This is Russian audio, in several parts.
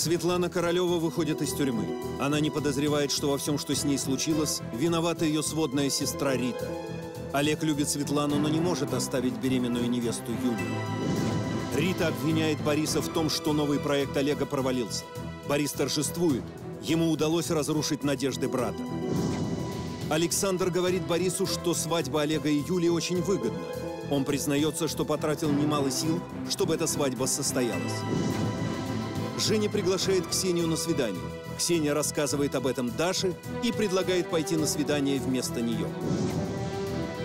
Светлана Королева выходит из тюрьмы. Она не подозревает, что во всем, что с ней случилось, виновата ее сводная сестра Рита. Олег любит Светлану, но не может оставить беременную невесту Юлию. Рита обвиняет Бориса в том, что новый проект Олега провалился. Борис торжествует. Ему удалось разрушить надежды брата. Александр говорит Борису, что свадьба Олега и Юлии очень выгодна. Он признается, что потратил немало сил, чтобы эта свадьба состоялась. Женя приглашает Ксению на свидание. Ксения рассказывает об этом Даше и предлагает пойти на свидание вместо нее.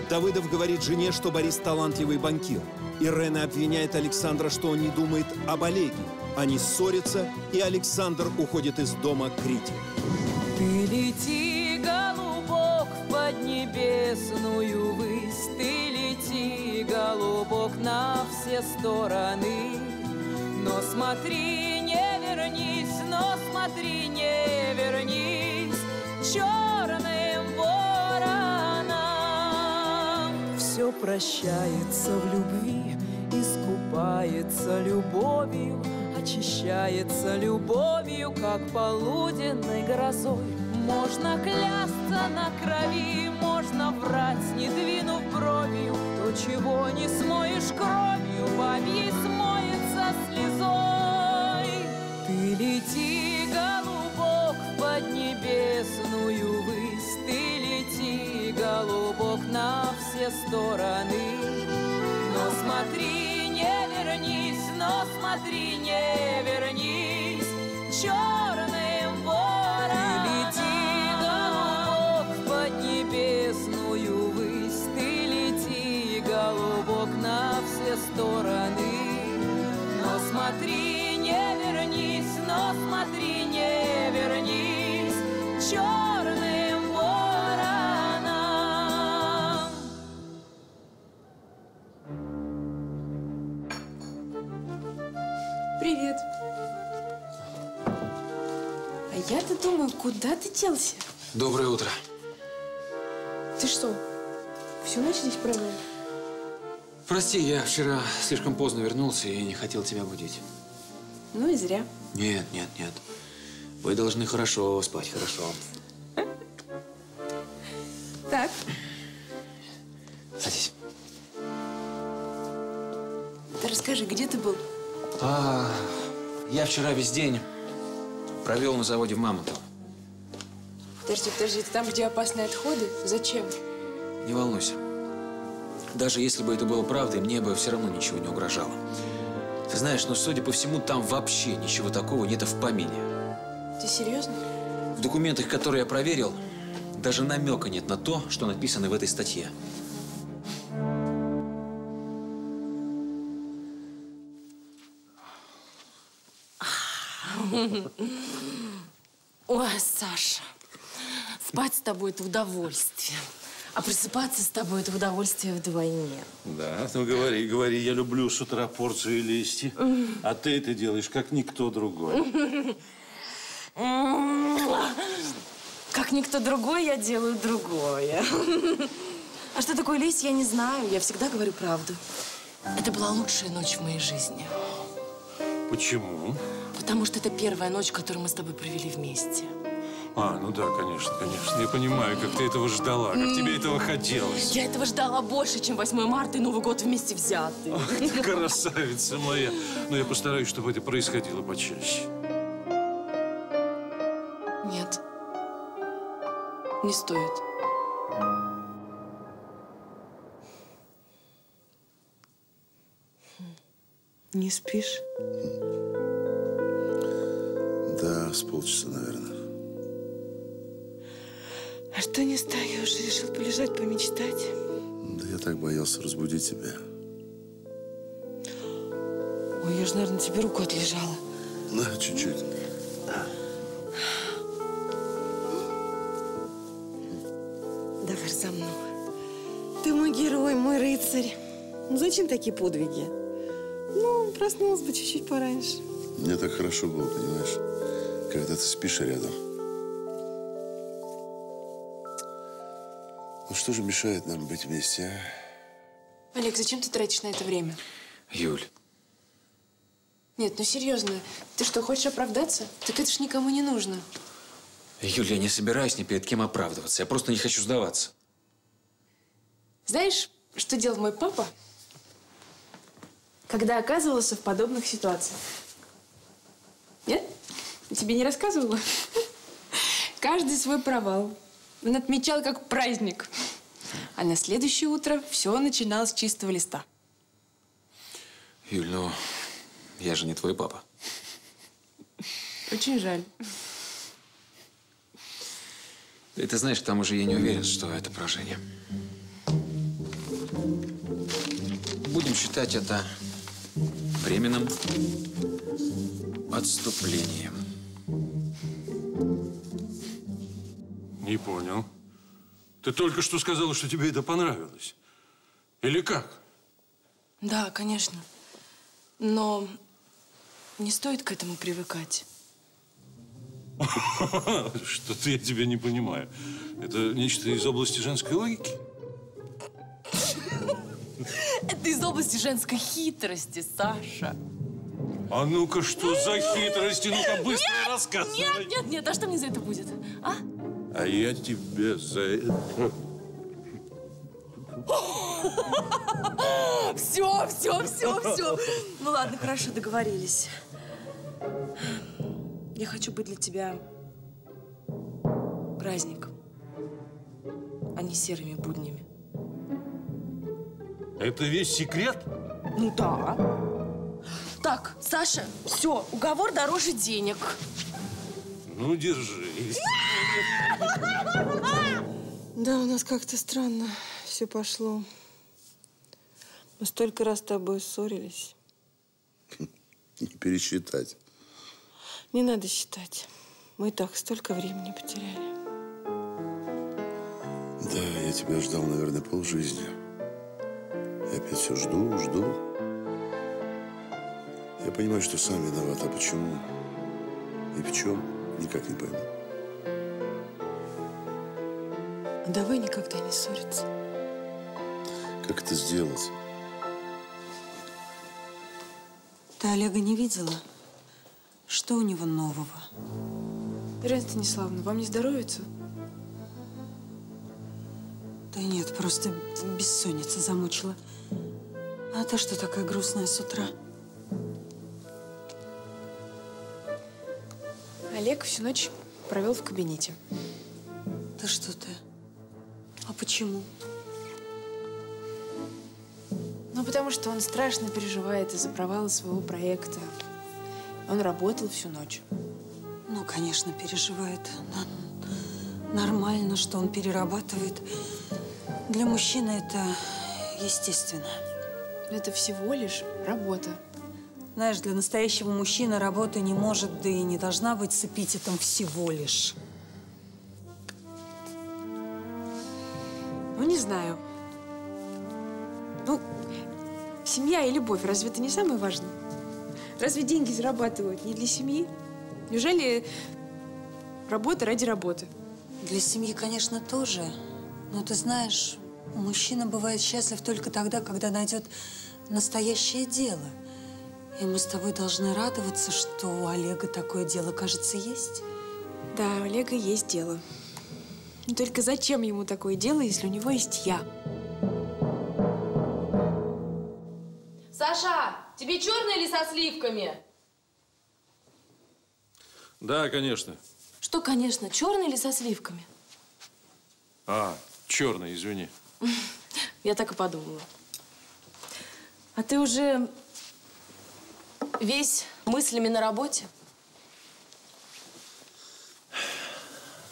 Давыдов говорит жене, что Борис талантливый банкир. Ирена обвиняет Александра, что он не думает об Олеге. Они ссорятся, и Александр уходит из дома к Рите. Ты лети, голубок, в поднебесную высь, Ты лети, голубок, на все стороны. Но смотри, смотри, не вернись Черным вороном Все прощается в любви, искупается любовью Очищается любовью, как полуденной грозой. Можно клясться на крови, можно врать, не двинув бровью. То, чего не смоешь кровью, бабьей смоется слезой. Ты лети, поднебесную высь Ты лети, голубок, на все стороны. Но смотри, не вернись, но смотри, не вернись. Черным вороном Ты лети, голубок, в поднебесную высь Ты лети, голубок, на все стороны. Но смотри, не вернись, но смотри, не Черным вороном Привет. А я-то думаю, куда ты делся? Доброе утро. Ты что, всю ночь здесь провел? Прости, я вчера слишком поздно вернулся и не хотел тебя будить. Ну и зря. Нет, нет, нет. Вы должны хорошо спать, хорошо. Так, Садись. ты расскажи, где ты был? А, я вчера весь день провел на заводе в Мамонтово. Подожди, подожди, ты там, где опасные отходы? Зачем? Не волнуйся. Даже если бы это было правдой, мне бы все равно ничего не угрожало. Ты знаешь, но судя по всему, там вообще ничего такого нет и в помине. Ты серьезно? В документах, которые я проверил, даже намека нет на то, что написано в этой статье. Ой, Саша, спать с тобой – это удовольствие. А просыпаться с тобой – это удовольствие вдвойне. Да, ну говори, говори, я люблю с утра порцию листья, а ты это делаешь, как никто другой. Как никто другой, я делаю другое. А что такое лезть, я не знаю. Я всегда говорю правду. Это была лучшая ночь в моей жизни. Почему? Потому что это первая ночь, которую мы с тобой провели вместе. А, ну да, конечно, конечно. Я понимаю, как ты этого ждала, как тебе этого хотелось. Я этого ждала больше, чем 8 марта и Новый год вместе взятый. Ах ты красавица моя. Но я постараюсь, чтобы это происходило почаще. Нет. Не стоит. Не спишь? Да, с полчаса, наверное. А что не встаешь? Решил полежать, помечтать? Да я так боялся разбудить тебя. Ой, я же, наверное, тебе руку отлежала. Да, чуть-чуть. Давай за мной. Ты мой герой, мой рыцарь. Ну зачем такие подвиги? Ну, проснулась бы чуть-чуть пораньше. Мне так хорошо было, понимаешь? Когда ты спишь рядом. Ну что же мешает нам быть вместе, а? Олег, зачем ты тратишь на это время? Юль, Нет, ну серьезно, ты что, хочешь оправдаться? Так это ж никому не нужно. Юля, я не собираюсь ни перед кем оправдываться. Я просто не хочу сдаваться. Знаешь, что делал мой папа, когда оказывался в подобных ситуациях? Нет? Тебе не рассказывала? Каждый свой провал он отмечал как праздник. А на следующее утро все начиналось с чистого листа. Юль, ну, я же не твой папа. Очень жаль. И ты знаешь, к тому же я не уверен, что это поражение. Будем считать это временным отступлением. Не понял. Ты только что сказала, что тебе это понравилось. Или как? Да, конечно. Но не стоит к этому привыкать. Что-то я тебя не понимаю. Это нечто из области женской логики? Это из области женской хитрости, Саша. А ну-ка, что за хитрости? Ну-ка, быстро рассказывай. Нет, нет, нет, а что мне за это будет? А? А я тебе за это... Все, все, все, все. Ну ладно, хорошо, договорились. Я хочу быть для тебя праздником, а не серыми буднями. Это весь секрет? Ну да. Так, Саша, все, уговор дороже денег. Ну, держись. Да, у нас как-то странно все пошло. Мы столько раз с тобой ссорились. Не пересчитать. Не надо считать. Мы и так столько времени потеряли. Да, я тебя ждал, наверное, полжизни. И опять все жду, жду. Я понимаю, что сам виноват, а почему и в чем, никак не пойму. А давай никогда не ссориться. Как это сделать? Ты Олега не видела? Что у него нового? Ирина Станиславовна, вам не здоровится? Да нет, просто бессонница замучила. А ты что такая грустная с утра? Олег всю ночь провел в кабинете. Да что ты? А почему? Ну, потому что он страшно переживает из-за провала своего проекта. Он работал всю ночь. Ну, конечно, переживает. Но нормально, что он перерабатывает. Для мужчины это естественно. Это всего лишь работа. Знаешь, для настоящего мужчины работа не может, да и не должна быть с эпитетом всего лишь. Ну, не знаю. Ну, семья и любовь, разве это не самое важное? Разве деньги зарабатывают не для семьи? Неужели работа ради работы? Для семьи, конечно, тоже. Но ты знаешь, мужчина бывает счастлив только тогда, когда найдет настоящее дело. И мы с тобой должны радоваться, что у Олега такое дело, кажется, есть. Да, у Олега есть дело. Но только зачем ему такое дело, если у него есть я? Саша, тебе черный или со сливками? Да, конечно. Что, конечно, черный или со сливками? А, черный, извини. Я так и подумала. А ты уже весь мыслями на работе?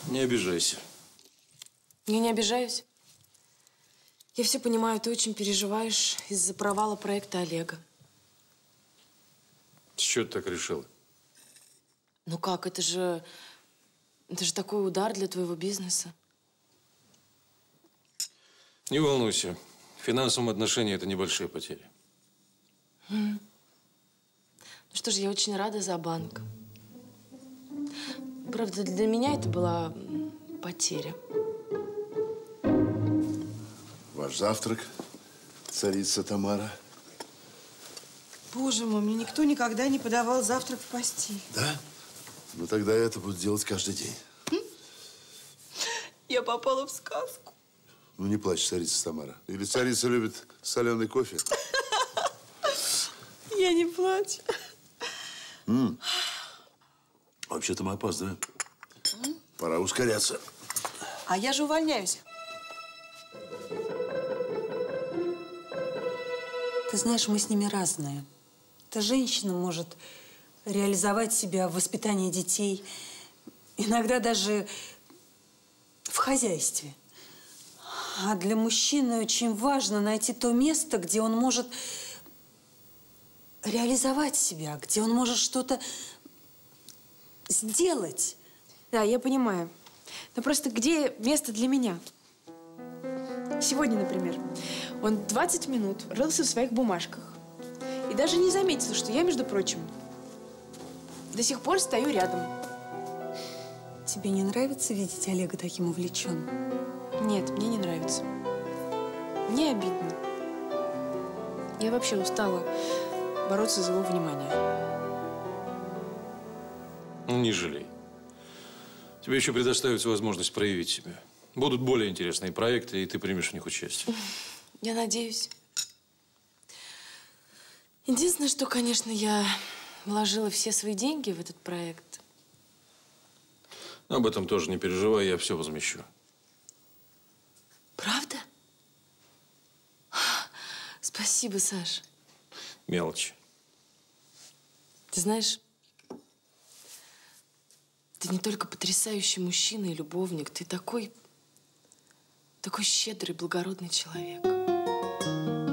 Не обижайся. Я не обижаюсь. Я все понимаю, ты очень переживаешь из-за провала проекта Олега. С чего ты так решила? Ну как, это же... Это же такой удар для твоего бизнеса. Не волнуйся. В финансовом отношении это небольшие потери. Ну что ж, я очень рада за банк. Правда, для меня это была потеря. Ваш завтрак, царица Тамара. Боже мой, мне никто никогда не подавал завтрак в постель. Да? Ну тогда я это буду делать каждый день. Я попала в сказку. Ну не плачь, царица Тамара. Или царица любит соленый кофе? Я не плачу. Вообще-то мы опаздываем. Пора ускоряться. А я же увольняюсь. Ты знаешь, мы с ними разные. Эта женщина может реализовать себя в воспитании детей, иногда даже в хозяйстве. А для мужчины очень важно найти то место, где он может реализовать себя, где он может что-то сделать. Да, я понимаю. Но просто где место для меня? Сегодня, например, он 20 минут рылся в своих бумажках. И даже не заметил, что я, между прочим, до сих пор стою рядом. Тебе не нравится видеть Олега таким увлеченным? Нет, мне не нравится. Мне обидно. Я вообще устала бороться за его внимание. Ну, не жалей. Тебе еще предоставится возможность проявить себя. Будут более интересные проекты, и ты примешь в них участие. Я надеюсь. Единственное, что, конечно, я вложила все свои деньги в этот проект. Об этом тоже не переживай, я все возмещу. Правда? Спасибо, Саш. Мелочи. Ты знаешь, ты не только потрясающий мужчина и любовник, ты такой, такой щедрый, благородный человек.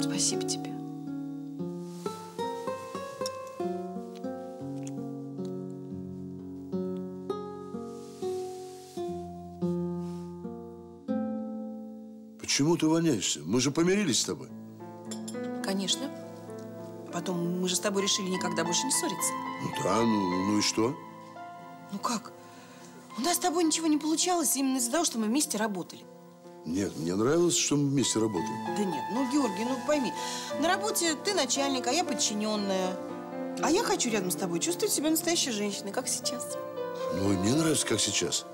Спасибо тебе. Почему ты увольняешься? Мы же помирились с тобой. Конечно. Потом мы же с тобой решили никогда больше не ссориться. Ну да, ну, ну и что? Ну как? У нас с тобой ничего не получалось именно из-за того, что мы вместе работали. Нет, мне нравилось, что мы вместе работаем. Да нет, ну, Георгий, ну пойми, на работе ты начальник, а я подчиненная. А я хочу рядом с тобой чувствовать себя настоящей женщиной, как сейчас. Ну и мне нравится, как сейчас.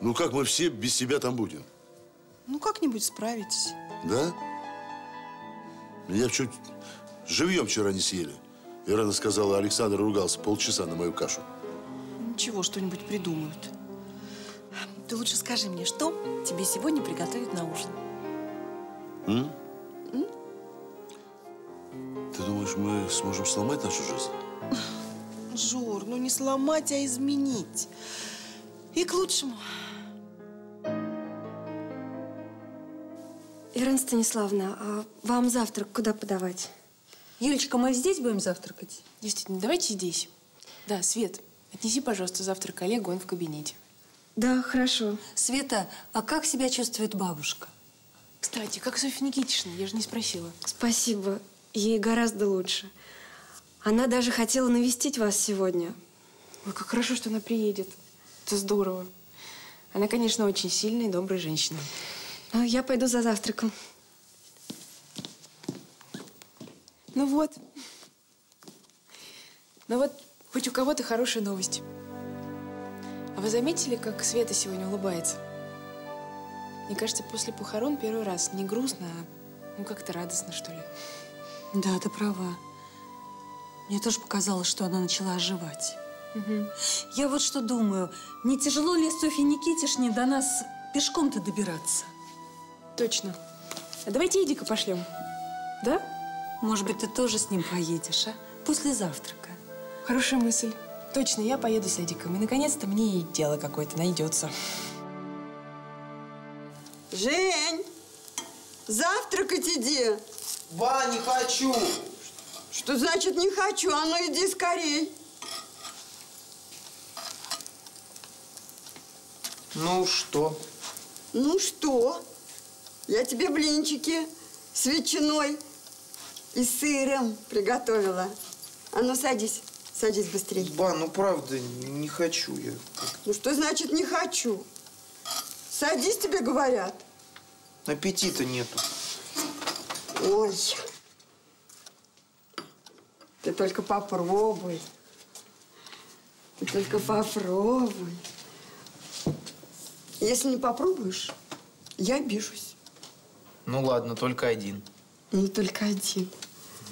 Ну как мы все без тебя там будем? Ну, как-нибудь справитесь. Да? Меня чуть живьем вчера не съели. Ирана сказала, Александр ругался полчаса на мою кашу. Ничего, что-нибудь придумают. Ты лучше скажи мне, что тебе сегодня приготовить на ужин? М? Ты думаешь, мы сможем сломать нашу жизнь? Жор, ну не сломать, а изменить. И к лучшему. Ирина Станиславовна, а вам завтрак куда подавать? Юлечка, мы здесь будем завтракать? Действительно, давайте здесь. Да, Свет, отнеси, пожалуйста, завтрак Олегу, он в кабинете. Да, хорошо. Света, а как себя чувствует бабушка? Кстати, как Софья Никитична? Я же не спросила. Спасибо. Ей гораздо лучше. Она даже хотела навестить вас сегодня. Ой, как хорошо, что она приедет. Это здорово. Она, конечно, очень сильная и добрая женщина. А Я пойду за завтраком. Ну вот. Ну вот, хоть у кого-то хорошая новость. А вы заметили, как Света сегодня улыбается? Мне кажется, после похорон первый раз не грустно, а ну как-то радостно, что ли. Да, ты права. Мне тоже показалось, что она начала оживать. Я вот что думаю, не тяжело ли Софье Никитишне до нас пешком-то добираться? Точно. А давайте Эдика пошлем. Да? Может быть, ты тоже с ним поедешь, а? После завтрака. Хорошая мысль. Точно, я поеду с Эдиком. И наконец-то мне и дело какое-то найдется. Жень, завтракать иди. Ба, не хочу. Что значит не хочу? А ну иди скорей. Ну что? Ну что? Я тебе блинчики с ветчиной и сыром приготовила. А ну садись, садись быстрее. Ба, ну правда, не хочу я. Ну что значит не хочу? Садись, тебе говорят. Аппетита нету. Ой. Ты только попробуй. Ты только попробуй. Если не попробуешь, я обижусь. Ну ладно, только один. Ну, только один.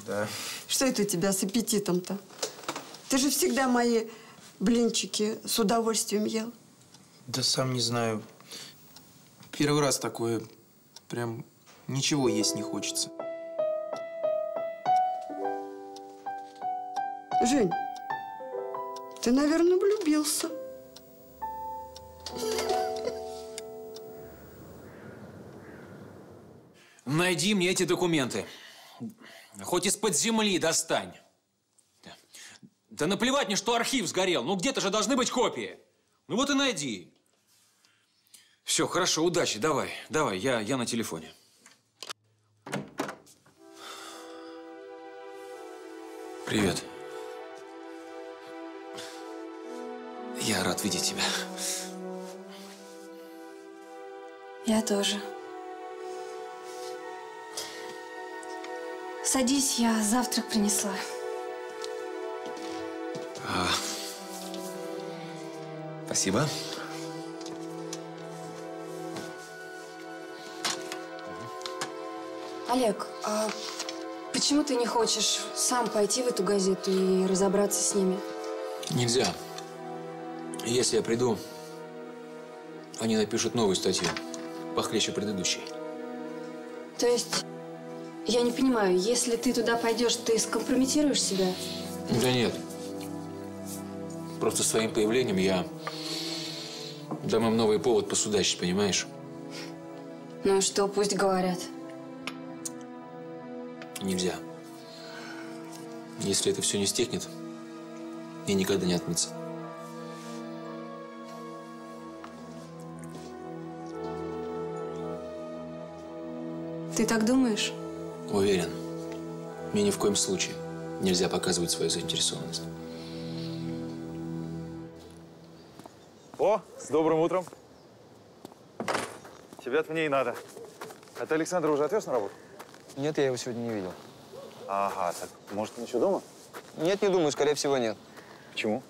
Да. Что это у тебя с аппетитом-то? Ты же всегда мои блинчики с удовольствием ел. Да сам не знаю. Первый раз такое. Прям ничего есть не хочется. Жень, ты, наверное, влюбился. Найди мне эти документы. Хоть из-под земли достань. Да. да наплевать мне, что архив сгорел. Ну где-то же должны быть копии. Ну вот и найди. Все, хорошо, удачи. Давай, давай, я, я на телефоне. Привет. Я рад видеть тебя. Я тоже. Садись, я завтрак принесла. А, спасибо. Олег, а почему ты не хочешь сам пойти в эту газету и разобраться с ними? Нельзя. Если я приду, они напишут новую статью, похлеще предыдущей. То есть, я не понимаю, если ты туда пойдешь, ты скомпрометируешь себя? Да нет. Просто своим появлением я дам им новый повод посудачить, понимаешь? Ну что, пусть говорят. Нельзя. Если это все не стихнет, и никогда не отмыться. Ты так думаешь? Уверен. Мне ни в коем случае нельзя показывать свою заинтересованность. О, с добрым утром. Тебя-то мне и надо. А ты Александра уже отвез на работу? Нет, я его сегодня не видел. Ага, так может он еще дома? Нет, не думаю, скорее всего, нет. Почему?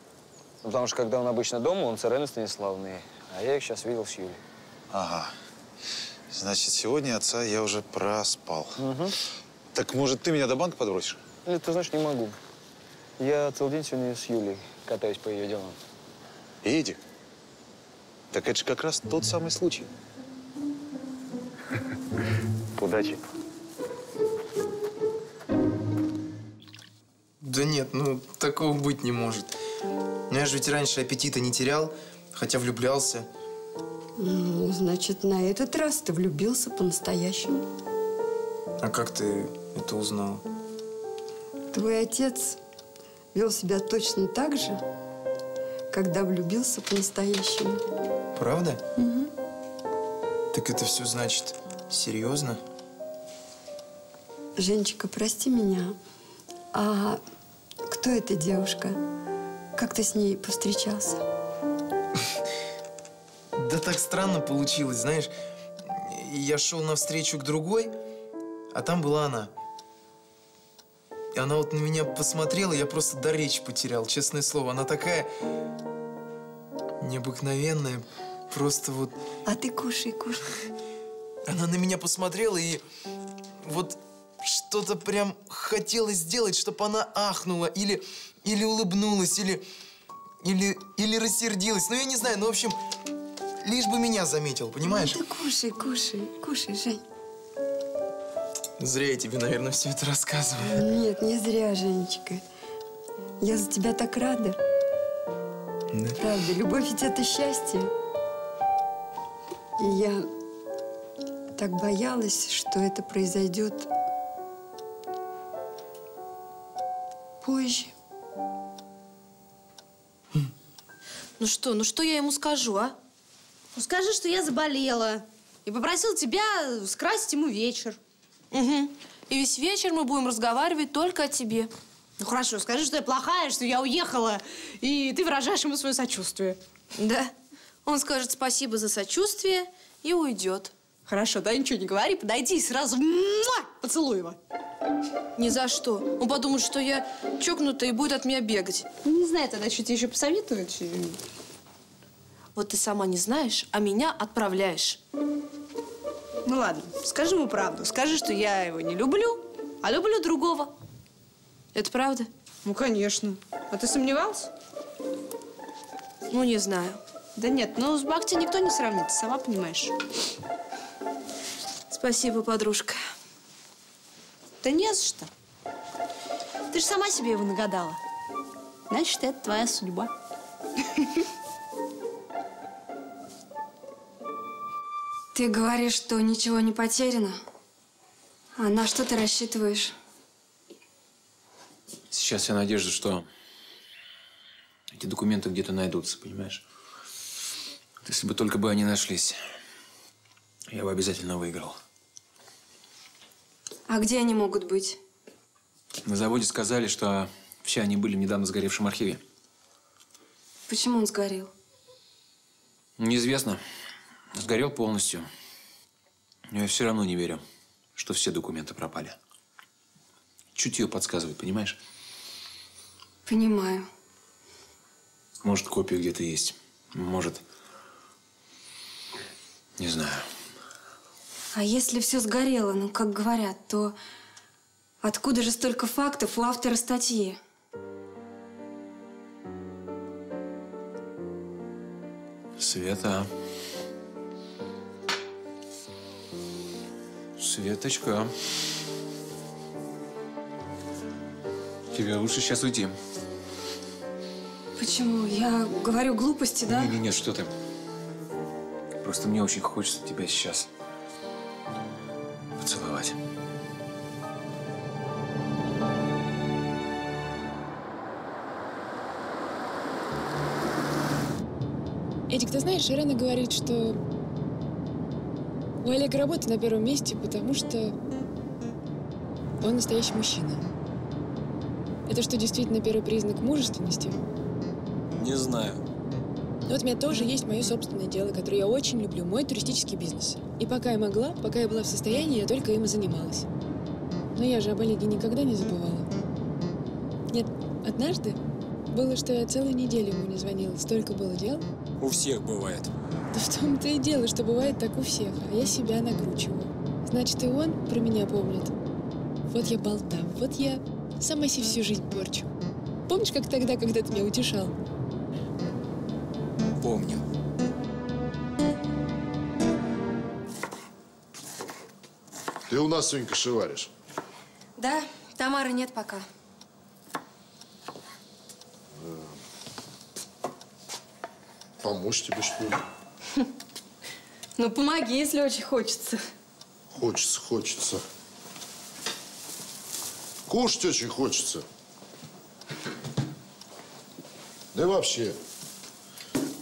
Ну, потому что когда он обычно дома, он с Иреной Станиславной, а я их сейчас видел с Юлей. Ага. Значит, сегодня отца я уже проспал. Угу. Так, может, ты меня до банка подбросишь? Нет, ты знаешь, не могу. Я целый день сегодня с Юлей катаюсь по ее делам. Эдик, так это же как раз тот самый случай. Удачи. Да нет, ну такого быть не может. Ну, я же ведь раньше аппетита не терял, хотя влюблялся. Ну, значит, на этот раз ты влюбился по-настоящему. А как ты это узнал? Твой отец вел себя точно так же, когда влюбился по-настоящему. Правда? Угу. Так это все значит серьезно? Женечка, прости меня. А кто эта девушка? Как ты с ней повстречался? Да так странно получилось, знаешь. Я шел навстречу к другой, а там была она. И она вот на меня посмотрела, я просто до речи потерял, честное слово. Она такая необыкновенная, просто вот... А ты кушай, кушай. Она на меня посмотрела и вот что-то прям хотелось сделать, чтобы она ахнула или, или улыбнулась, или, или, или рассердилась. Ну, я не знаю, ну, в общем, лишь бы меня заметил, понимаешь? Ну, ты кушай, кушай, кушай, Жень. Зря я тебе, наверное, все это рассказываю. Нет, не зря, Женечка. Я за тебя так рада. Да? Правда, любовь ведь это счастье. И я так боялась, что это произойдет позже. Ну что, ну что я ему скажу, а? Ну скажи, что я заболела. И попросил тебя скрасить ему вечер. Угу. И весь вечер мы будем разговаривать только о тебе. Ну хорошо, скажи, что я плохая, что я уехала, и ты выражаешь ему свое сочувствие. Да. Он скажет спасибо за сочувствие и уйдет. Хорошо, да ничего не говори, подойди и сразу муа, поцелуй его. Ни за что. Он подумает, что я чокнутая и будет от меня бегать. Ну, не знаю, тогда что тебе еще посоветовать? Вот ты сама не знаешь, а меня отправляешь. Ну ладно, скажи ему правду. Скажи, что я его не люблю, а люблю другого. Это правда? Ну, конечно. А ты сомневался? Ну, не знаю. Да нет, ну с Бхакти никто не сравнит, сама понимаешь. Спасибо, подружка. Да не за что. Ты же сама себе его нагадала. Значит, это твоя судьба. Ты говоришь, что ничего не потеряно? А на что ты рассчитываешь? Сейчас я надежда, что эти документы где-то найдутся, понимаешь? Вот Если бы только бы они нашлись, я бы обязательно выиграл. А где они могут быть? На заводе сказали, что все они были в недавно сгоревшем архиве. Почему он сгорел? Неизвестно. Сгорел полностью. Но я все равно не верю, что все документы пропали. Чутье подсказывает, понимаешь? Понимаю. Может, копия где-то есть. Может, не знаю. А если все сгорело, ну, как говорят, то откуда же столько фактов у автора статьи? Света. Светочка. Тебе лучше сейчас уйти. Почему? Я говорю глупости, да? Не, не, нет, что ты. Просто мне очень хочется тебя сейчас поцеловать. Эдик, ты знаешь, Ирена говорит, что у Олега работа на первом месте, потому что он настоящий мужчина. Это что, действительно первый признак мужественности? Не знаю. Но вот у меня тоже есть мое собственное дело, которое я очень люблю, мой туристический бизнес. И пока я могла, пока я была в состоянии, я только им и занималась. Но я же об Олеге никогда не забывала. Нет, однажды было, что я целую неделю ему не звонила. Столько было дел. У всех бывает. Да в том-то и дело, что бывает так у всех, а я себя накручиваю. Значит, и он про меня помнит. Вот я болтав, вот я сама себе всю жизнь порчу. Помнишь, как тогда, когда ты меня утешал? Помню. Ты у нас сегодня кошеваришь. Да, Тамары нет пока. Помочь тебе, что ли? Ну, помоги, если очень хочется. Хочется, хочется. Кушать очень хочется. Да и вообще,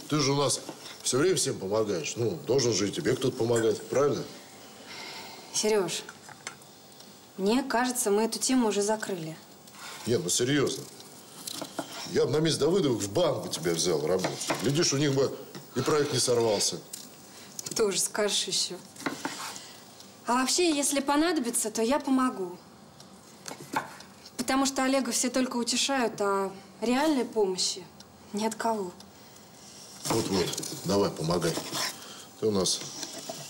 ты же у нас все время всем помогаешь. Ну, должен же и тебе кто-то помогать, правильно? Сереж, мне кажется, мы эту тему уже закрыли. Нет, ну серьезно. Я бы на месте Давыдовых в банк бы тебя взял работать. Глядишь, у них бы и проект не сорвался. Тоже скажешь еще. А вообще, если понадобится, то я помогу. Потому что Олега все только утешают, а реальной помощи ни от кого. Вот-вот, давай, помогай. Ты у нас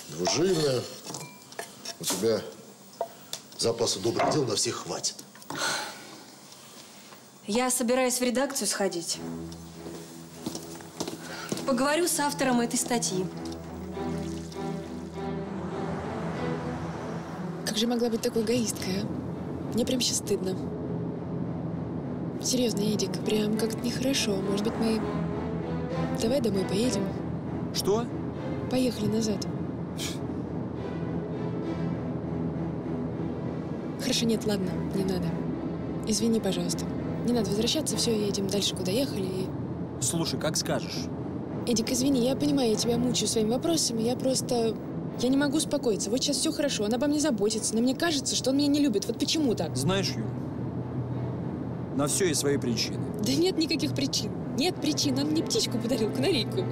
двужильная. У тебя запаса добрых дел на всех хватит. Я собираюсь в редакцию сходить. Поговорю с автором этой статьи. Как же могла быть такой эгоисткой, а? Мне прям сейчас стыдно. Серьезно, Эдик, прям как-то нехорошо. Может быть, мы... Давай домой поедем? Что? Поехали назад. Хорошо, нет, ладно, не надо. Извини, пожалуйста. Не надо возвращаться, все, едем дальше, куда ехали. И... Слушай, как скажешь. Эдик, извини, я понимаю, я тебя мучаю своими вопросами, я просто... Я не могу успокоиться. Вот сейчас все хорошо, он обо мне заботится, но мне кажется, что он меня не любит. Вот почему так? Знаешь, Юля, на все есть свои причины. Да нет никаких причин. Нет причин. Он мне птичку подарил, канарейку.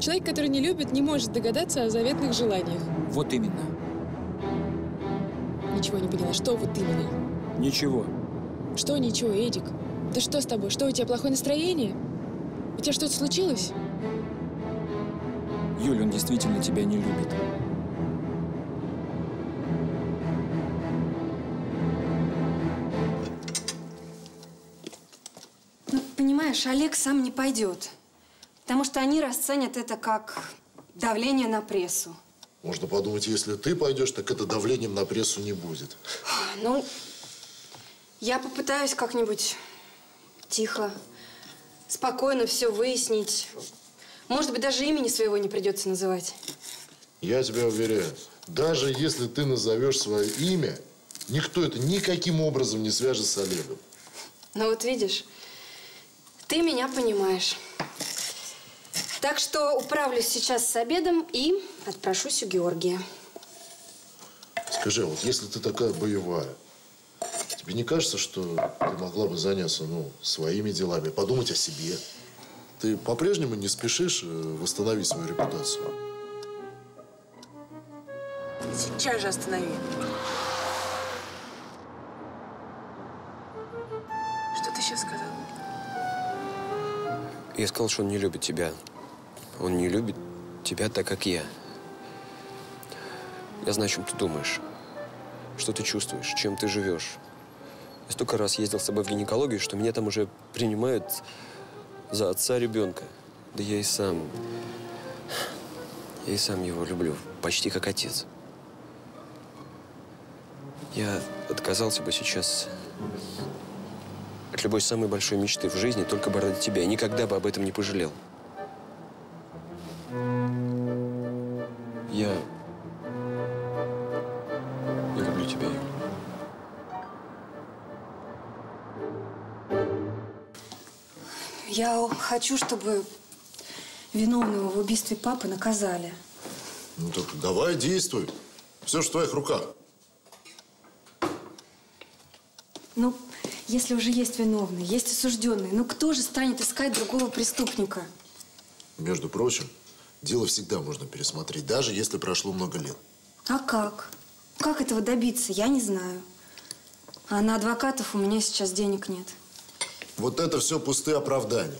Человек, который не любит, не может догадаться о заветных желаниях. Вот именно. ничего не поняла. Что вот именно? Ничего. Что ничего, Эдик? Да что с тобой? Что, у тебя плохое настроение? У тебя что-то случилось? Юль, он действительно тебя не любит. Ну, понимаешь, Олег сам не пойдет. Потому что они расценят это как давление на прессу. Можно подумать, если ты пойдешь, так это давлением на прессу не будет. Ну, я попытаюсь как-нибудь тихо, спокойно все выяснить. Может быть, даже имени своего не придется называть. Я тебя уверяю, даже если ты назовешь свое имя, никто это никаким образом не свяжет с Олегом. Ну вот видишь, ты меня понимаешь. Так что управлюсь сейчас с обедом и отпрошусь у Георгия. Скажи, а вот если ты такая боевая, тебе не кажется, что ты могла бы заняться ну, своими делами, подумать о себе? Ты по-прежнему не спешишь э, восстановить свою репутацию? Сейчас же останови. Что ты сейчас сказал? Я сказал, что он не любит тебя. Он не любит тебя так, как я. Я знаю, о чем ты думаешь. Что ты чувствуешь, чем ты живешь. Я столько раз ездил с тобой в гинекологию, что меня там уже принимают за отца ребенка. Да я и сам... Я и сам его люблю. Почти как отец. Я отказался бы сейчас от любой самой большой мечты в жизни, только бы ради тебя. И никогда бы об этом не пожалел. Я... Я Я хочу, чтобы виновного в убийстве папы наказали. Ну так давай, действуй. Все же в твоих руках. Ну, если уже есть виновный, есть осужденный, ну кто же станет искать другого преступника? Между прочим, дело всегда можно пересмотреть, даже если прошло много лет. А как? Как этого добиться, я не знаю. А на адвокатов у меня сейчас денег нет. Вот это все пустые оправдания.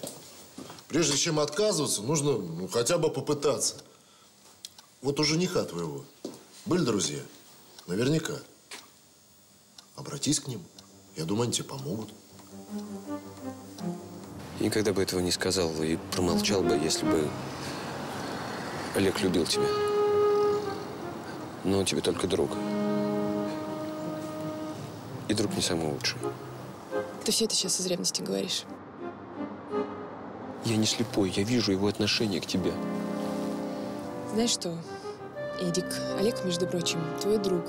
Прежде чем отказываться, нужно ну, хотя бы попытаться. Вот у жениха твоего были друзья? Наверняка. Обратись к ним. Я думаю, они тебе помогут. Никогда бы этого не сказал и промолчал бы, если бы Олег любил тебя. Но он тебе только друг. И друг не самый лучший. Ты все это сейчас из ревности говоришь. Я не слепой, я вижу его отношение к тебе. Знаешь что, Эдик, Олег, между прочим, твой друг.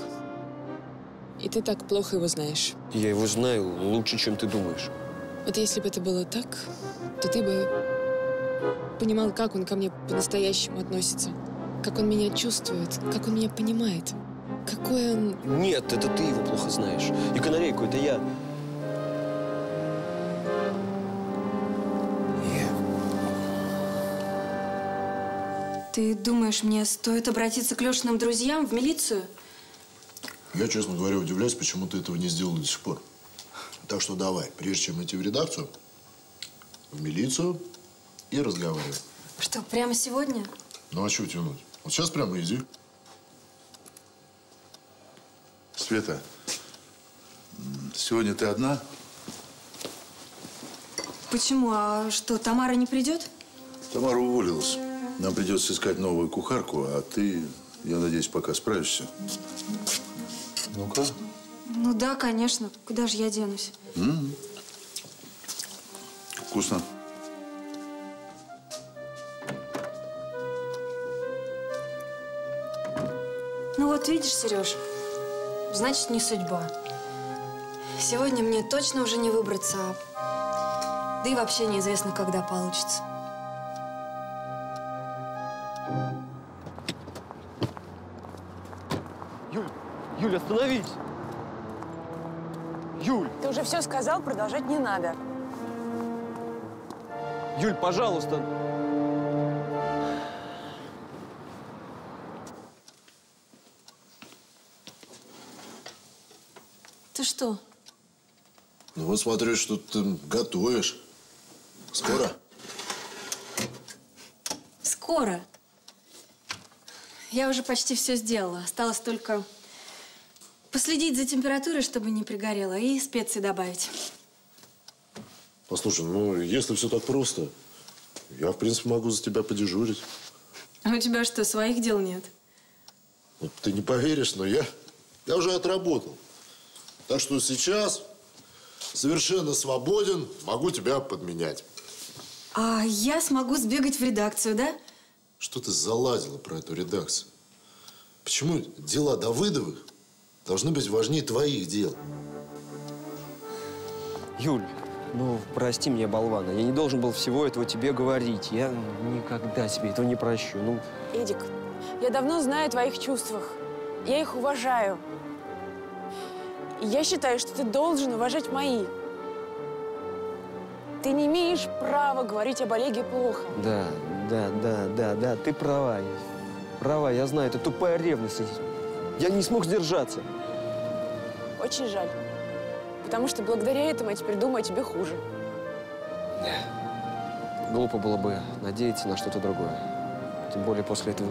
И ты так плохо его знаешь. Я его знаю лучше, чем ты думаешь. Вот если бы это было так, то ты бы понимал, как он ко мне по-настоящему относится. Как он меня чувствует, как он меня понимает. Какой он... Нет, это ты его плохо знаешь. И канарейку, это я. Ты думаешь, мне стоит обратиться к Лешиным друзьям в милицию? Я, честно говоря, удивляюсь, почему ты этого не сделал до сих пор. Так что давай, прежде чем идти в редакцию, в милицию и разговаривай. Что, прямо сегодня? Ну а что тянуть? Вот сейчас прямо иди. Света, сегодня ты одна? Почему? А что, Тамара не придет? Тамара уволилась. Нам придется искать новую кухарку, а ты, я надеюсь, пока справишься. Ну-ка. Ну да, конечно. Куда же я денусь? М. Вкусно. Ну вот видишь, Сереж, значит, не судьба. Сегодня мне точно уже не выбраться, а... да и вообще неизвестно, когда получится. Юль, остановись! Юль! Ты уже все сказал, продолжать не надо. Юль, пожалуйста! Ты что? Ну вот смотрю, что ты готовишь. Скоро? Скоро. Я уже почти все сделала. Осталось только последить за температурой, чтобы не пригорело, и специи добавить. Послушай, ну если все так просто, я, в принципе, могу за тебя подежурить. А у тебя что, своих дел нет? Вот ты не поверишь, но я, я уже отработал. Так что сейчас совершенно свободен, могу тебя подменять. А я смогу сбегать в редакцию, да? Что ты заладила про эту редакцию? Почему дела Давыдовых должны быть важнее твоих дел? Юль, ну, прости меня, болвана. Я не должен был всего этого тебе говорить. Я никогда тебе этого не прощу. Ну, Эдик, я давно знаю о твоих чувствах. Я их уважаю. И я считаю, что ты должен уважать мои. Ты не имеешь права говорить об Олеге плохо. да, да, да, да, да, ты права. Права, я знаю, это тупая ревность. Я не смог сдержаться. Очень жаль. Потому что благодаря этому я теперь думаю о тебе хуже. Глупо было бы надеяться на что-то другое. Тем более после этого...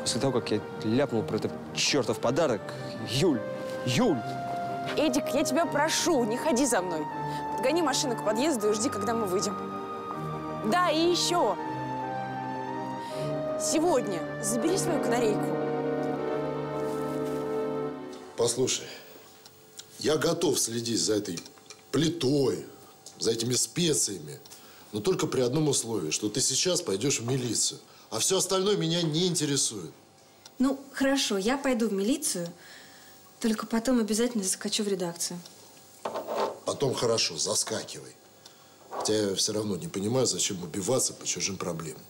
После того, как я ляпнул про этот чертов подарок, Юль, Юль! Эдик, я тебя прошу, не ходи за мной. Подгони машину к подъезду и жди, когда мы выйдем. Да, и еще. Сегодня забери свою канарейку. Послушай, я готов следить за этой плитой, за этими специями, но только при одном условии, что ты сейчас пойдешь в милицию, а все остальное меня не интересует. Ну, хорошо, я пойду в милицию, только потом обязательно заскочу в редакцию. Потом хорошо, заскакивай. Хотя я все равно не понимаю, зачем убиваться по чужим проблемам.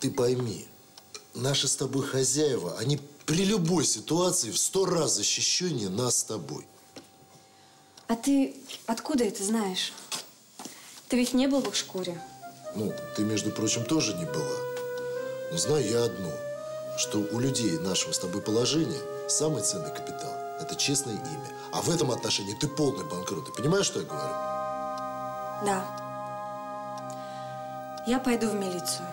Ты пойми, наши с тобой хозяева, они при любой ситуации в сто раз защищеннее нас с тобой. А ты откуда это знаешь? Ты ведь не был в их шкуре. Ну, ты, между прочим, тоже не была. Но знаю я одно, что у людей нашего с тобой положения самый ценный капитал – это честное имя. А в этом отношении ты полный банкрот. Ты понимаешь, что я говорю? Да. Я пойду в милицию.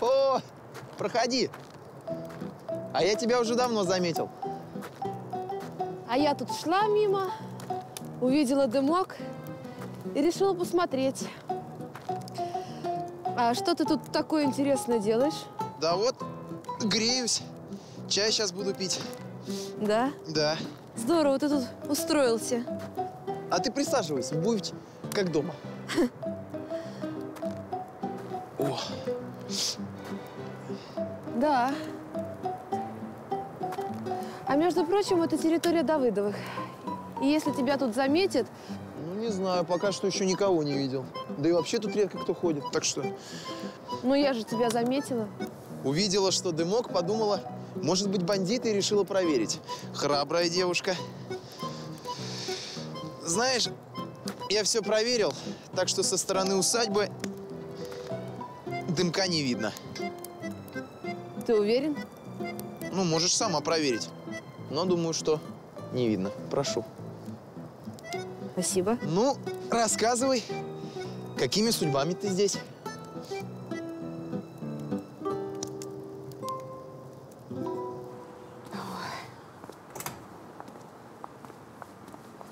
О, проходи. А я тебя уже давно заметил. А я тут шла мимо, увидела дымок и решила посмотреть. А что ты тут такое интересное делаешь? Да вот, греюсь. Чай сейчас буду пить. Да? Да. Здорово, ты тут устроился. А ты присаживайся, будь как дома. О, Да. Между прочим, это территория Давыдовых. И если тебя тут заметят, ну не знаю, пока что еще никого не видел. Да и вообще тут редко кто ходит, так что... ну я же тебя заметила. Увидела, что дымок, подумала, может быть, бандиты, и решила проверить. Храбрая девушка. Знаешь, я все проверил, так что со стороны усадьбы дымка не видно. Ты уверен? Ну, можешь сама проверить. Но думаю, что не видно. Прошу. Спасибо. Ну, рассказывай, какими судьбами ты здесь?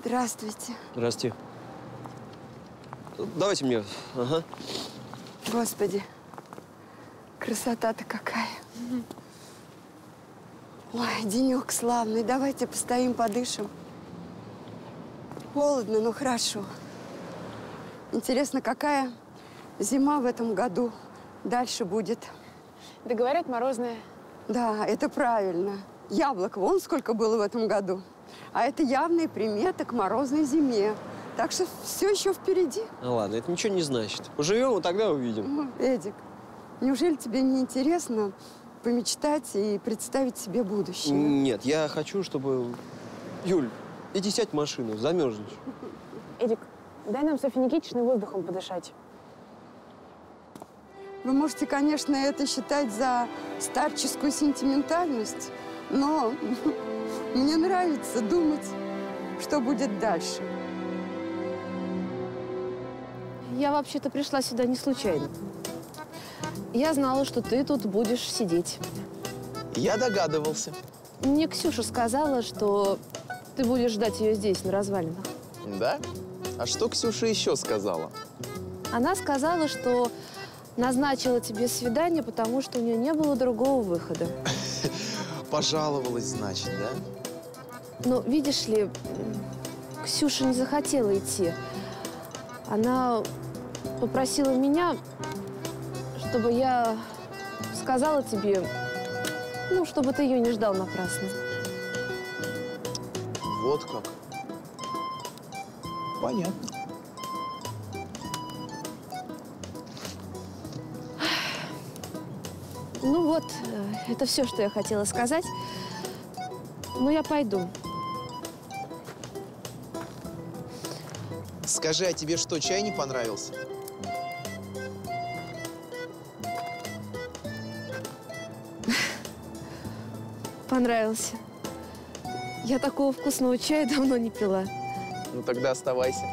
Здравствуйте. Здрасте. Давайте мне. Ага. Господи, красота-то какая. Ой, денек славный. Давайте постоим, подышим. Холодно, но хорошо. Интересно, какая зима в этом году дальше будет? Да говорят, морозная. Да, это правильно. Яблок вон сколько было в этом году. А это явные приметы к морозной зиме. Так что все еще впереди. Ну ладно, это ничего не значит. Поживем, и тогда увидим. Ну, Эдик, неужели тебе не интересно помечтать и представить себе будущее? Нет, я хочу, чтобы... Юль, иди сядь в машину, замерзнешь. Эдик, дай нам Софье Никитичной воздухом подышать. Вы можете, конечно, это считать за старческую сентиментальность, но Мне нравится думать, что будет дальше. Я вообще-то пришла сюда не случайно. Я знала, что ты тут будешь сидеть. Я догадывался. Мне Ксюша сказала, что ты будешь ждать ее здесь, на развалинах. Да? А что Ксюша еще сказала? Она сказала, что назначила тебе свидание, потому что у нее не было другого выхода. Пожаловалась, значит, да? Но, видишь ли, Ксюша не захотела идти. Она попросила меня, чтобы я сказала тебе, ну, чтобы ты ее не ждал напрасно. Вот как. Понятно. Ну вот, э, это все, что я хотела сказать. Ну, я пойду. Скажи, а тебе что, чай не понравился? Понравился. Я такого вкусного чая давно не пила. Ну тогда оставайся.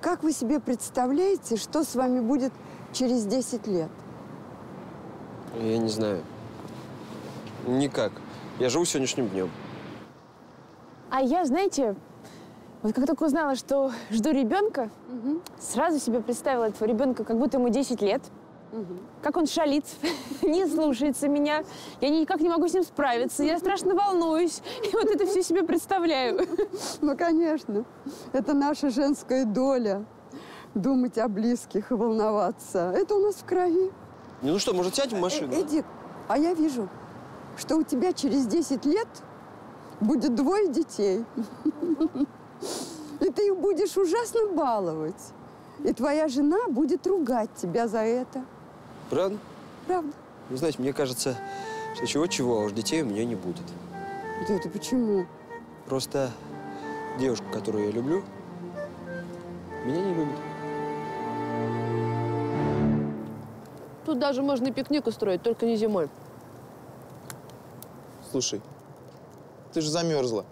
Как вы себе представляете, что с вами будет через 10 лет? Я не знаю. Никак. Я живу сегодняшним днем. А я, знаете, вот как только узнала, что жду ребенка, сразу себе представила этого ребенка, как будто ему 10 лет. Как он шалит, не слушается меня. Я никак не могу с ним справиться. Я страшно волнуюсь. И вот это все себе представляю. Ну, конечно. Это наша женская доля. Думать о близких и волноваться. Это у нас в крови. Ну что, может, сядем в машину? Э, Эдик, а я вижу, что у тебя через 10 лет будет двое детей. И ты их будешь ужасно баловать. И твоя жена будет ругать тебя за это. Правда? Правда. Вы знаете, мне кажется, что чего-чего, а уж детей у меня не будет. Да это почему? Просто девушка, которую я люблю, меня не любит. Тут даже можно и пикник устроить, только не зимой. Слушай, ты же замерзла.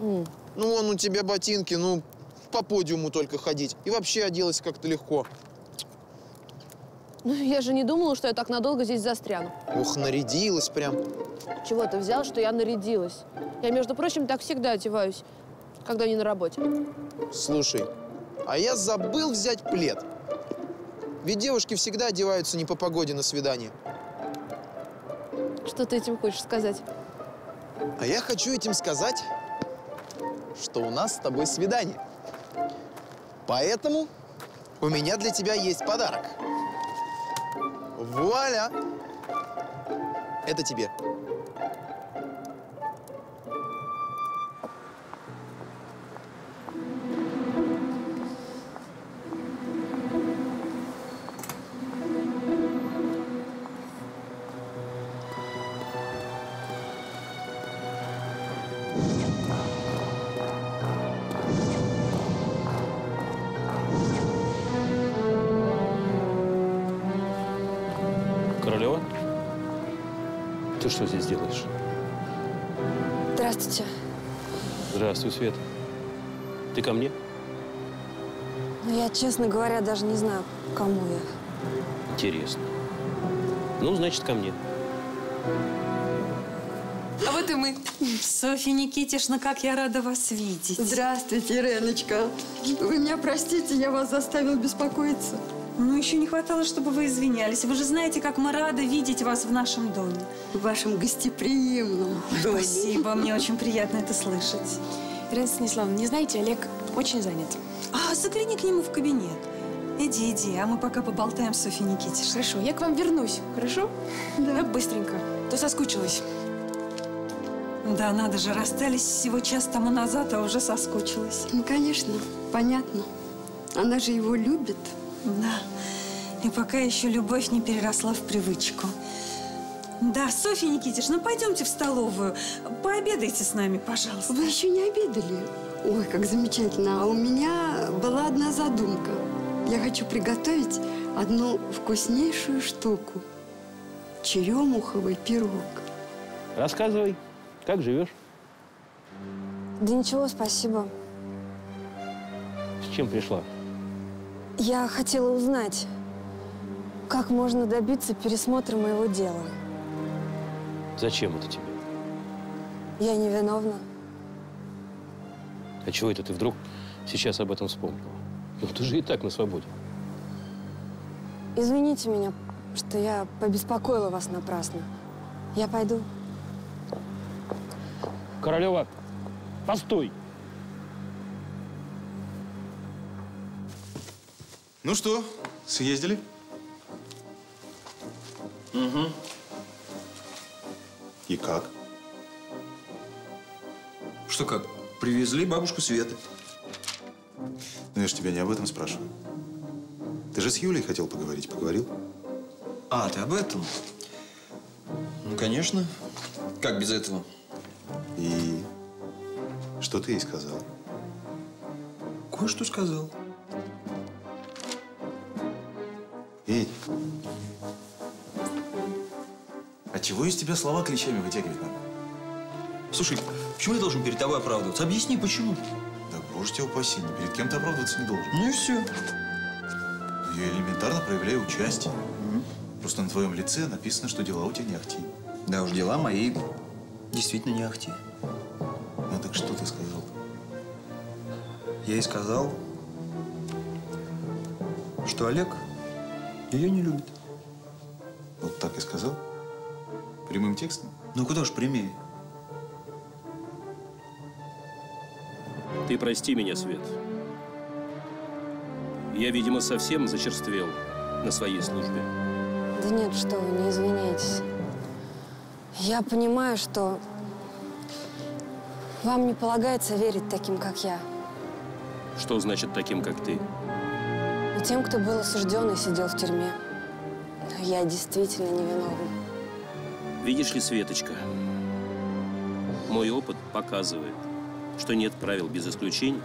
М. Ну, вон у тебя ботинки, ну, по подиуму только ходить. И вообще оделась как-то легко. Ну, я же не думала, что я так надолго здесь застряну. Ух, нарядилась прям. Чего ты взял, что я нарядилась? Я, между прочим, так всегда одеваюсь, когда не на работе. Слушай, а я забыл взять плед. Ведь девушки всегда одеваются не по погоде на свидание. Что ты этим хочешь сказать? А я хочу этим сказать, что у нас с тобой свидание. Поэтому у меня для тебя есть подарок. Вуаля! Это тебе. Ты ко мне? Ну, я, честно говоря, даже не знаю, кому я. Интересно. Ну, значит, ко мне. А вот и мы. Софья Никитишна, как я рада вас видеть. Здравствуйте, Иреночка. Вы меня простите, я вас заставил беспокоиться. Ну, еще не хватало, чтобы вы извинялись. Вы же знаете, как мы рады видеть вас в нашем доме. В вашем гостеприимном доме. Спасибо, мне очень приятно это слышать. Ирина Станиславовна, не знаете, Олег очень занят. А, загляни к нему в кабинет. Иди, иди, а мы пока поболтаем с Софьей Никитишной. Хорошо, я к вам вернусь, хорошо? Да. быстренько, то соскучилась. Да, надо же, расстались всего час тому назад, а уже соскучилась. Ну, конечно, понятно. Она же его любит. Да. И пока еще любовь не переросла в привычку. Да, Софья Никитична, ну пойдемте в столовую. Пообедайте с нами, пожалуйста. Вы еще не обедали? Ой, как замечательно. А у меня была одна задумка. Я хочу приготовить одну вкуснейшую штуку. черемуховый пирог. Рассказывай, как живешь? Да ничего, спасибо. С чем пришла? Я хотела узнать, как можно добиться пересмотра моего дела. Зачем это тебе? Я невиновна. А чего это ты вдруг сейчас об этом вспомнила? Ну, ты же и так на свободе. Извините меня, что я побеспокоила вас напрасно. Я пойду. Королева, постой! Ну что, съездили? Угу. И как? Что как? Привезли бабушку Светы. Ну, я же тебя не об этом спрашиваю. Ты же с Юлей хотел поговорить. Поговорил? А, ты об этом? Ну, конечно. Как без этого? И что ты ей сказал? Кое-что сказал. Эй, А чего из тебя слова клещами вытягивать надо? Слушай, почему я должен перед тобой оправдываться? Объясни, почему. да боже тебя упаси, ни перед кем ты оправдываться не должен. Ну и все. Я элементарно проявляю участие. Просто на твоем лице написано, что дела у тебя не ахти. Да уж, дела мои действительно не ахти. Ну так что ты сказал? Я ей сказал, что Олег ее не любит. Вот так и сказал? Прямым текстом? Ну куда ж прямее? Ты прости меня, Свет. Я, видимо, совсем зачерствел на своей службе. Да нет, что вы, не извиняйтесь. Я понимаю, что вам не полагается верить таким, как я. Что значит таким, как ты? И тем, кто был осужден и сидел в тюрьме. Но я действительно невиновна. Видишь ли, Светочка, мой опыт показывает, что нет правил без исключений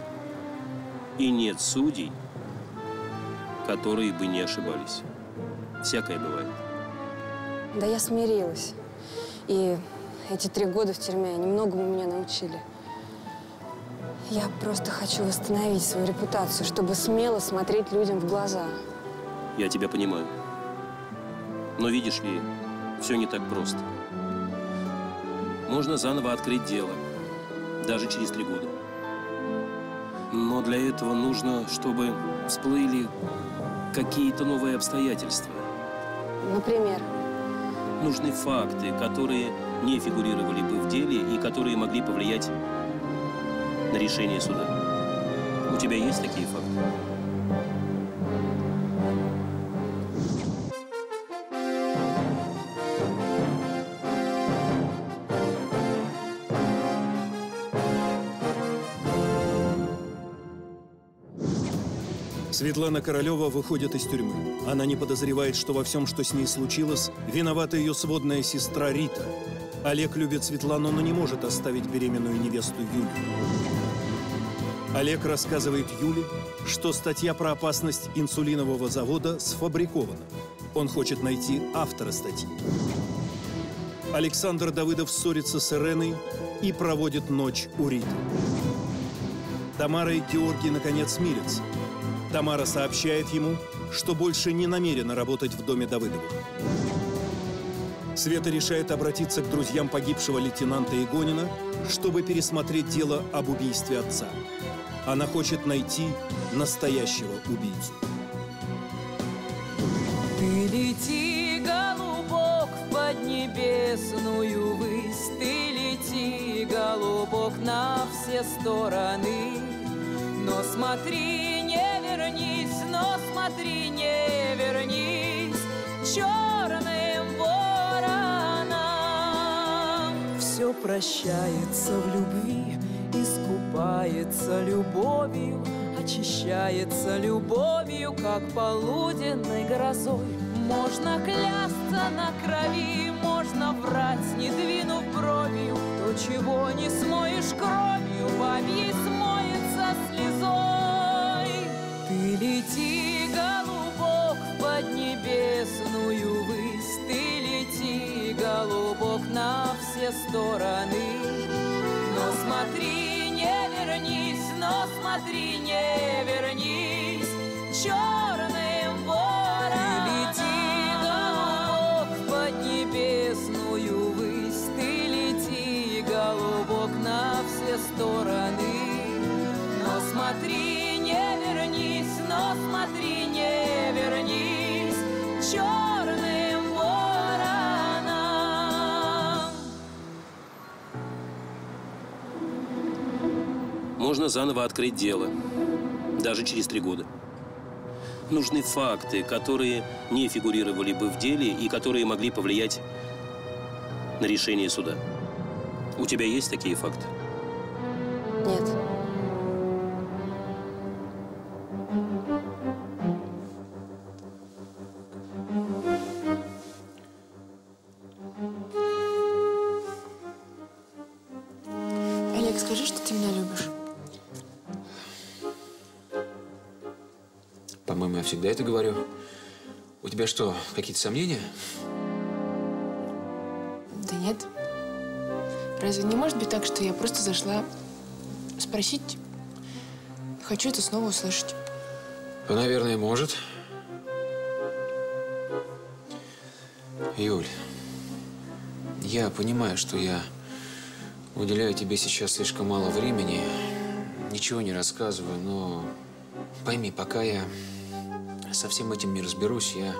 и нет судей, которые бы не ошибались. Всякое бывает. Да я смирилась. И эти три года в тюрьме немногому меня научили. Я просто хочу восстановить свою репутацию, чтобы смело смотреть людям в глаза. Я тебя понимаю. Но видишь ли, все не так просто. Можно заново открыть дело, даже через три года. Но для этого нужно, чтобы всплыли какие-то новые обстоятельства. Например, Нужны факты, которые не фигурировали бы в деле и которые могли повлиять на решение суда. У тебя есть такие факты? Светлана Королева выходит из тюрьмы. Она не подозревает, что во всем, что с ней случилось, виновата ее сводная сестра Рита. Олег любит Светлану, но не может оставить беременную невесту Юлю. Олег рассказывает Юле, что статья про опасность инсулинового завода сфабрикована. Он хочет найти автора статьи. Александр Давыдов ссорится с Иреной и проводит ночь у Риты. Тамара и Георгий наконец мирятся. Тамара сообщает ему, что больше не намерена работать в доме Давыдовых. Света решает обратиться к друзьям погибшего лейтенанта Игонина, чтобы пересмотреть дело об убийстве отца. Она хочет найти настоящего убийцу. Ты лети, голубок, в поднебесную высь, Ты лети, голубок, на все стороны. Но смотри, вернись, но смотри, не вернись Черным вороном. Все прощается в любви, искупается любовью, очищается любовью, как полуденной грозой. Можно клясться на крови, можно врать, не двинув бровью. То, чего не смоешь кровью, бабьей смоется Лети, голубок, под небесную высь, Ты лети, голубок, на все стороны. Но смотри, не вернись, но смотри, не вернись, черт! Можно заново открыть дело, даже через три года. Нужны факты, которые не фигурировали бы в деле и которые могли повлиять на решение суда. У тебя есть такие факты? Нет. Всегда это говорю. У тебя что, какие-то сомнения? Да нет. Разве не может быть так, что я просто зашла спросить? Хочу это снова услышать. Ну, наверное, может. Юль, я понимаю, что я уделяю тебе сейчас слишком мало времени, ничего не рассказываю, но пойми, пока я со всем этим не разберусь, я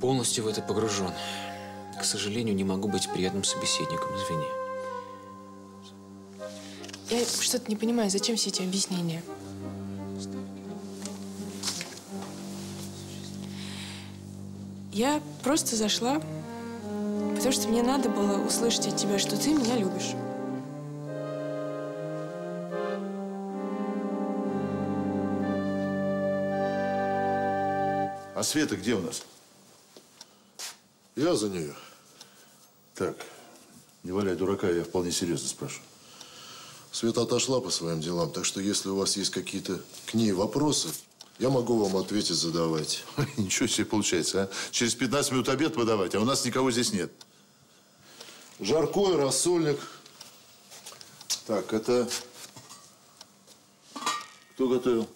полностью в это погружен. К сожалению, не могу быть приятным собеседником, извини. Я что-то не понимаю, зачем все эти объяснения? Я просто зашла, потому что мне надо было услышать от тебя, что ты меня любишь. А Света где у нас? Я за нее. Так, не валяй дурака, я вполне серьезно спрашиваю. Света отошла по своим делам, так что если у вас есть какие-то к ней вопросы, я могу вам ответить, задавать. Ничего себе получается, а? Через 15 минут обед подавать, а у нас никого здесь нет. Жаркое, рассольник. Так, это... Кто готовил?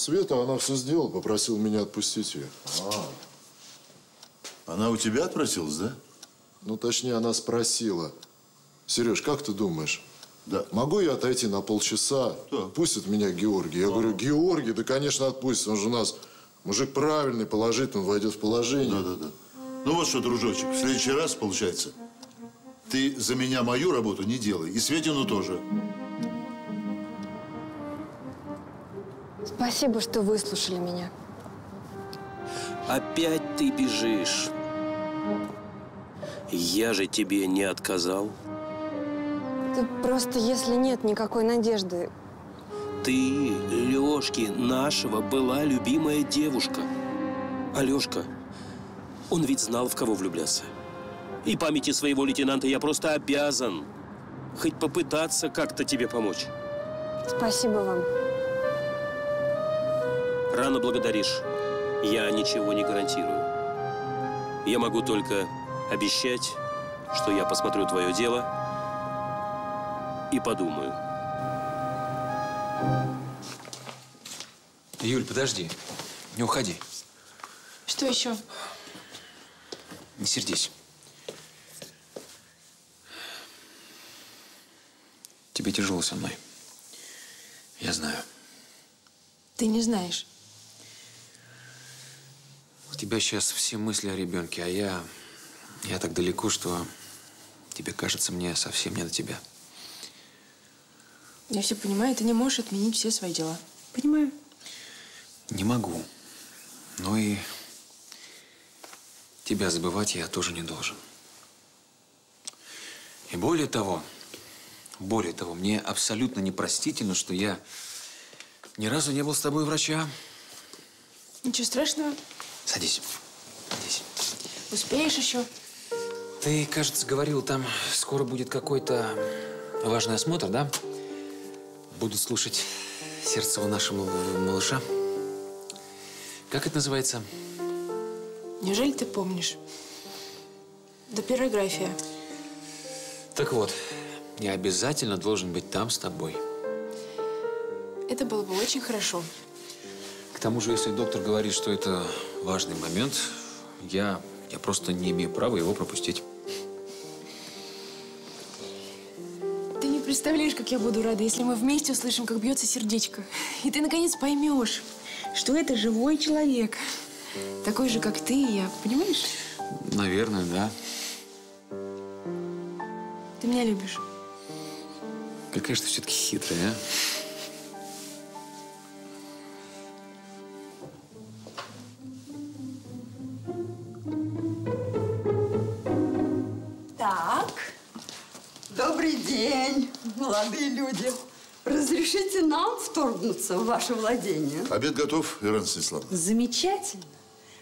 Света, она все сделала, попросила меня отпустить ее. А. Она у тебя отпросилась, да? Ну, точнее, она спросила. Сереж, как ты думаешь? Да. Могу я отойти на полчаса? Пустит меня Георгий. Я говорю, Георгий, да, конечно, отпустит. Он же у нас мужик правильный, положительный, он войдет в положение. Да, да, да. Ну вот что, дружочек, в следующий раз, получается, ты за меня мою работу не делай. И Светину тоже. Спасибо, что выслушали меня. Опять ты бежишь. Я же тебе не отказал. Ты просто, если нет никакой надежды, Ты, Лёшки, нашего была любимая девушка. Алёшка, он ведь знал, в кого влюбляться. И памяти своего лейтенанта я просто обязан хоть попытаться как-то тебе помочь. спасибо вам. Рано благодаришь. Я ничего не гарантирую. Я могу только обещать, что я посмотрю твое дело и подумаю. Юль, подожди. Не уходи. Что еще? Не сердись. Тебе тяжело со мной. Я знаю. Ты не знаешь. У тебя сейчас все мысли о ребенке, а я... Я так далеко, что тебе кажется, мне совсем не до тебя. Я все понимаю, ты не можешь отменить все свои дела. Понимаю. Не могу. Но и тебя забывать я тоже не должен. И более того, более того, мне абсолютно непростительно, что я ни разу не был с тобой врача. Ничего страшного. Садись. Садись. Успеешь еще. Ты, кажется, говорил, там скоро будет какой-то важный осмотр, да? Будут слушать сердце у нашего малыша. Как это называется? Неужели ты помнишь? Допирография. Так вот, я обязательно должен быть там с тобой. Это было бы очень хорошо. К тому же, если доктор говорит, что это важный момент, я, я просто не имею права его пропустить. Ты не представляешь, как я буду рада, если мы вместе услышим, как бьется сердечко. И ты, наконец, поймешь, что это живой человек. Такой же, как ты и я. Понимаешь? Наверное, да. Ты меня любишь. Какая же ты все-таки хитрая, а? Вторгнуться в ваше владение? Обед готов, Ирина Станиславовна. Замечательно.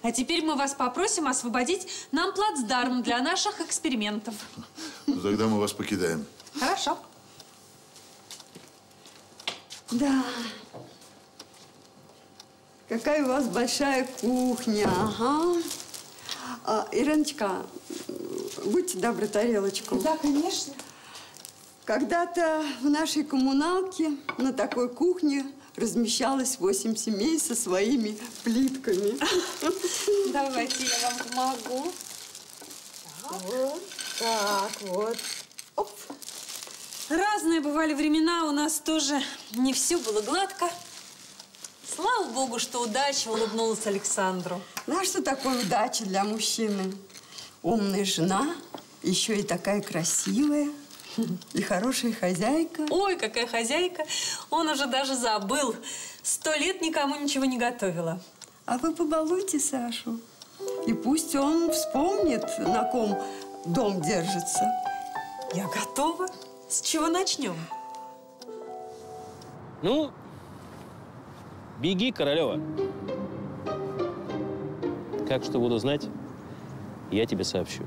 А теперь мы вас попросим освободить нам плацдарм для наших экспериментов. Ну, Тогда мы вас покидаем. Хорошо. Да. Какая у вас большая кухня, ага. А, Ириночка, будьте добры, тарелочку. Да, конечно. Когда-то в нашей коммуналке на такой кухне размещалось восемь семей со своими плитками. Давайте я вам помогу. Вот так вот. Разные бывали времена, у нас тоже не все было гладко. Слава богу, что удача улыбнулась Александру. Ну, а что такое удача для мужчины? Умная жена, еще и такая красивая, и хорошая хозяйка. Ой, какая хозяйка. Он уже даже забыл. Сто лет никому ничего не готовила. А вы побалуйте Сашу. И пусть он вспомнит, на ком дом держится. Я готова. С чего начнем? Ну, беги, Королева. Как что буду знать, я тебе сообщу.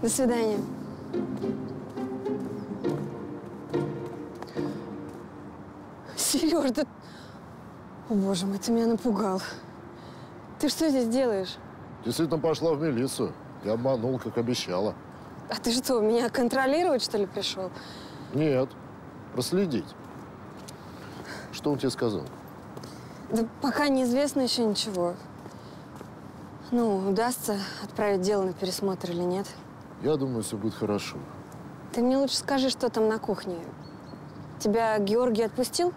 До свидания. Сереж, да... О, боже мой, ты меня напугал. Ты что здесь делаешь? Действительно пошла в милицию. Я обманул, как обещала. А ты что, меня контролировать, что ли, пришел? Нет, проследить. Что он тебе сказал? Да пока неизвестно еще ничего. Ну, удастся отправить дело на пересмотр или нет. Я думаю, все будет хорошо. Ты мне лучше скажи, что там на кухне. Тебя Георгий отпустил?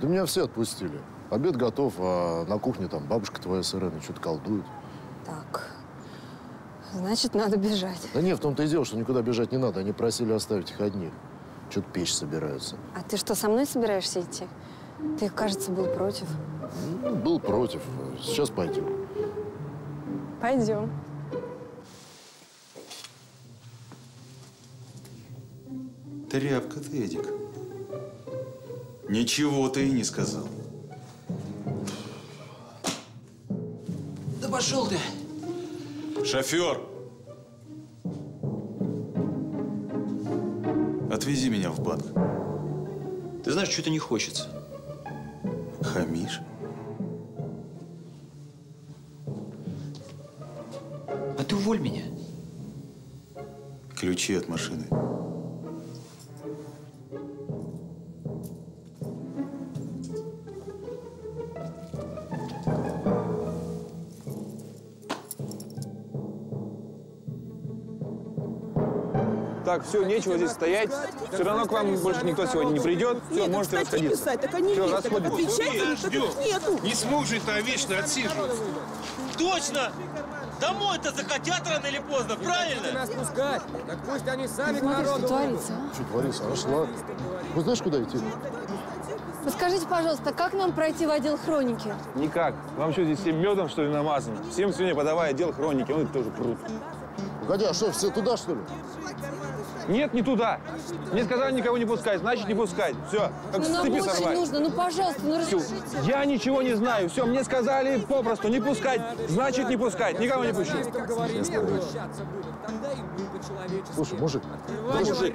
Да меня все отпустили. Обед готов, а на кухне там бабушка твоя с Иреной что-то колдует. Так, значит, надо бежать. Да нет, в том-то и дело, что никуда бежать не надо. Они просили оставить их одних. Что-то печь собираются. А ты что, со мной собираешься идти? Ты, кажется, был против. Ну, был против. Сейчас пойдем. Пойдем. Тряпка ты, Эдик. Ничего ты и не сказал. Да пошел ты! Шофер! Отвези меня в банк. Ты знаешь, что-то не хочется. Хамишь? А ты уволь меня. Ключи от машины. Так, все, нечего здесь стоять. Все равно к вам больше никто сегодня не придет. Все, можете расходиться. так они Все, есть. Отвечайте, так нету. Не смужи-то, а вечно отсиживаться. Точно! Домой-то закатят рано или поздно, правильно? нас пускать. Так пусть они сами к Смотри, народу что творится, а? Что творится? Ладно. Вы знаешь, куда идти? Подскажите, пожалуйста, как нам пройти в отдел хроники? Никак. Вам что, здесь всем медом, что ли, намазано? Всем сегодня подавай отдел хроники. Он тоже прут. Погоди, а что, все туда, что ли? Нет, не туда. Мне сказали никого не пускать, значит не пускать. Все, как ну, с нам цепи очень сорвать. нужно, ну, пожалуйста, ну, разрешите. Я ничего не знаю. Все, мне сказали попросту не пускать, значит не пускать. Никого не пущу. Слушай, мужик, мужик.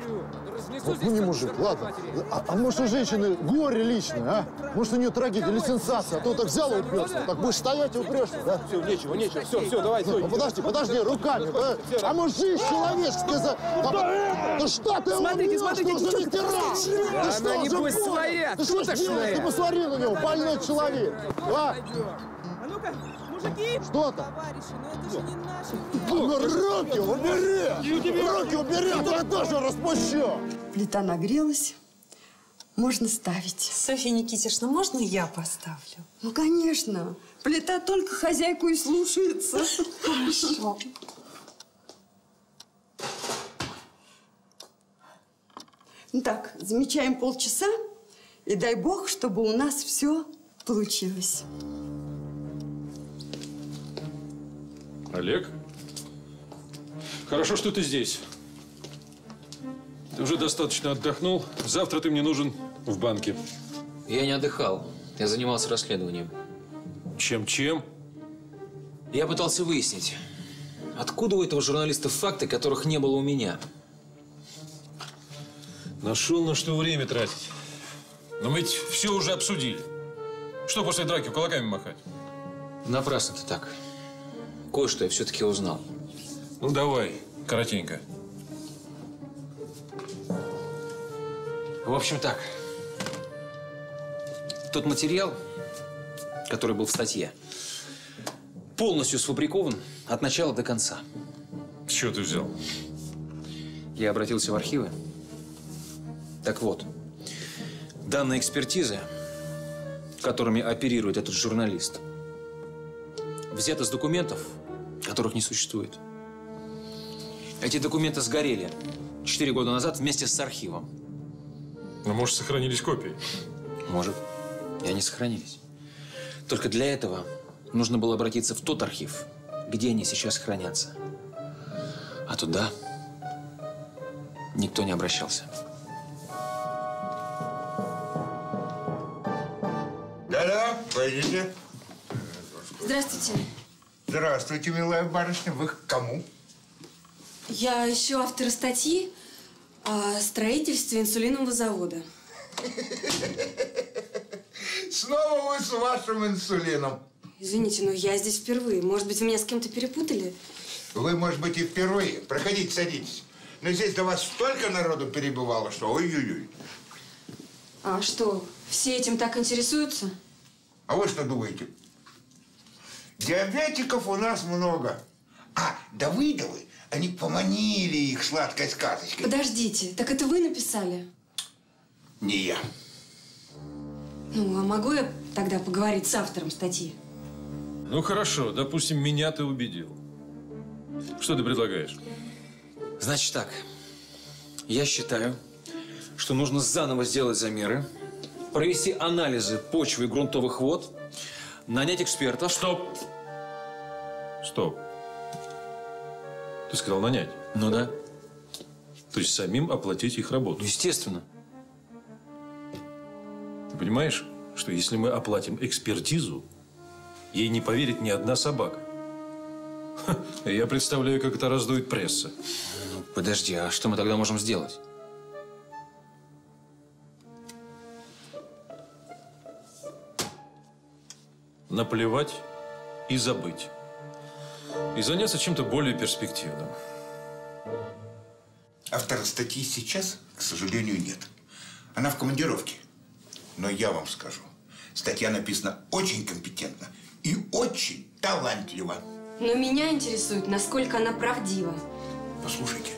Вот, ну не мужик, ладно. А, а может у женщины горе личное, а? Может у нее трагедия или сенсация, а то так взял и уперся. Так будешь стоять и упрешься, да? Все, нечего, нечего. Все, все, давай, Ну, стой. ну, подожди, подожди, руками. да? А может жизнь человеческая за... Куда А, Да что ты Смотрите, умрешь, смотрите, уже девчонка, ветеран! Она что, небось понял? своя, Ты что сделаешь? Ты посмотри на него, больной человек! А? Мужики! Что там? Товарищи, ну это же не наши. Ну, руки убери! Руки убери, а то я тоже распущу! Плита нагрелась. Можно ставить. Софья Никитична, можно я поставлю? Ну, конечно. Плита только хозяйку и слушается. Хорошо. Ну так, замечаем полчаса, и дай бог, чтобы у нас все получилось. Олег? Хорошо, что ты здесь. Ты уже достаточно отдохнул. Завтра ты мне нужен в банке. Я не отдыхал. Я занимался расследованием. Чем-чем? Я пытался выяснить, откуда у этого журналиста факты, которых не было у меня. Нашел на что время тратить. Но мы ведь все уже обсудили. Что после драки кулаками махать? Напрасно ты так. Кое-что я все-таки узнал. Ну, давай, коротенько. В общем так. Тот материал, который был в статье, полностью сфабрикован от начала до конца. С чего ты взял? Я обратился в архивы. Так вот, данные экспертизы, которыми оперирует этот журналист, взяты с документов, которых не существует. Эти документы сгорели четыре года назад вместе с архивом. Ну, может, сохранились копии? Может. И они сохранились. Только для этого нужно было обратиться в тот архив, где они сейчас хранятся. А туда никто не обращался. Да-да, войдите. Здравствуйте. Здравствуйте, милая барышня. Вы к кому? Я ищу автора статьи о строительстве инсулинового завода. Снова вы с вашим инсулином. Извините, но я здесь впервые. Может быть, вы меня с кем-то перепутали? Вы, может быть, и впервые. Проходите, садитесь. Но здесь до вас столько народу перебывало, что ой-ой-ой. А что, все этим так интересуются? А вы что думаете? Диабетиков у нас много. А Давыдовы, они поманили их сладкой сказочкой. Подождите, так это вы написали? Не я. Ну, а могу я тогда поговорить с автором статьи? Ну, хорошо. Допустим, меня ты убедил. Что ты предлагаешь? Значит так, я считаю, что нужно заново сделать замеры, провести анализы почвы и грунтовых вод, нанять экспертов. Стоп! Стоп. Ты сказал нанять? Ну да. То есть самим оплатить их работу? Естественно. Ты понимаешь, что если мы оплатим экспертизу, ей не поверит ни одна собака. Ха, Я представляю, как это раздует пресса. Ну, подожди, а что мы тогда можем сделать? Наплевать и забыть. И заняться чем-то более перспективным. Автора статьи сейчас, к сожалению, нет. Она в командировке. Но я вам скажу, статья написана очень компетентно и очень талантливо. Но меня интересует, насколько она правдива. Послушайте,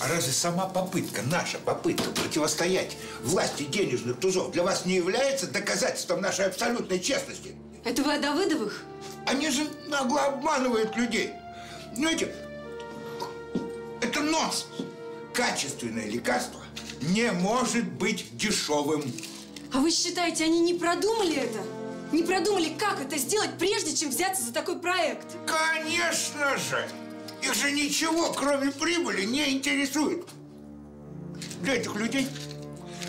а разве сама попытка, наша попытка противостоять власти денежных тузов для вас не является доказательством нашей абсолютной честности? Это вы о Давыдовых? Они же нагло обманывают людей. Знаете, это нонсенс. Качественное лекарство не может быть дешевым. А вы считаете, они не продумали это? Не продумали, как это сделать, прежде чем взяться за такой проект? Конечно же! Их же ничего, кроме прибыли, не интересует. Для этих людей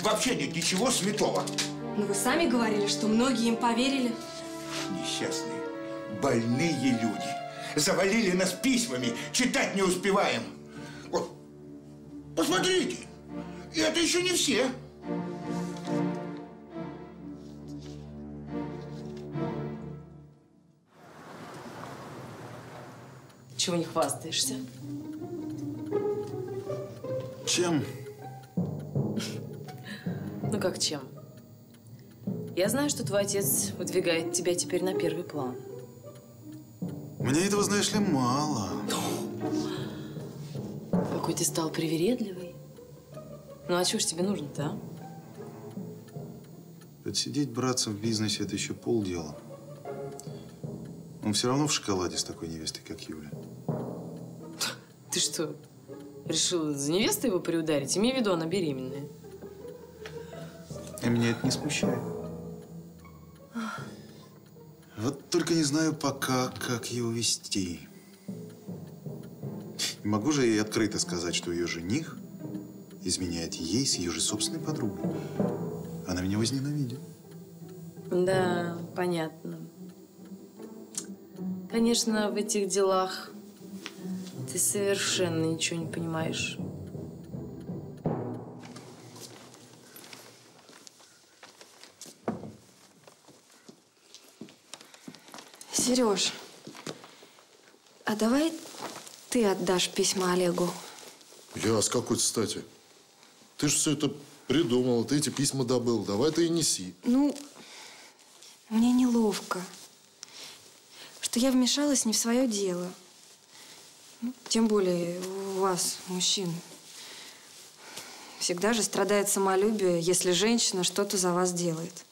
вообще нет ничего святого. Но вы сами говорили, что многие им поверили. Несчастные, больные люди. Завалили нас письмами, читать не успеваем. Вот, посмотрите. И это еще не все. Чего не хвастаешься? Чем? Ну как чем? Я знаю, что твой отец выдвигает тебя теперь на первый план. Мне этого, знаешь ли, мало. Какой ты стал привередливый. Ну а чего ж тебе нужно-то, а? Подсидеть братцем в бизнесе – это еще полдела. Он все равно в шоколаде с такой невестой, как Юля. Ты что, решил за невестой его приударить? Имей в виду, она беременная. И меня это не смущает. Вот только не знаю пока, как ее увести. Не могу же ей открыто сказать, что ее жених изменяет ей с ее же собственной подругой. Она меня возненавидит. Да, понятно. Конечно, в этих делах ты совершенно ничего не понимаешь. Сереж, а давай ты отдашь письма Олегу? Я с какой стати? Ты же все это придумала, ты эти письма добыл. Давай ты и неси. Ну, мне неловко, что я вмешалась не в свое дело. Ну, тем более у вас, мужчин. Всегда же страдает самолюбие, если женщина что-то за вас делает.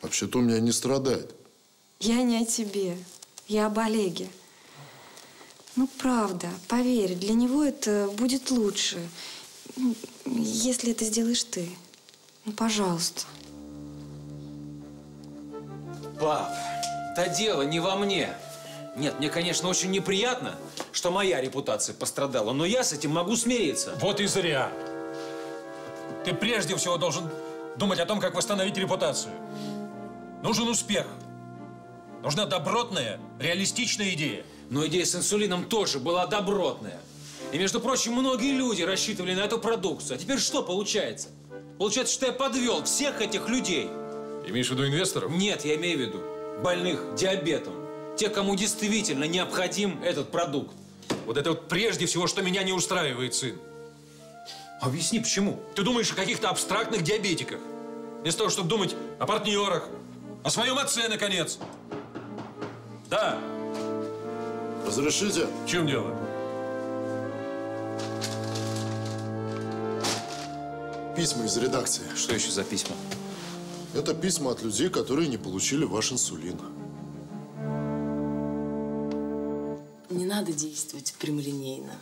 Вообще-то у меня не страдает. Я не о тебе, я об Олеге. Ну, правда, поверь, для него это будет лучше, если это сделаешь ты. Ну, пожалуйста. Пап, да дело не во мне. Нет, мне, конечно, очень неприятно, что моя репутация пострадала, но я с этим могу смириться. Вот и зря. Ты прежде всего должен думать о том, как восстановить репутацию. Нужен успех. Нужна добротная, реалистичная идея. Но идея с инсулином тоже была добротная. И, между прочим, многие люди рассчитывали на эту продукцию. А теперь что получается? Получается, что я подвел всех этих людей. Имеешь в виду инвесторов? Нет, я имею в виду больных диабетом. Те, кому действительно необходим этот продукт. Вот это вот прежде всего, что меня не устраивает, сын. Объясни, почему? Ты думаешь о каких-то абстрактных диабетиках. Вместо того, чтобы думать о партнерах, о своем отце, наконец. Да. Разрешите? В чем дело? Письма из редакции. Что еще за письма? Это письма от людей, которые не получили ваш инсулин. Не надо действовать прямолинейно.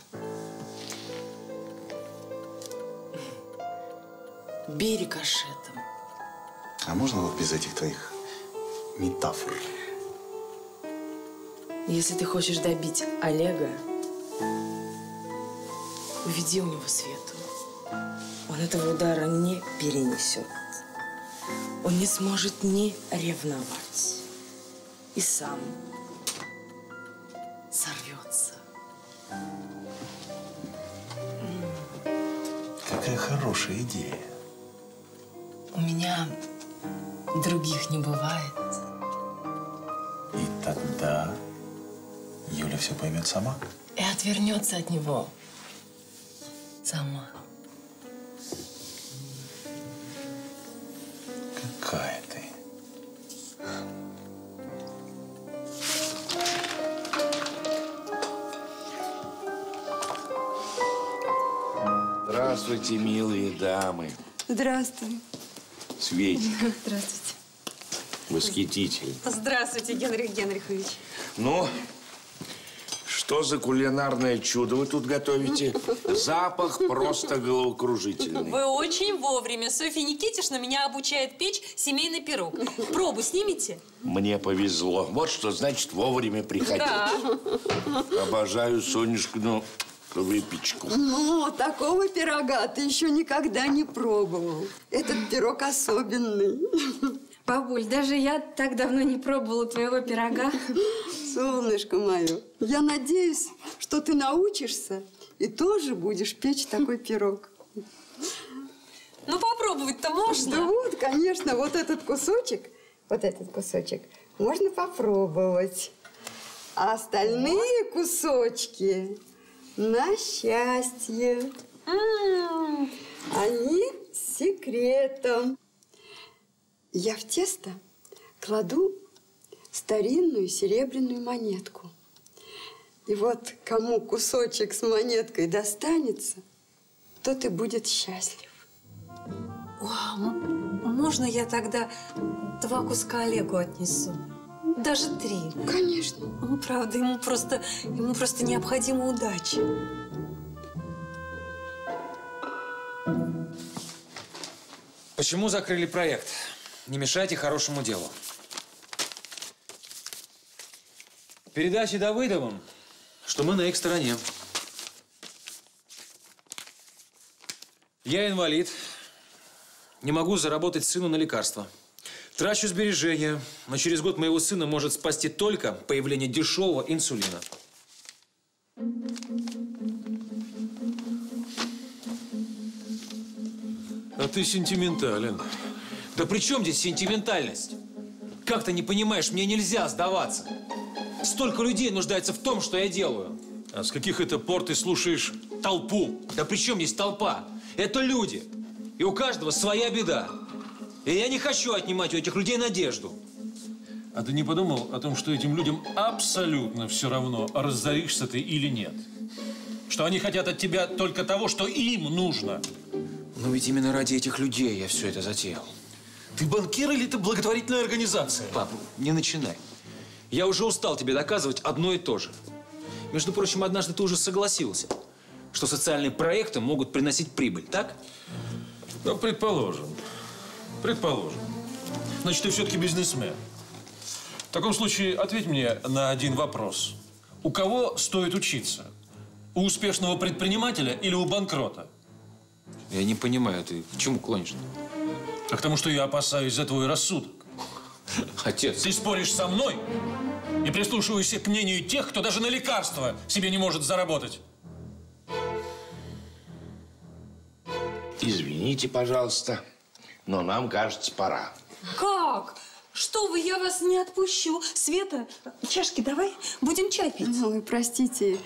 Бей рикошетом. А можно вот без этих твоих метафор? Если ты хочешь добить Олега, уведи у него Свету. Он этого удара не перенесет. Он не сможет не ревновать. И сам сорвется. Какая хорошая идея. У меня других не бывает. И тогда Юля все поймет сама. И отвернется от него сама. Какая ты. Здравствуйте, милые дамы. Здравствуй. Светик, Здравствуйте. восхитительно. Здравствуйте, Генрих Генрихович. Ну, что за кулинарное чудо вы тут готовите? Запах просто головокружительный. Вы очень вовремя. Софья Никитишна меня обучает печь семейный пирог. Пробу снимете? Мне повезло. Вот что значит вовремя приходить. Да. Обожаю Сонюшкину выпечку. Ну, такого пирога ты еще никогда не пробовал. Этот пирог особенный. Бабуль, даже я так давно не пробовала твоего пирога. Солнышко мое, я надеюсь, что ты научишься и тоже будешь печь такой пирог. Ну, попробовать-то можно. Да вот, конечно, вот этот кусочек, вот этот кусочек можно попробовать. А остальные кусочки на счастье. Они с секретом. Я в тесто кладу старинную серебряную монетку. И вот кому кусочек с монеткой достанется, тот и будет счастлив. О, м- можно я тогда два куска Олегу отнесу? Даже три. Конечно. Ну, правда, ему просто, ему просто необходима удача. Почему закрыли проект? Не мешайте хорошему делу. Передачи Давыдовым, что мы на их стороне. Я инвалид. Не могу заработать сыну на лекарства. Трачу сбережения, но через год моего сына может спасти только появление дешевого инсулина. А ты сентиментален. Да при чем здесь сентиментальность? Как ты не понимаешь, мне нельзя сдаваться. Столько людей нуждается в том, что я делаю. А с каких это пор ты слушаешь толпу? Да при чем здесь толпа? Это люди. И у каждого своя беда. И я не хочу отнимать у этих людей надежду. А ты не подумал о том, что этим людям абсолютно все равно, разоришься ты или нет? Что они хотят от тебя только того, что им нужно. Но ведь именно ради этих людей я все это затеял. Ты банкир или ты благотворительная организация? Пап, не начинай. Я уже устал тебе доказывать одно и то же. Между прочим, однажды ты уже согласился, что социальные проекты могут приносить прибыль, так? Ну, предположим. Предположим. Значит, ты все-таки бизнесмен. В таком случае ответь мне на один вопрос. У кого стоит учиться? У успешного предпринимателя или у банкрота? Я не понимаю, ты к чему клонишь? А к тому, что я опасаюсь за твой рассудок. Отец. Ты споришь со мной и прислушиваешься к мнению тех, кто даже на лекарства себе не может заработать. Извините, пожалуйста, но нам, кажется, пора. Как? Что вы, я вас не отпущу. Света, чашки давай, будем чай пить. Ой, простите,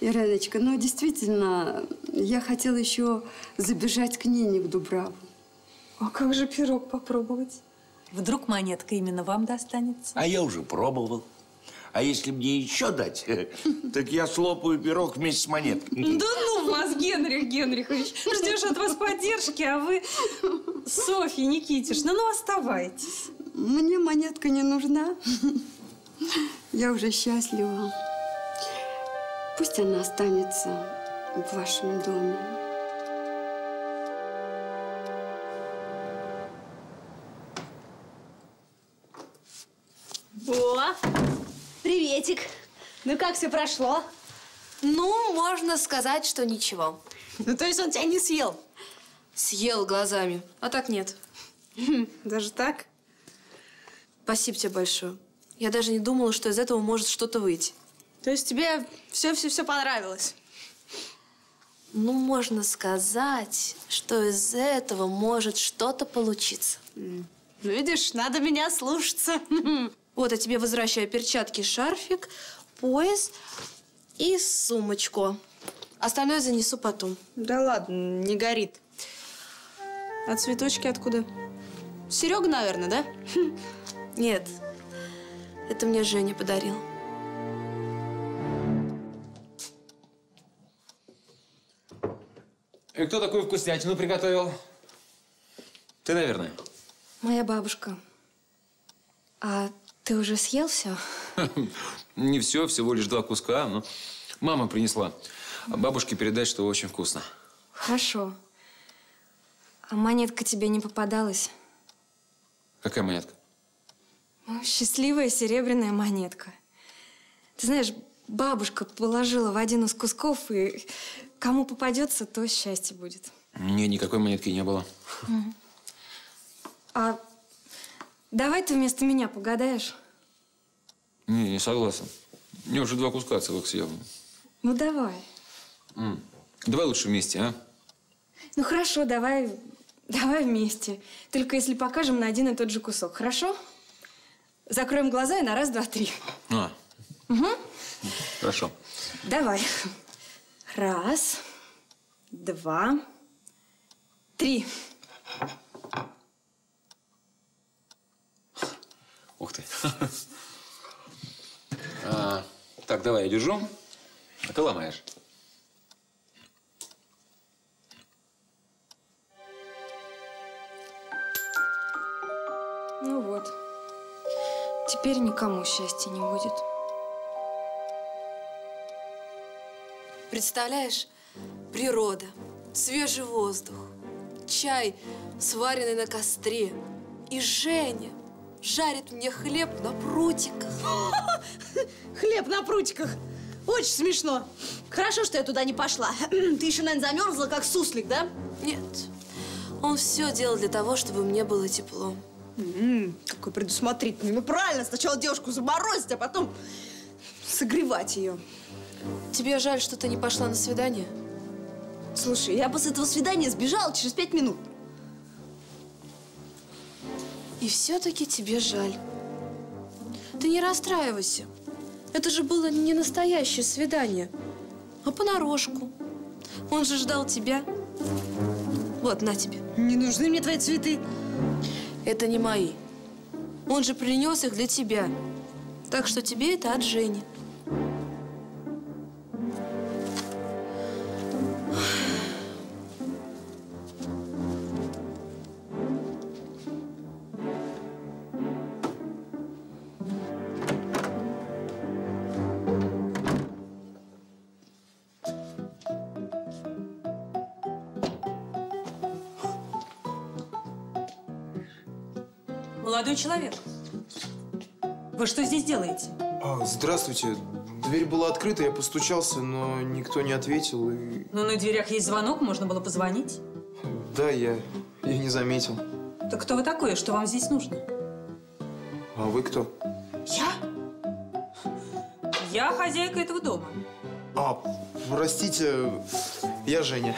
Иреночка, но действительно, я хотела еще забежать к Нине в Дубраву. А как же пирог попробовать? Вдруг монетка именно вам достанется? А я уже пробовал. А если мне еще дать, так я слопаю пирог вместе с монеткой. Да ну вас, Генрих Генрихович. Ждешь от вас поддержки, а вы... Софья Никитишна, ну оставайтесь. Мне монетка не нужна. Я уже счастлива. Пусть она останется в вашем доме. О, приветик. Ну, как все прошло? Ну, можно сказать, что ничего. Ну, то есть он тебя не съел? Съел глазами, а так нет. Даже так? Спасибо тебе большое. Я даже не думала, что из этого может что-то выйти. То есть тебе все-все-все понравилось? Ну, можно сказать, что из этого может что-то получиться. Ну, видишь, надо меня слушаться. Вот, я тебе возвращаю перчатки, шарфик, пояс и сумочку. Остальное занесу потом. Да ладно, не горит. А цветочки откуда? Серега, наверное, да? Нет, это мне Женя подарил. И кто такую вкуснятину приготовил? Ты, наверное. Моя бабушка. А ты уже съел все? Не все, всего лишь два куска, но мама принесла. А бабушке передать, что очень вкусно. Хорошо. А монетка тебе не попадалась? Какая монетка? Ну, счастливая серебряная монетка. Ты знаешь, бабушка положила в один из кусков, и кому попадется, то счастье будет. Мне никакой монетки не было. А давай ты вместо меня погадаешь? Не, не согласен. Мне уже два куска целых съел. Ну, давай. М. Давай лучше вместе, а? Ну, хорошо, давай, давай вместе. Только если покажем на один и тот же кусок, хорошо? Закроем глаза и на раз, два, три. А, Угу. хорошо. Давай. Раз, два, три. Ух ты. А, так, давай я держу, а ты ломаешь. Ну вот. Теперь никому счастья не будет. Представляешь, природа, свежий воздух, чай, сваренный на костре, и Женя жарит мне хлеб на прутиках. Хлеб на прутиках. Очень смешно. Хорошо, что я туда не пошла. Ты еще, наверное, замерзла, как суслик, да? Нет. Он все делал для того, чтобы мне было тепло. М, какой предусмотрительный. Ну правильно, сначала девушку заморозить, а потом согревать ее. Тебе жаль, что ты не пошла на свидание? Слушай, я с этого свидания сбежала через пять минут. И все-таки тебе жаль. Ты не расстраивайся. Это же было не настоящее свидание, а понарошку. Он же ждал тебя. Вот, на тебе. Не нужны мне твои цветы. Это не мои. Он же принес их для тебя. Так что тебе это от Жени. Молодой человек, вы что здесь делаете? А, здравствуйте. Дверь была открыта, я постучался, но никто не ответил. И... Ну, на дверях есть звонок, можно было позвонить. Да, я, я не заметил. Так кто вы такой, что вам здесь нужно? А вы кто? Я? Я хозяйка этого дома. А, простите, я Женя.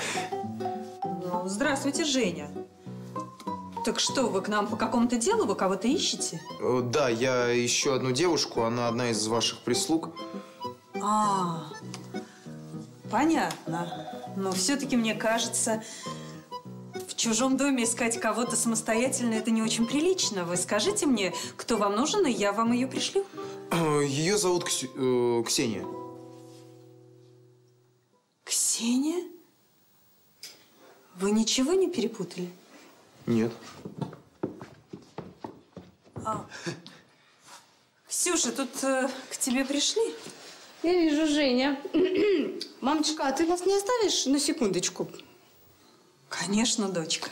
Ну, здравствуйте, Женя. Так что, вы к нам по какому-то делу? Вы кого-то ищете? Э, Да, я ищу одну девушку, она одна из ваших прислуг. А, понятно. Но все-таки мне кажется, в чужом доме искать кого-то самостоятельно это не очень прилично. Вы скажите мне, кто вам нужен, и я вам ее пришлю. Ее зовут Ксе- э, Ксения. Ксения? Вы ничего не перепутали? Нет. А. Ксюша, тут э, к тебе пришли? Я вижу, Женя. Мамочка, а ты нас не оставишь на секундочку? Конечно, дочка.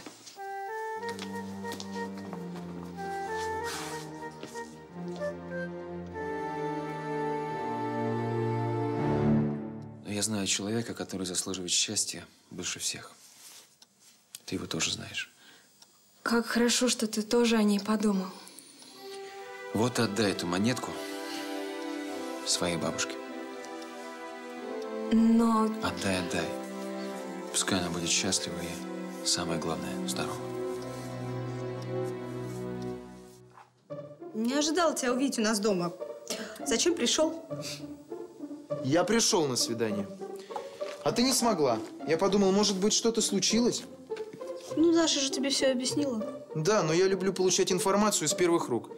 Но я знаю человека, который заслуживает счастья больше всех. Ты его тоже знаешь. Как хорошо, что ты тоже о ней подумал. Вот отдай эту монетку своей бабушке. Но Отдай, отдай. Пускай она будет счастлива и, самое главное, здорова. Не ожидала тебя увидеть у нас дома. Зачем пришел? Я пришел на свидание. А ты не смогла. Я подумал, может быть, что-то случилось? Ну, Даша же тебе все объяснила. Да, но я люблю получать информацию из первых рук.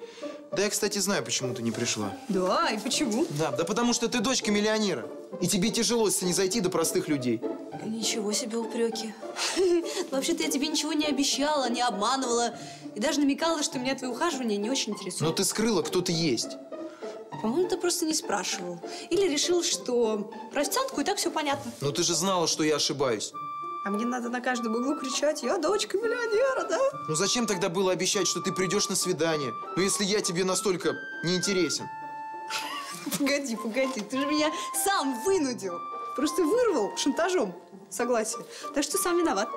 Да, я, кстати, знаю, почему ты не пришла. Да, и почему? Да, да потому что ты дочка миллионера. И тебе тяжело не зайти до простых людей. Ничего себе упреки. Вообще-то я тебе ничего не обещала, не обманывала. И даже намекала, что меня твои ухаживания не очень интересуют. Но ты скрыла, кто ты есть. По-моему, ты просто не спрашивал. Или решил, что про и так все понятно. Но ты же знала, что я ошибаюсь. А мне надо на каждом углу кричать, я дочка миллионера, да? Ну зачем тогда было обещать, что ты придешь на свидание? Ну если я тебе настолько неинтересен. Погоди, погоди, ты же меня сам вынудил. Просто вырвал шантажом согласие. Так что сам виноват.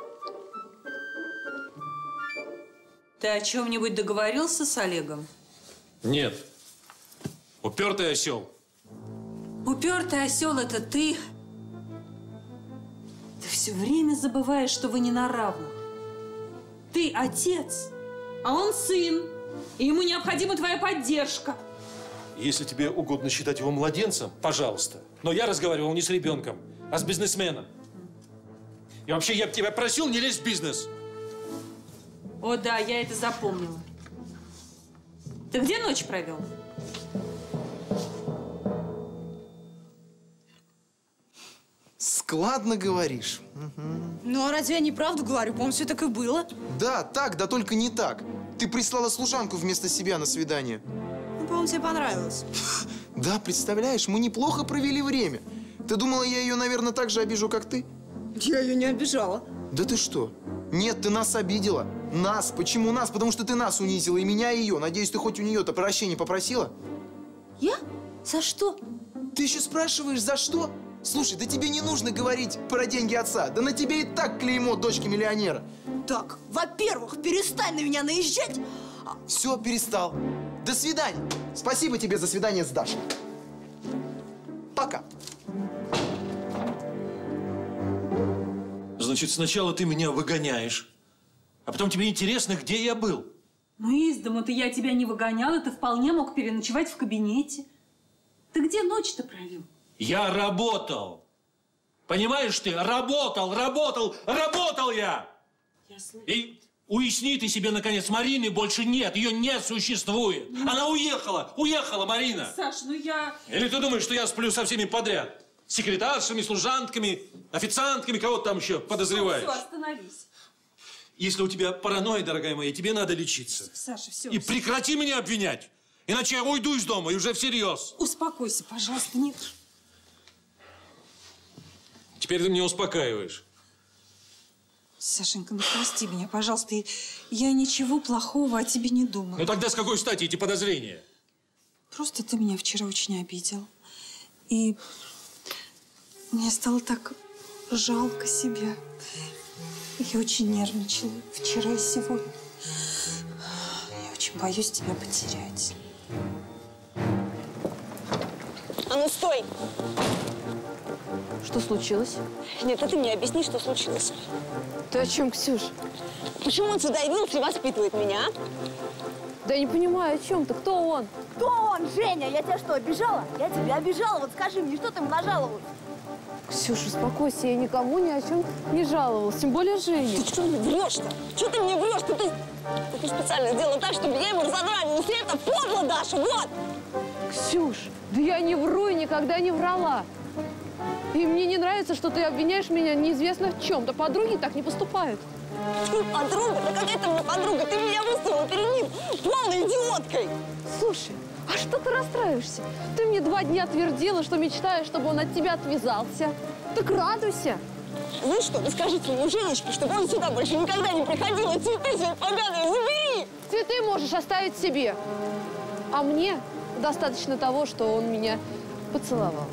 Ты о чем-нибудь договорился с Олегом? Нет. Упертый осел. Упертый осел это ты. Ты все время забываешь, что вы не на равных. Ты отец, а он сын. И ему необходима твоя поддержка. Если тебе угодно считать его младенцем, пожалуйста. Но я разговаривал не с ребенком, а с бизнесменом. И вообще, я бы тебя просил не лезть в бизнес. О, да, я это запомнила. Ты где ночь провел? Складно говоришь. Ну, а разве я неправду говорю? По-моему, все так и было. Да, так, да только не так. Ты прислала служанку вместо себя на свидание. Ну, по-моему, тебе понравилось. Да, представляешь, мы неплохо провели время. Ты думала, я ее, наверное, так же обижу, как ты? Я ее не обижала. Да ты что? Нет, ты нас обидела. Нас. Почему нас? Потому что ты нас унизила, и меня, и ее. Надеюсь, ты хоть у нее-то прощения попросила? Я? За что? Ты еще спрашиваешь, за что? Слушай, да тебе не нужно говорить про деньги отца. Да на тебе и так клеймо дочки миллионера. Так, во-первых, перестань на меня наезжать. Все, перестал. До свидания. Спасибо тебе за свидание с Дашей. Пока. Значит, сначала ты меня выгоняешь, а потом тебе интересно, где я был. Ну, из дому-то я тебя не выгоняла, ты вполне мог переночевать в кабинете. Ты где ночь-то провел? Я работал. Понимаешь ты? Работал, работал, работал я! Я слышу. И уясни ты себе, наконец, Марины больше нет, ее не существует. Она уехала, уехала, Марина. Саш, ну я... Или ты думаешь, что я сплю со всеми подряд? Секретаршами, служантками, официантками, кого там еще подозреваешь? Все, остановись. Если у тебя паранойя, дорогая моя, тебе надо лечиться. Саша, все. И прекрати меня обвинять. Иначе я уйду из дома, и уже всерьез. Успокойся, пожалуйста, нет. Теперь ты меня успокаиваешь. Сашенька, ну прости меня, пожалуйста. Я ничего плохого о тебе не думаю. Ну тогда с какой стати эти подозрения? Просто ты меня вчера очень обидел. И мне стало так жалко себя. Я очень нервничала вчера и сегодня. Я очень боюсь тебя потерять. А ну стой! Что случилось? Нет, это мне объясни, что случилось. Ты о чем, Ксюш? Почему он сюда явился и воспитывает меня? а? Да я не понимаю, о чем ты? Кто он? Кто он, Женя? Я тебя что, обижала? Я тебя обижала. Вот скажи мне, что ты ему нажаловалась? Ксюша, успокойся, я никому ни о чем не жаловалась, тем более Жене. Ты что мне врешь-то? Что ты мне врешь? Ты, ты, ты специально сделала так, чтобы я ему разодрали. Если это подло, Даша, вот! Ксюш, да я не вру и никогда не врала. И мне не нравится, что ты обвиняешь меня неизвестно в чем. Да подруги так не поступают. Подруга? Да какая мне подруга? Ты меня выставила перед ним полной идиоткой! Слушай, а что ты расстраиваешься? Ты мне два дня твердила, что мечтаешь, чтобы он от тебя отвязался. Так радуйся. Ну что, ты скажи своему Женечке, чтобы он сюда больше никогда не приходил, и цветы свои поганые забери! Цветы можешь оставить себе. А мне достаточно того, что он меня поцеловал.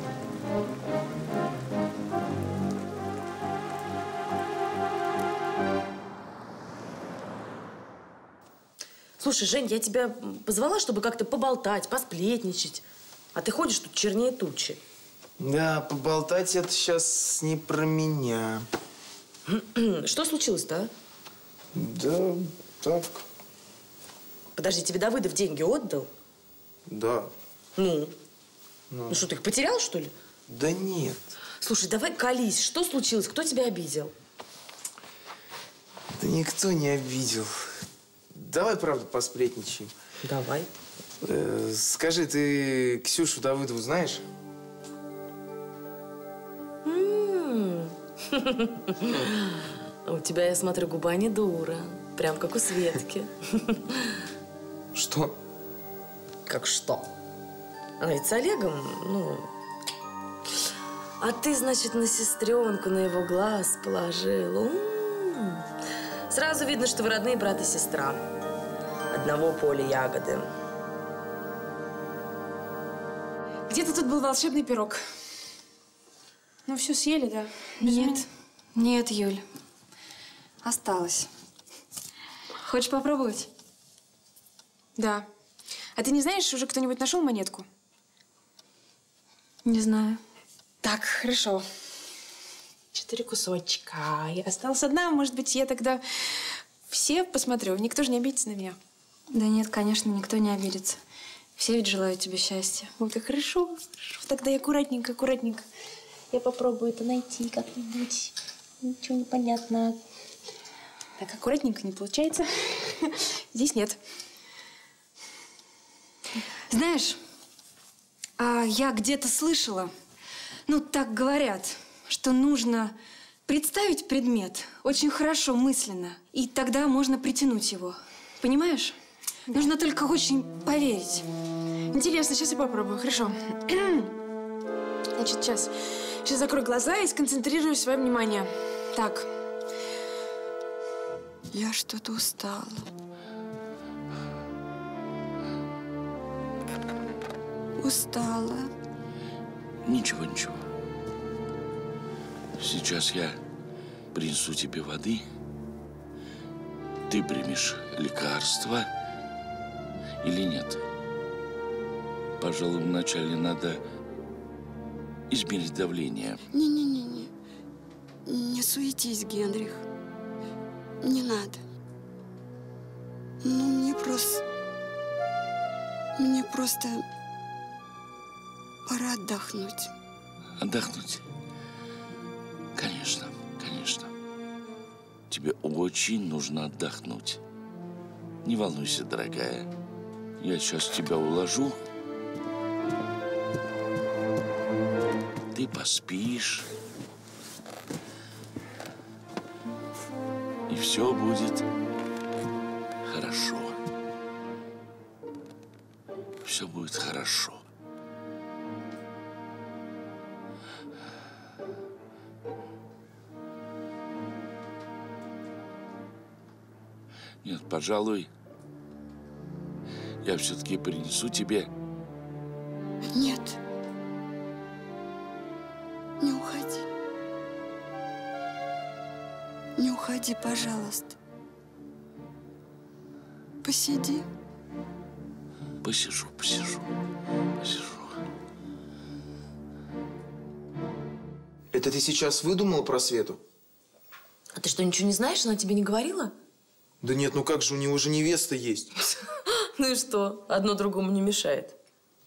Слушай, Жень, я тебя позвала, чтобы как-то поболтать, посплетничать. А ты ходишь тут чернее тучи. Да, поболтать это сейчас не про меня. Что случилось-то, а? Да, так, Подожди, тебе Давыдов деньги отдал? да. Ну? Ну. Ну что, ты их потерял, что ли? Да нет. Слушай, давай колись. Что случилось? Кто тебя обидел? Да никто не обидел. Давай, правда, посплетничаем. Давай. Э, скажи, ты Ксюшу Давыдову знаешь? У тебя, я смотрю, губа не дура. Прям как у Светки. Что? Как что? Она ведь с Олегом, ну... А ты, значит, на сестренку, на его глаз положил. Сразу видно, что вы родные брат и сестра. Одного поля ягоды. Где-то тут был волшебный пирог. Ну, все съели, да? Нет. Нет, Юль. Осталось. Хочешь попробовать? Да. А ты не знаешь, уже кто-нибудь нашел монетку? Не знаю. Так, хорошо. Четыре кусочка. И осталась одна. Может быть, я тогда все посмотрю. Никто же не обидится на меня. Да нет, конечно, никто не обидится. Все ведь желают тебе счастья. Вот как хорошо. хорошо. Тогда я аккуратненько, аккуратненько. Я попробую это найти как-нибудь. Ничего не понятно. Так, аккуратненько не получается. Здесь нет. Знаешь, а я где-то слышала, ну так говорят, что нужно представить предмет очень хорошо мысленно, и тогда можно притянуть его. Понимаешь? Нужно только очень поверить. Интересно, сейчас я попробую. Хорошо. Значит, сейчас. Сейчас закрою глаза и сконцентрирую свое внимание. Так. Я что-то устала. Устала. Ничего, ничего. Сейчас я принесу тебе воды. Ты примешь лекарство или нет? Пожалуй, вначале надо измерить давление. Не-не-не-не. Не суетись, Генрих. Не надо. Ну, мне просто... Мне просто... Пора отдохнуть. Отдохнуть? Конечно, конечно. Тебе очень нужно отдохнуть. Не волнуйся, дорогая. Я сейчас тебя уложу. Ты поспишь. И все будет хорошо. Все будет хорошо. Пожалуй, я все-таки принесу тебе Нет. Не уходи. Не уходи, пожалуйста. Посиди. Посижу, посижу, посижу. Это ты сейчас выдумала про Свету? А ты что, ничего не знаешь? Она тебе не говорила? Да нет, ну как же, у него же невеста есть. Ну и что? Одно другому не мешает.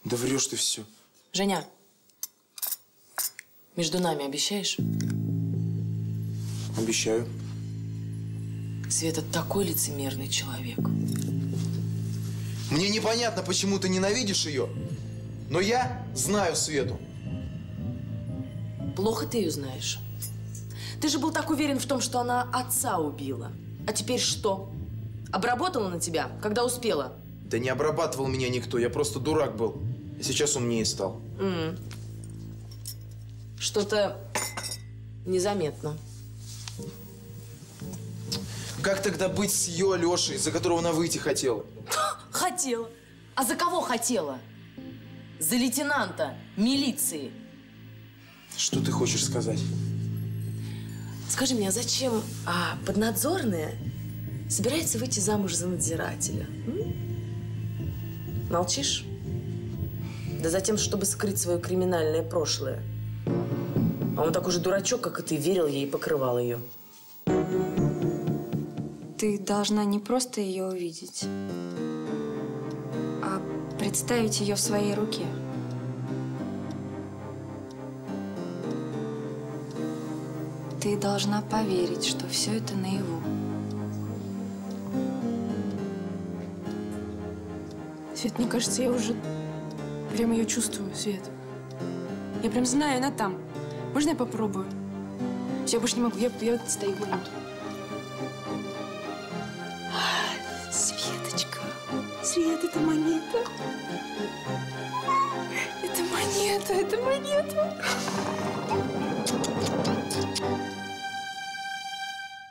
Да врешь ты все. Женя, между нами обещаешь? Обещаю. Света такой лицемерный человек. Мне непонятно, почему ты ненавидишь ее, но я знаю Свету. Плохо ты ее знаешь. Ты же был так уверен в том, что она отца убила. А теперь что? Обработала на тебя, когда успела? Да не обрабатывал меня никто, я просто дурак был. А сейчас умнее стал. М. Что-то незаметно. Как тогда быть с ее Алешей, за которого она выйти хотела? Хотела. А за кого хотела? За лейтенанта милиции. Что ты хочешь сказать? Скажи мне, а зачем а, поднадзорная собирается выйти замуж за надзирателя? М? Молчишь? Да затем, чтобы скрыть свое криминальное прошлое. А он такой же дурачок, как и ты, верил ей и покрывал ее. Ты должна не просто ее увидеть, а представить ее в своей руке. Ты должна поверить, что все это наяву. Свет, мне кажется, я уже прям ее чувствую, Свет. Я прям знаю, она там. Можно я попробую? Все, я больше не могу. Я, я стою минуту. Светочка. Свет, это монета. Это монета, это монета.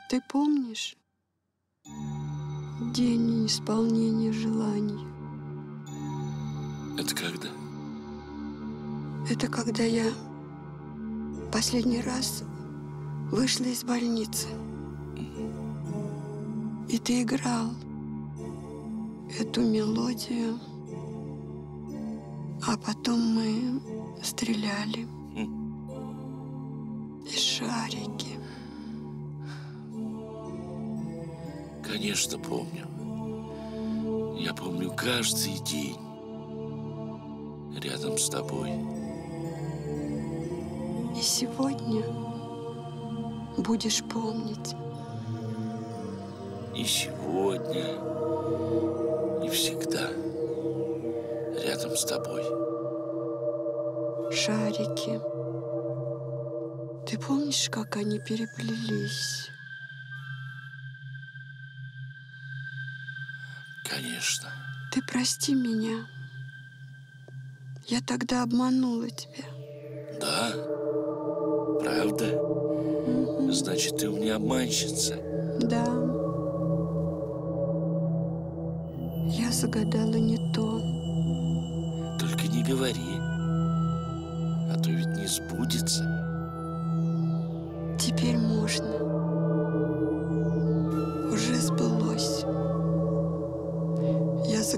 Ты помнишь день исполнения желаний? Это когда? Это когда я последний раз вышла из больницы. И ты играл эту мелодию, а потом мы стреляли. И шарики. Конечно, помню. Я помню каждый день рядом с тобой. И сегодня будешь помнить. И сегодня, и всегда рядом с тобой. Шарики. Ты помнишь, как они переплелись? Конечно. Ты прости меня. Я тогда обманула тебя. Да? Правда? Значит, ты у меня обманщица. Да. Я загадала не то. Только не говори. А то ведь не сбудется. Теперь можно. Уже сбылось.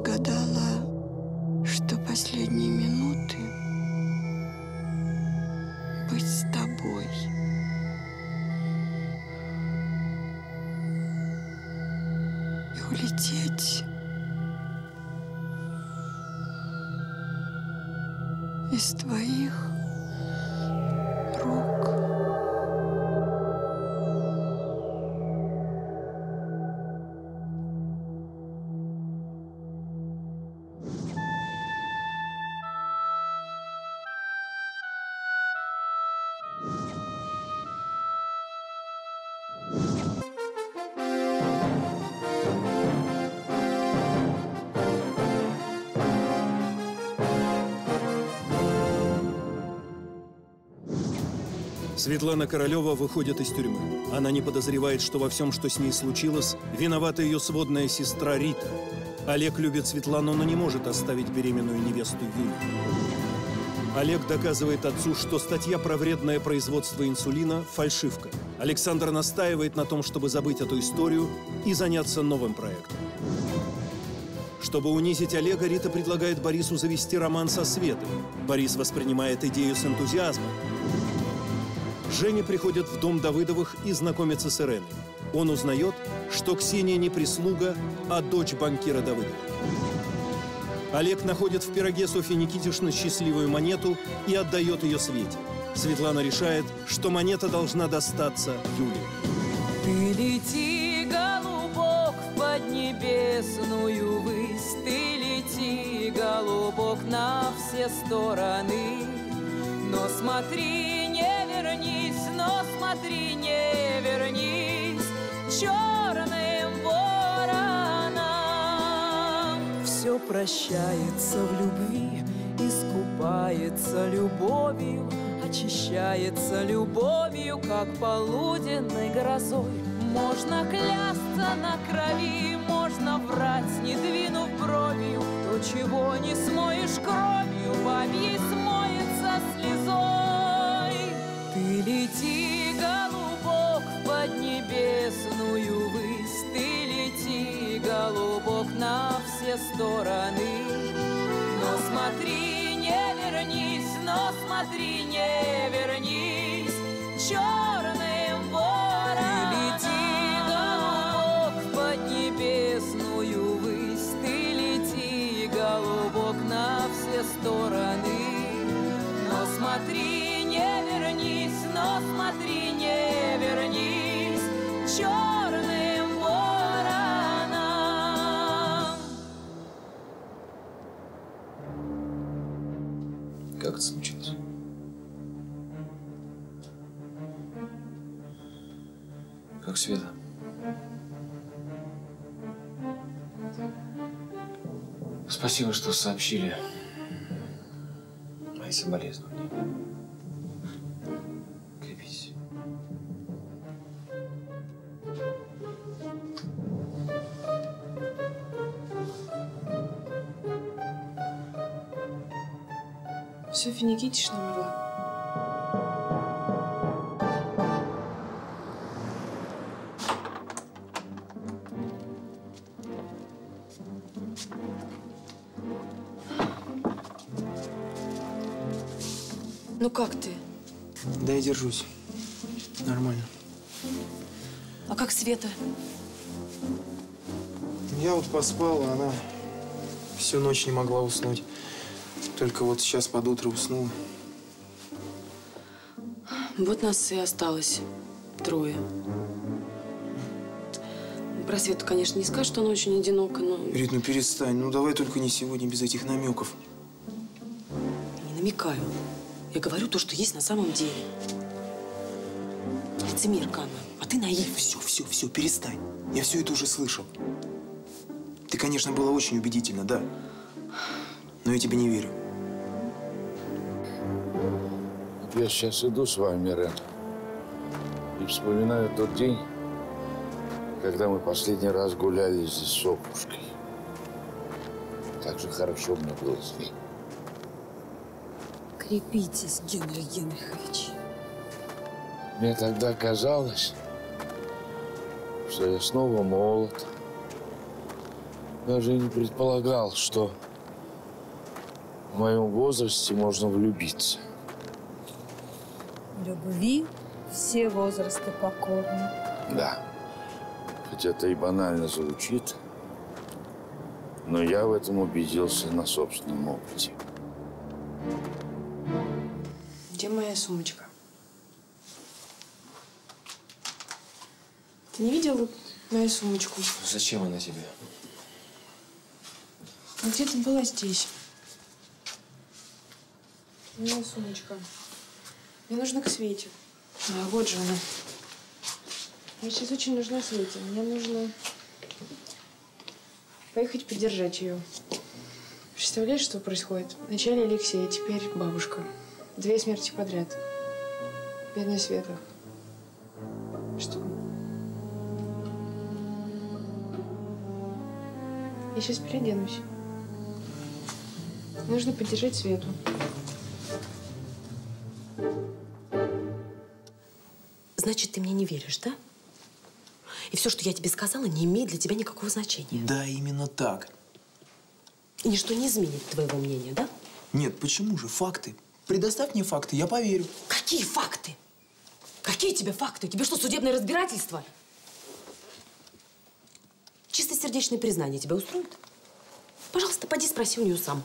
Я Светлана Королева выходит из тюрьмы. Она не подозревает, что во всем, что с ней случилось, виновата ее сводная сестра Рита. Олег любит Светлану, но не может оставить беременную невесту Юлю. Олег доказывает отцу, что статья про вредное производство инсулина – фальшивка. Александр настаивает на том, чтобы забыть эту историю и заняться новым проектом. Чтобы унизить Олега, Рита предлагает Борису завести роман со Светой. Борис воспринимает идею с энтузиазмом. Женя приходит в дом Давыдовых и знакомится с Иреной. Он узнает, что Ксения не прислуга, а дочь банкира Давыдова. Олег находит в пироге Софьи Никитишны счастливую монету и отдает ее Свете. Светлана решает, что монета должна достаться Юле. Ты лети, голубок, в поднебесную высь, Ты лети, голубок, на все стороны. Но смотри, смотри, не вернись Черным вороном. Все прощается в любви, искупается любовью, очищается любовью, как полуденной грозой. Можно клясться на крови, можно врать, не двинув бровью. То, чего не смоешь кровью, бабьей смоется слезой. Ты лети, все стороны. Но смотри, не вернись, но смотри, не вернись черным вороном. Лети, голубок, в поднебесную высь, Ты лети, голубок, на все стороны. Но смотри, не вернись, но смотри, не Света? Спасибо, что сообщили. Мои соболезнования. Крепись. Софья Никитична Ну как ты? Да я держусь. Нормально. А как Света? Я вот поспал, а она всю ночь не могла уснуть. Только вот сейчас под утро уснула. Вот нас и осталось. Трое. Про Свету, конечно, не скажешь, что она очень одинока, но Рит, ну перестань. Ну давай только не сегодня без этих намеков. не намекаю. Я говорю то, что есть на самом деле. Лицемерка она, а ты наив. Все, все, все, перестань. Я все это уже слышал. Ты, конечно, была очень убедительна, да. Но я тебе не верю. Я сейчас иду с вами, Рен, и вспоминаю тот день, когда мы последний раз гуляли здесь с Сопушкой. Так же хорошо мне было с ней. Крепитесь, Генрих Генрихович. Мне тогда казалось, что я снова молод. Даже не предполагал, что в моем возрасте можно влюбиться. Любви все возрасты покорны. Да. Хоть это и банально звучит, но я в этом убедился на собственном опыте. Где моя сумочка? Ты не видел мою сумочку? Зачем она тебе? Ну, где-то была здесь. Моя сумочка. Мне нужно к Свете. А, вот же она. Мне сейчас очень нужна Свете. Мне нужно поехать поддержать ее. Представляешь, что происходит? Вначале Алексей, а теперь бабушка. Две смерти подряд. Бедная Света. Что? Я сейчас переоденусь. Нужно поддержать Свету. Значит, ты мне не веришь, да? И все, что я тебе сказала, не имеет для тебя никакого значения. Да, именно так. И ничто не изменит твоего мнения, да? Нет, почему же? Факты. Предоставь мне факты, я поверю. Какие факты? Какие тебе факты? Тебе что, судебное разбирательство? Чистосердечное признание тебя устроит? Пожалуйста, поди спроси у нее сам.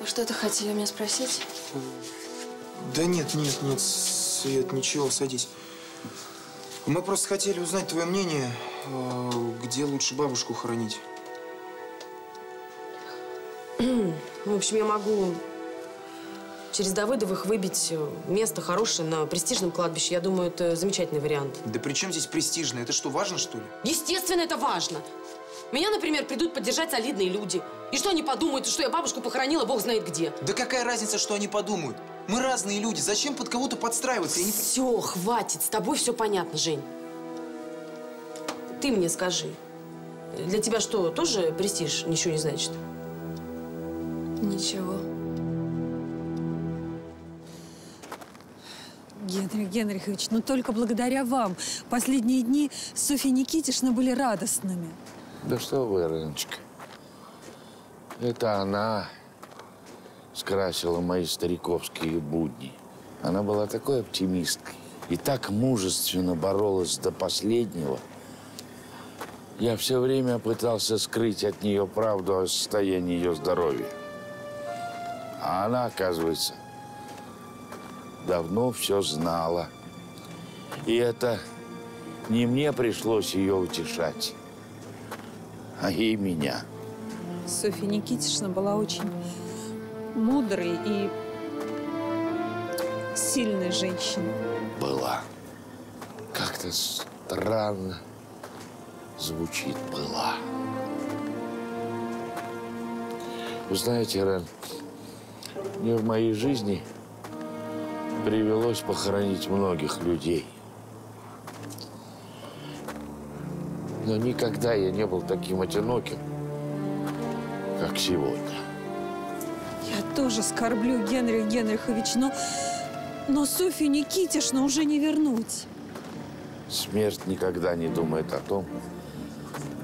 Вы что-то хотели меня спросить? Да нет, нет, нет, Свет, ничего, садись. Мы просто хотели узнать твое мнение, где лучше бабушку хоронить. В общем, я могу через Давыдовых выбить э, место хорошее на престижном кладбище. Я думаю, это замечательный вариант. Да при чем здесь престижно? Это что, важно, что ли? Естественно, это важно. Меня, например, придут поддержать солидные люди. И что они подумают, что я бабушку похоронила бог знает где? Да какая разница, что они подумают? Мы разные люди. Зачем под кого-то подстраиваться? Я не... Все, хватит. С тобой все понятно, Жень. Ты мне скажи. Для тебя что, тоже престиж ничего не значит? Ничего. Генрих Генрихович, ну только благодаря вам последние дни Софья Никитишна были радостными. Да что вы, Рыночка. Это она скрасила мои стариковские будни. Она была такой оптимисткой и так мужественно боролась до последнего. Я все время пытался скрыть от нее правду о состоянии ее здоровья. А она, оказывается, давно все знала. И это не мне пришлось ее утешать, а ей меня. Софья Никитишна была очень мудрой и сильной женщиной. Была. Как-то странно звучит «была». Вы знаете, Рен, мне в моей жизни привелось похоронить многих людей. Но никогда я не был таким одиноким, как сегодня. Я тоже скорблю, Генрих Генрихович, но, но Софью Никитишну уже не вернуть. Смерть никогда не думает о том,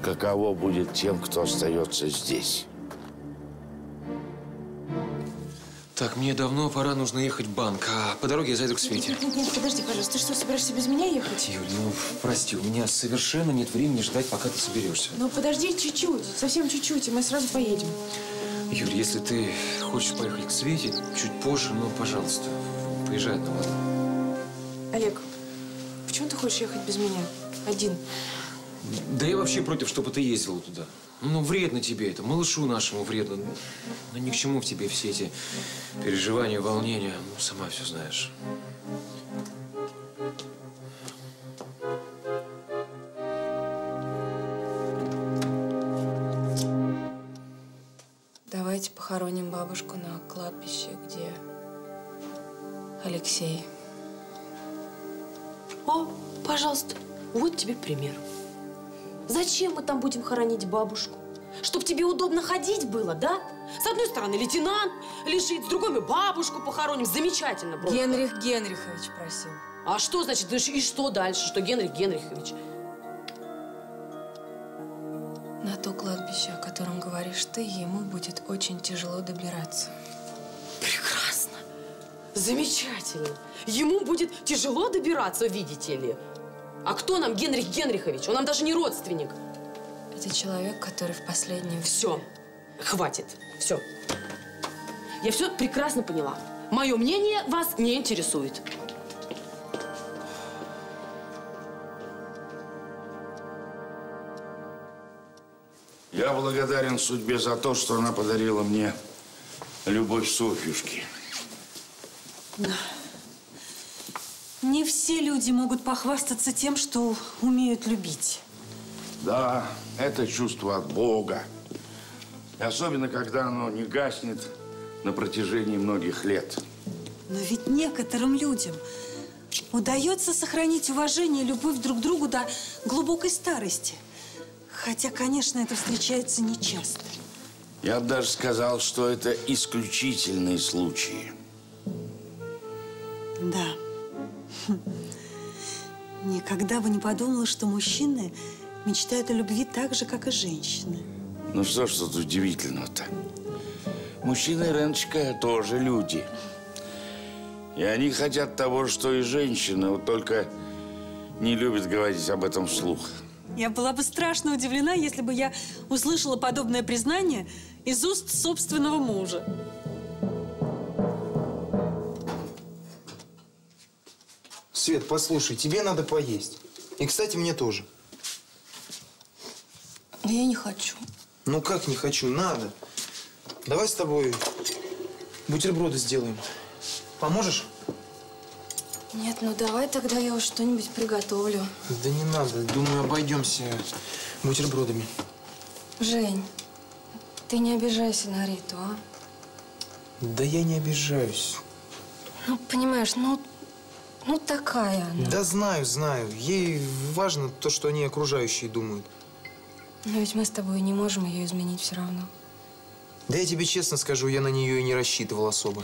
каково будет тем, кто остается здесь. Так, мне давно пора, нужно ехать в банк, а по дороге я зайду к Свете. Нет, нет, нет, подожди, пожалуйста. Ты что, собираешься без меня ехать? Юль, ну, прости, у меня совершенно нет времени ждать, пока ты соберешься. Ну, подожди чуть-чуть, совсем чуть-чуть, и мы сразу поедем. Юль, если ты хочешь поехать к Свете чуть позже, ну, пожалуйста. Поезжай одна, ладно? Олег, почему ты хочешь ехать без меня? Один. Да я вообще против, чтобы ты ездила туда. Ну, вредно тебе это, малышу нашему вредно. Ну, ни к чему в тебе все эти переживания, волнения. Ну, сама все знаешь. Давайте похороним бабушку на кладбище, где Алексей. О, пожалуйста, вот тебе пример. Зачем мы там будем хоронить бабушку? Чтоб тебе удобно ходить было, да? С одной стороны лейтенант лежит, с другой мы бабушку похороним. Замечательно просто. Генрих Генрихович просил. А что значит, ну и что дальше, что Генрих Генрихович? На то кладбище, о котором говоришь ты, ему будет очень тяжело добираться. Прекрасно. Замечательно. Ему будет тяжело добираться, видите ли. А кто нам Генрих Генрихович? Он нам даже не родственник. Это человек, который в последнее Все. Хватит. Все. Я все прекрасно поняла. Мое мнение вас не интересует. Я благодарен судьбе за то, что она подарила мне любовь Софьюшки. Да. Не все люди могут похвастаться тем, что умеют любить. Да, это чувство от Бога. И особенно, когда оно не гаснет на протяжении многих лет. Но ведь некоторым людям удается сохранить уважение и любовь друг к другу до глубокой старости. Хотя, конечно, это встречается нечасто. Я бы даже сказал, что это исключительные случаи. Да. Никогда бы не подумала, что мужчины мечтают о любви так же, как и женщины. Ну что ж тут удивительного-то? Мужчины, Реночка, тоже люди. И они хотят того, что и женщины, вот только не любят говорить об этом вслух. Я была бы страшно удивлена, если бы я услышала подобное признание из уст собственного мужа. Свет, послушай, тебе надо поесть. И, кстати, мне тоже. Я не хочу. Ну как не хочу? Надо. Давай с тобой бутерброды сделаем. Поможешь? Нет, ну давай тогда я уж что-нибудь приготовлю. Да не надо. Думаю, обойдемся бутербродами. Жень, ты не обижайся на Риту, а? Да я не обижаюсь. Ну, понимаешь, ну, ну такая она. Да знаю, знаю. Ей важно то, что они окружающие думают. Но ведь мы с тобой не можем ее изменить все равно. Да я тебе честно скажу, я на нее и не рассчитывал особо.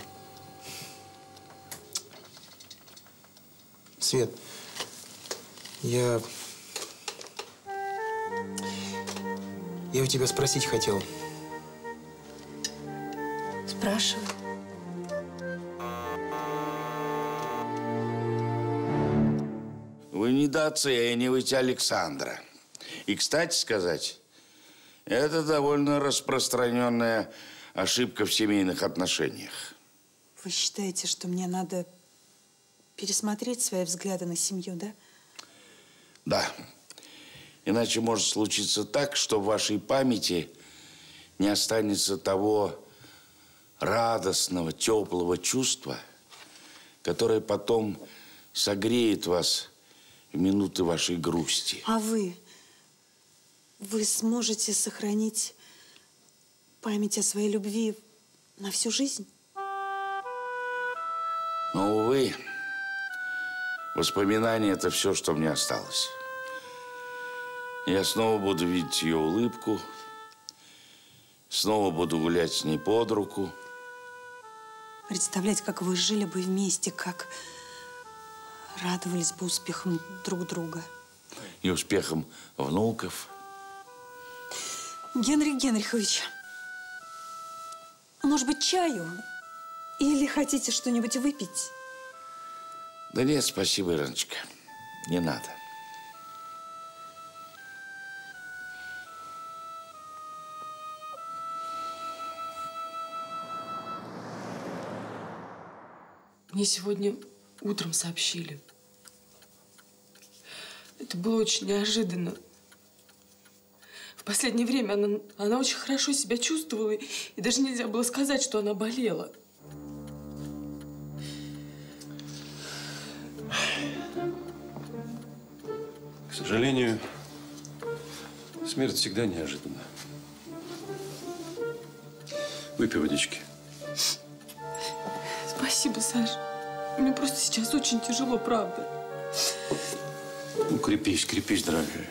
Свет, я... Я у тебя спросить хотел. Спрашивай. Вы недооцениваете Александра. И, кстати сказать, это довольно распространенная ошибка в семейных отношениях. Вы считаете, что мне надо пересмотреть свои взгляды на семью, да? Да. Иначе может случиться так, что в вашей памяти не останется того радостного, теплого чувства, которое потом согреет вас в минуты вашей грусти. А вы? Вы сможете сохранить память о своей любви на всю жизнь? Но, увы, воспоминания – это все, что мне осталось. Я снова буду видеть ее улыбку, снова буду гулять с ней под руку. Представлять, как вы жили бы вместе, как радовались бы успехам друг друга. И успехом внуков. Генрих Генрихович, может быть, чаю? Или хотите что-нибудь выпить? Да нет, спасибо, Ирочка. Не надо. Мне сегодня утром сообщили. Это было очень неожиданно. В последнее время она, она очень хорошо себя чувствовала, и даже нельзя было сказать, что она болела. К сожалению, смерть всегда неожиданна. Выпей водички. Спасибо, Саш. Мне просто сейчас очень тяжело, правда. Ну, крепись, крепись, дорогая.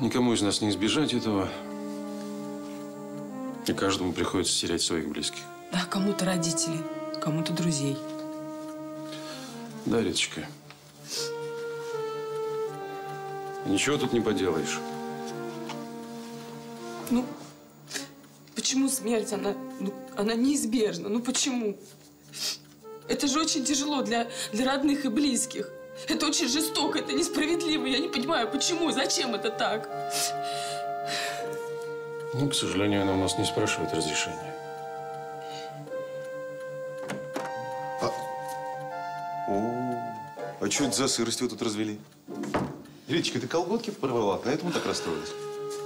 Никому из нас не избежать этого. И каждому приходится терять своих близких. Да, кому-то родителей, кому-то друзей. Да, Риточка. Ничего тут не поделаешь. Ну, почему смерть, она, ну, она неизбежна? Ну, почему? Это же очень тяжело для, для родных и близких. Это очень жестоко, это несправедливо. Я не понимаю, почему, зачем это так? Ну, к сожалению, она у нас не спрашивает разрешения. О, а что это за сырость вы тут развели? Риточка, ты колготки порвала, поэтому так расстроилась?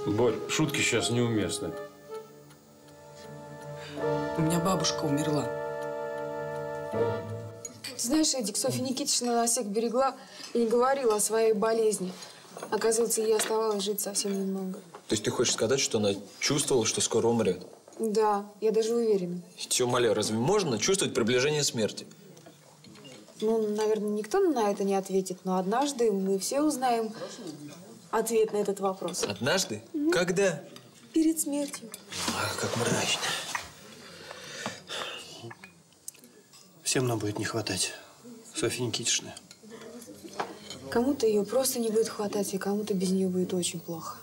Борь, шутки сейчас неуместны. У меня бабушка умерла. Ты знаешь, Эдик, Софья Никитична нас всех берегла и не говорила о своей болезни. Оказывается, ей оставалось жить совсем немного. То есть ты хочешь сказать, что она чувствовала, что скоро умрет? Да, я даже уверена. Тетя Маля, разве можно чувствовать приближение смерти? Ну, наверное, никто на это не ответит, но однажды мы все узнаем ответ на этот вопрос. Однажды? Когда? Перед смертью. Ах, как мрачно. Всем нам будет не хватать. Софья Никитична. Кому-то ее просто не будет хватать, и кому-то без нее будет очень плохо.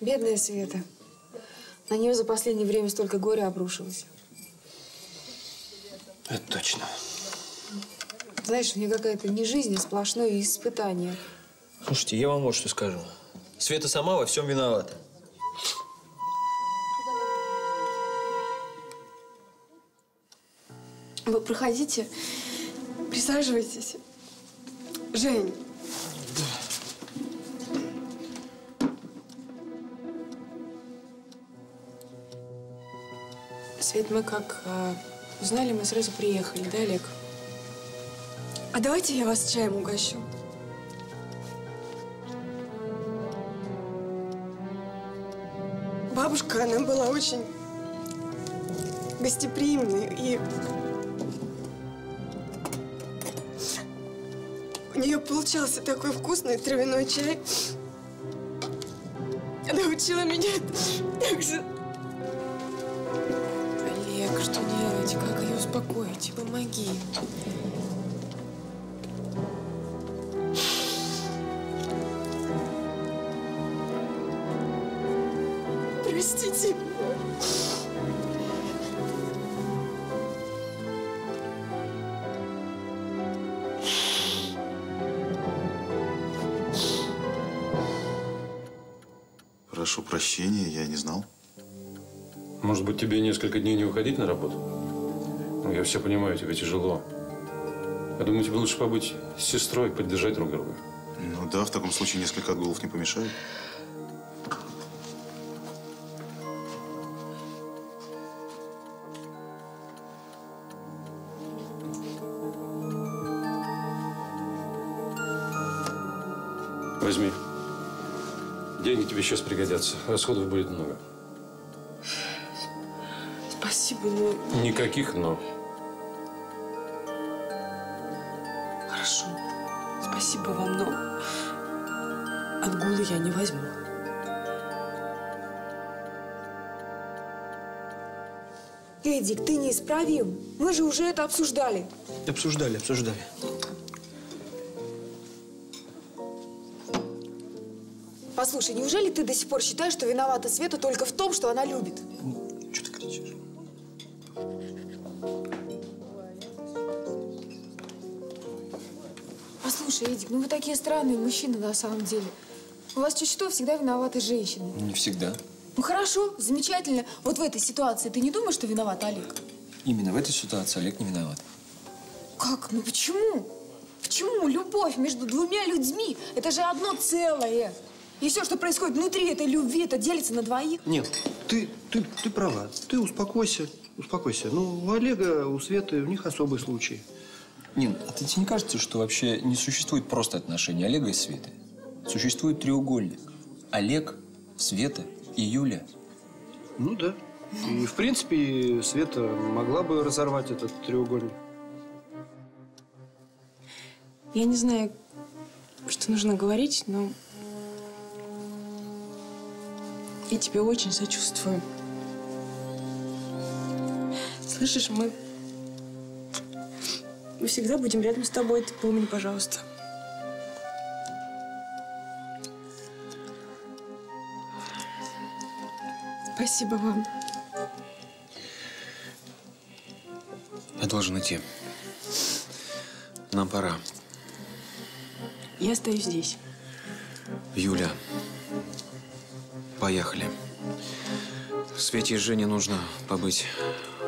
Бедная Света. На нее за последнее время столько горя обрушилось. Это точно. Знаешь, у нее какая-то не жизнь, а сплошное испытание. Слушайте, я вам вот что скажу. Света сама во всем виновата. Вы проходите, присаживайтесь. Жень. Свет, мы как э, узнали, мы сразу приехали, да, Олег? А давайте я вас чаем угощу. Бабушка, она была очень гостеприимной и у нее получался такой вкусный травяной чай. Она учила меня так же. Олег, что делать? Как ее успокоить? Помоги. Может быть, тебе несколько дней не уходить на работу? Ну, я все понимаю, тебе тяжело. Я думаю, тебе лучше побыть с сестрой, поддержать друг друга. Ну да, в таком случае несколько отгулов не помешает. Возьми. Деньги тебе сейчас пригодятся. Расходов будет много. Спасибо, но... Никаких «но». Хорошо. Спасибо вам, но отгулы я не возьму. Эдик, ты неисправим. Мы же уже это обсуждали. Обсуждали, обсуждали. Послушай, неужели ты до сих пор считаешь, что виновата Света только в том, что она любит? Послушай, Эдик, ну вы такие странные мужчины на самом деле. У вас чаще всего всегда виноваты женщины. Не всегда. Ну хорошо, замечательно. Вот в этой ситуации ты не думаешь, что виноват Олег? Именно в этой ситуации Олег не виноват. Как? Ну почему? Почему любовь между двумя людьми? Это же одно целое. И все, что происходит внутри этой любви, это делится на двоих. Нет, ты, ты, ты права. Ты успокойся, успокойся. Ну, у Олега, у Светы, у них особый случай. Нин, а тебе не кажется, что вообще не существует просто отношения Олега и Светы? Существует треугольник. Олег, Света и Юля. Ну да. И, в принципе, Света могла бы разорвать этот треугольник. Я не знаю, что нужно говорить, но я тебе очень сочувствую. Слышишь, мы... Мы всегда будем рядом с тобой, ты помни, пожалуйста. Спасибо вам. Я должен идти. Нам пора. Я остаюсь здесь. Юля, поехали. Свете и Жене нужно побыть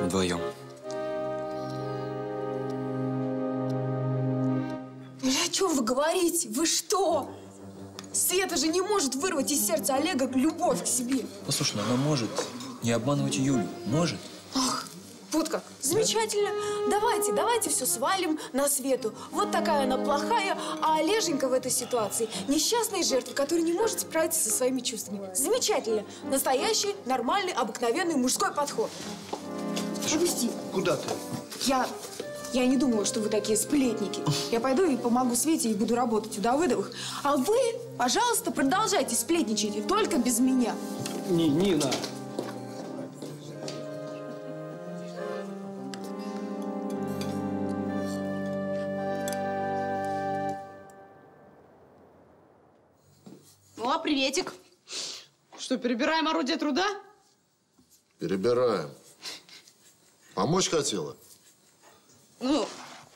вдвоем. Чем вы что? Света же не может вырвать из сердца Олега любовь к себе. Послушай, ну она может не обманывать Юлю. Может. Ах, вот как. Замечательно. Давайте, давайте все свалим на Свету. Вот такая она плохая, а Олеженька в этой ситуации несчастная жертва, которая не может справиться со своими чувствами. Замечательно. Настоящий, нормальный, обыкновенный мужской подход. Отпусти. Куда ты? Я... Я не думала, что вы такие сплетники. Я пойду и помогу Свете и буду работать у Давыдовых. А вы, пожалуйста, продолжайте сплетничать, и только без меня. Ни, Нина. Ну, а приветик. Что, перебираем орудие труда? Перебираем. Помочь хотела? Ну,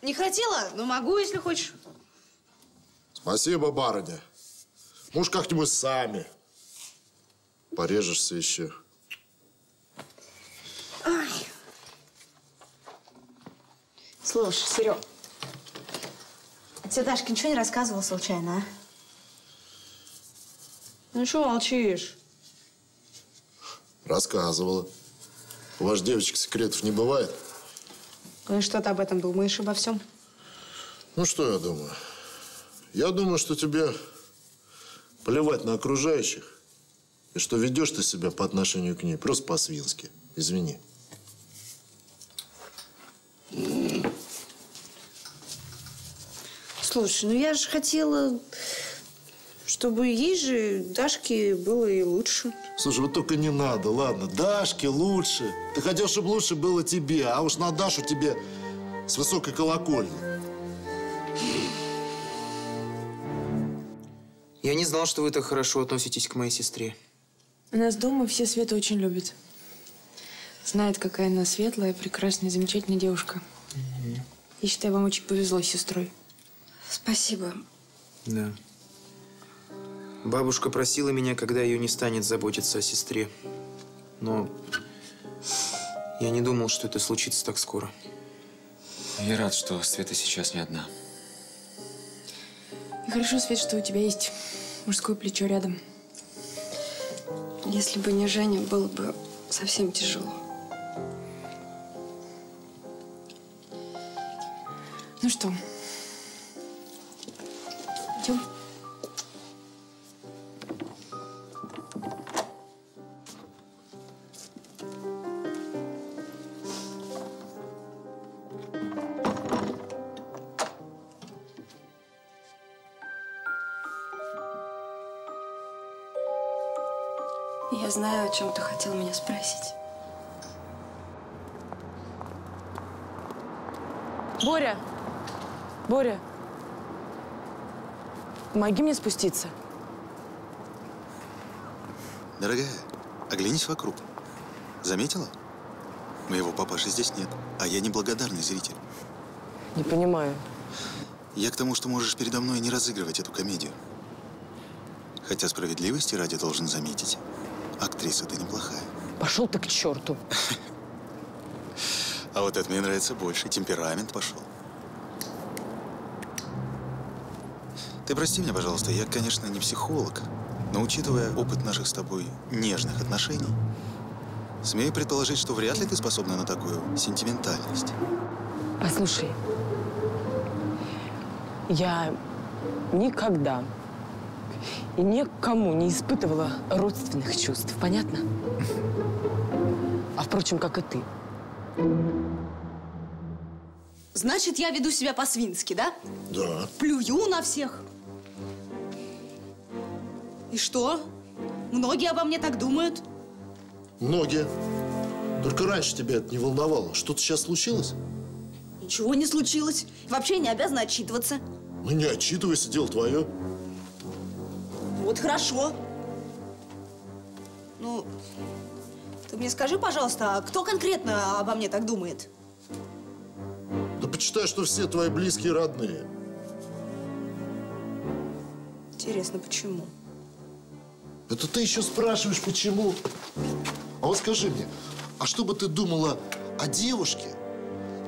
не хотела, но могу, если хочешь. Спасибо, барыня. Муж как-нибудь сами. Порежешься еще. Ай. Слушай, Серег, тебе Дашка ничего не рассказывал случайно, а? Ну, что молчишь? Рассказывала. У вас, девочек, секретов не бывает? Ну и что ты об этом думаешь, обо всем? Ну, что я думаю? Я думаю, что тебе плевать на окружающих, и что ведешь ты себя по отношению к ней просто по-свински. Извини. Слушай, ну я же хотела, чтобы ей же, Дашке, было и лучше. Слушай, вот только не надо, ладно. Дашке лучше. Ты хотел, чтобы лучше было тебе, а уж на Дашу тебе с высокой колокольни. Я не знал, что вы так хорошо относитесь к моей сестре. У нас дома все Свету очень любят. Знают, какая она светлая, прекрасная, замечательная девушка. Я считаю, вам очень повезло с сестрой. Спасибо. Да. Бабушка просила меня, когда ее не станет, заботиться о сестре. Но я не думал, что это случится так скоро. Я рад, что Света сейчас не одна. И хорошо, Свет, что у тебя есть мужское плечо рядом. Если бы не Женя, было бы совсем тяжело. Ну что, идем? Чем ты хотел меня спросить. Боря! Боря! Помоги мне спуститься. Дорогая, оглянись вокруг. Заметила? Моего папаши здесь нет, а я неблагодарный зритель. Не понимаю. Я к тому, что можешь передо мной не разыгрывать эту комедию. Хотя справедливости ради должен заметить. Актриса ты неплохая. Пошел ты к черту. А вот это мне нравится больше. Темперамент пошел. Ты прости меня, пожалуйста, я, конечно, не психолог, но учитывая опыт наших с тобой нежных отношений, смею предположить, что вряд ли ты способна на такую сентиментальность. Послушай, я никогда и никому не испытывала родственных чувств, понятно? А впрочем, как и ты. Значит, я веду себя по-свински, да? Да. Плюю на всех. И что? Многие обо мне так думают. Многие. Только раньше тебя это не волновало. Что-то сейчас случилось? Ничего не случилось. Вообще не обязана отчитываться. Ну не отчитывайся, дело твое. Вот хорошо. Ну, ты мне скажи, пожалуйста, а кто конкретно обо мне так думает? Да почитай, что все твои близкие родные. Интересно, почему? Это ты еще спрашиваешь, почему? А вот скажи мне, а что бы ты думала о девушке,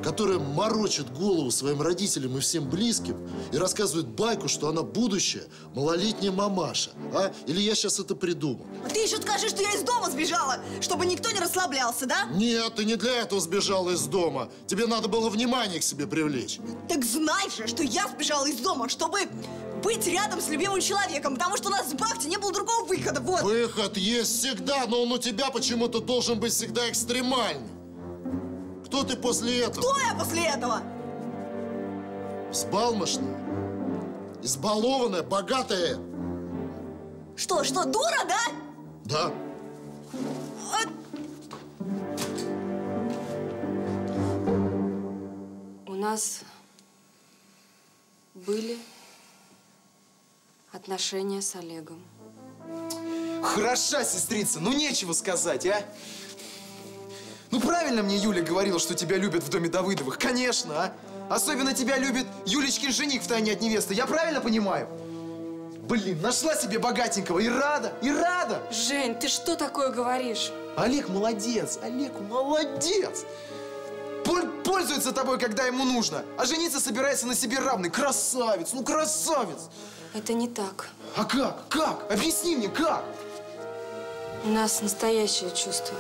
которая морочит голову своим родителям и всем близким и рассказывает байку, что она будущая малолетняя мамаша, а? Или я сейчас это придумал? А ты еще скажи, что я из дома сбежала, чтобы никто не расслаблялся, да? Нет, ты не для этого сбежала из дома. Тебе надо было внимание к себе привлечь. Так знай же, что я сбежала из дома, чтобы быть рядом с любимым человеком, потому что у нас с Бахти не было другого выхода, вот. Выход есть всегда, но он у тебя почему-то должен быть всегда экстремальный. Кто ты после этого? Кто я после этого? Взбалмошная, избалованная, богатая. Что, что, дура, да? Да. У нас были отношения с Олегом. Хороша, сестрица, ну нечего сказать, а? Ну правильно мне Юля говорила, что тебя любят в доме Давыдовых. Конечно, а? Особенно тебя любит Юлечкин жених втайне от невесты. Я правильно понимаю? Блин, нашла себе богатенького и рада, и рада. Жень, ты что такое говоришь? Олег молодец, Олег молодец. Пол- пользуется тобой, когда ему нужно, а жениться собирается на себе равный. Красавец, ну красавец. Это не так. А как? Как? Объясни мне, как? У нас настоящее чувство.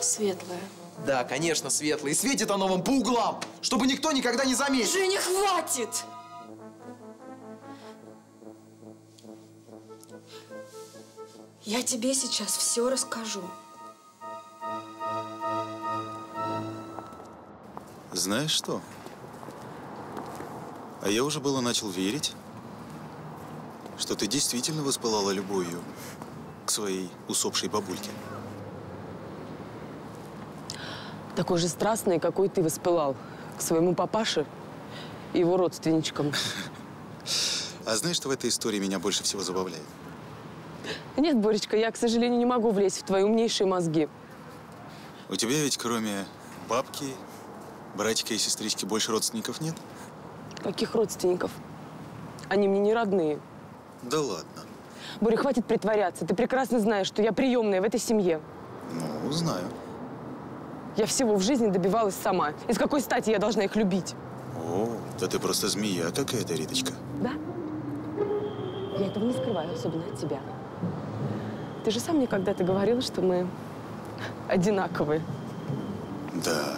Светлое. Да, конечно, светлый. И светит оно вам по углам, чтобы никто никогда не заметил. Женя, хватит! Я тебе сейчас все расскажу. Знаешь что? А я уже было начал верить, что ты действительно воспылала любовью к своей усопшей бабульке. Такой же страстный, какой ты воспылал к своему папаше и его родственничкам. А знаешь, что в этой истории меня больше всего забавляет? Нет, Боречка, я, к сожалению, не могу влезть в твои умнейшие мозги. У тебя ведь кроме бабки, братика и сестрички больше родственников нет? Каких родственников? Они мне не родные. Да ладно. Боря, хватит притворяться. Ты прекрасно знаешь, что я приемная в этой семье. Ну, знаю. Я всего в жизни добивалась сама. И с какой стати я должна их любить? О, да ты просто змея какая-то, Риточка. Да? Я этого не скрываю, особенно от тебя. Ты же сам мне когда-то говорил, что мы одинаковые. Да,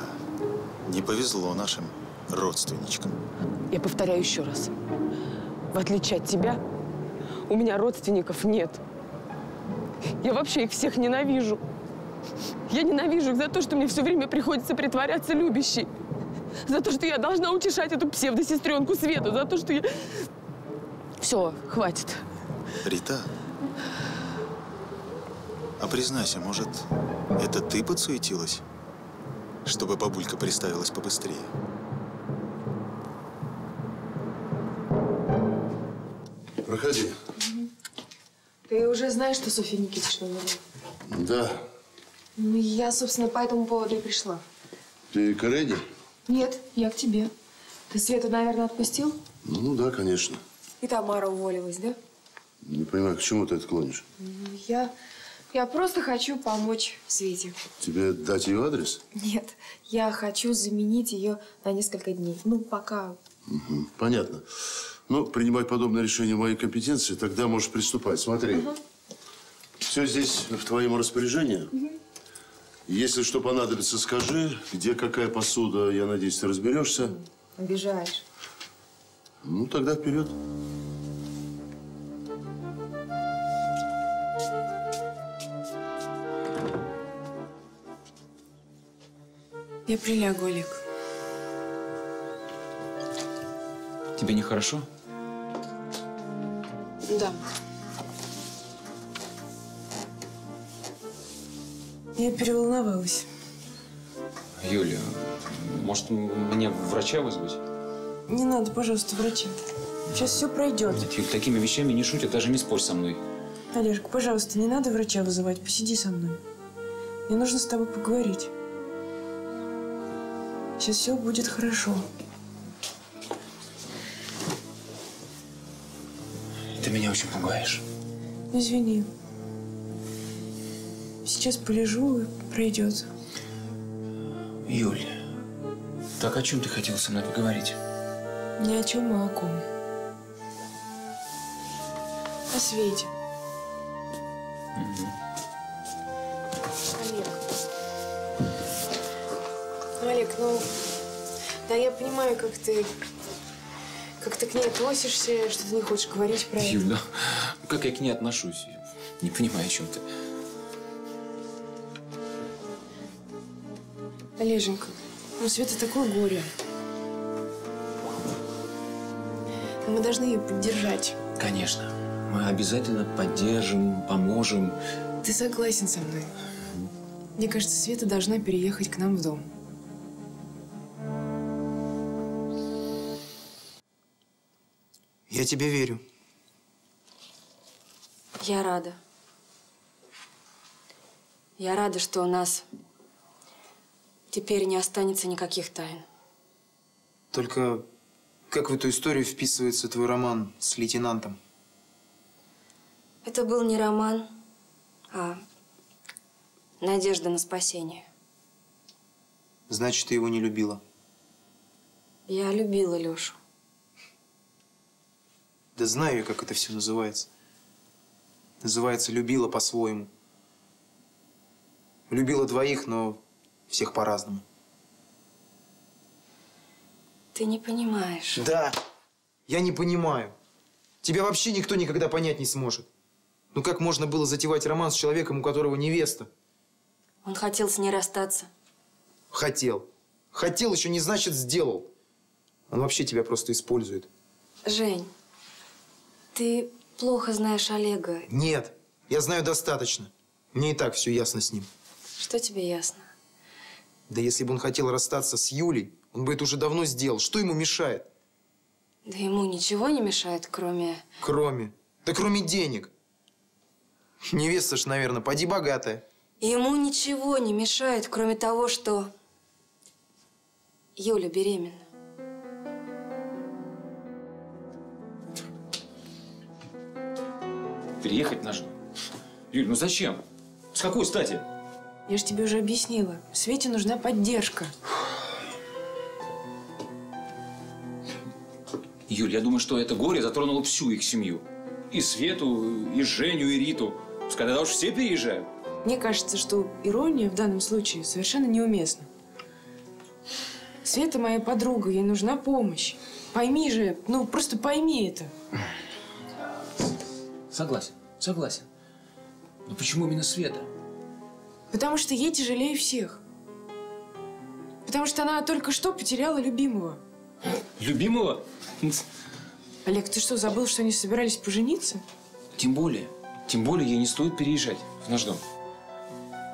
не повезло нашим родственничкам. Я повторяю еще раз. В отличие от тебя, у меня родственников нет. Я вообще их всех ненавижу. Я ненавижу их за то, что мне все время приходится притворяться любящей. За то, что я должна утешать эту псевдосестренку Свету. За то, что я... Все, хватит. Рита, а признайся, может, это ты подсуетилась, чтобы бабулька приставилась побыстрее? Проходи. Ты уже знаешь, что Софья Никитична умерла? Да. Ну, я, собственно, по этому поводу и пришла. Ты к Ирене? Нет, я к тебе. Ты Свету, наверное, отпустил? Ну, ну да, конечно. И Тамара уволилась, да? Не понимаю, к чему ты это клонишь? Ну, Я Я просто хочу помочь Свете. Тебе дать ее адрес? Нет, я хочу заменить ее на несколько дней. Ну, пока. Мгм, Понятно. Ну, принимать подобное решение моей компетенции, тогда можешь приступать. Смотри. Все здесь в твоем распоряжении. Если что понадобится, скажи. Где какая посуда, я надеюсь, ты разберешься. Обижаешь. Ну, тогда вперед. Я прилягу, Олег. Тебе нехорошо? Да. Я переволновалась. Юля, может, мне врача вызвать? Не надо, пожалуйста, врача. Сейчас все пройдет. Нет, Юль, такими вещами не шутят, даже не спорь со мной. Олежка, пожалуйста, не надо врача вызывать. Посиди со мной. Мне нужно с тобой поговорить. Сейчас все будет хорошо. Ты меня очень пугаешь. Извини. Сейчас полежу и пройдет. Юль, так о чем ты хотела со мной поговорить? Ни о чем, а о ком. О Свете. Олег. Ну, Олег, ну, да, я понимаю, как ты, как ты к ней относишься, что ты не хочешь говорить про это. Юль, ну как я к ней отношусь? Не понимаю, о чем ты. Олеженька, у Светы такое горе. Мы должны ее поддержать. Конечно. Мы обязательно поддержим, поможем. Ты согласен со мной? Мне кажется, Света должна переехать к нам в дом. Я тебе верю. Я рада. Я рада, что у нас теперь не останется никаких тайн. Только как в эту историю вписывается твой роман с лейтенантом? Это был не роман, а надежда на спасение. Значит, ты его не любила. Я любила Лешу. Да знаю я, как это все называется. Называется «любила по-своему». Любила двоих, но всех по-разному. Ты не понимаешь. Да, я не понимаю. Тебя вообще никто никогда понять не сможет. Ну как можно было затевать роман с человеком, у которого невеста? Он хотел с ней расстаться. Хотел. Хотел еще не значит сделал. Он вообще тебя просто использует. Жень, ты плохо знаешь Олега. Нет, я знаю достаточно. Мне и так все ясно с ним. Что тебе ясно? Да если бы он хотел расстаться с Юлей, он бы это уже давно сделал. Что ему мешает? Да ему ничего не мешает, кроме... Кроме. Да кроме денег. Невеста ж, наверное, поди богатая. Ему ничего не мешает, кроме того, что Юля беременна. Переехать нужно. Юль, ну зачем? С какой стати? Я же тебе уже объяснила. Свете нужна поддержка. Юль, я думаю, что это горе затронуло всю их семью. И Свету, и Женю, и Риту. Пускай тогда уж все переезжают. Мне кажется, что ирония в данном случае совершенно неуместна. Света моя подруга, ей нужна помощь. Пойми же, ну просто пойми это. Согласен, согласен. Но почему именно Света? Потому что ей тяжелее всех. Потому что она только что потеряла любимого. Любимого? Олег, ты что, забыл, что они собирались пожениться? Тем более, тем более ей не стоит переезжать в наш дом.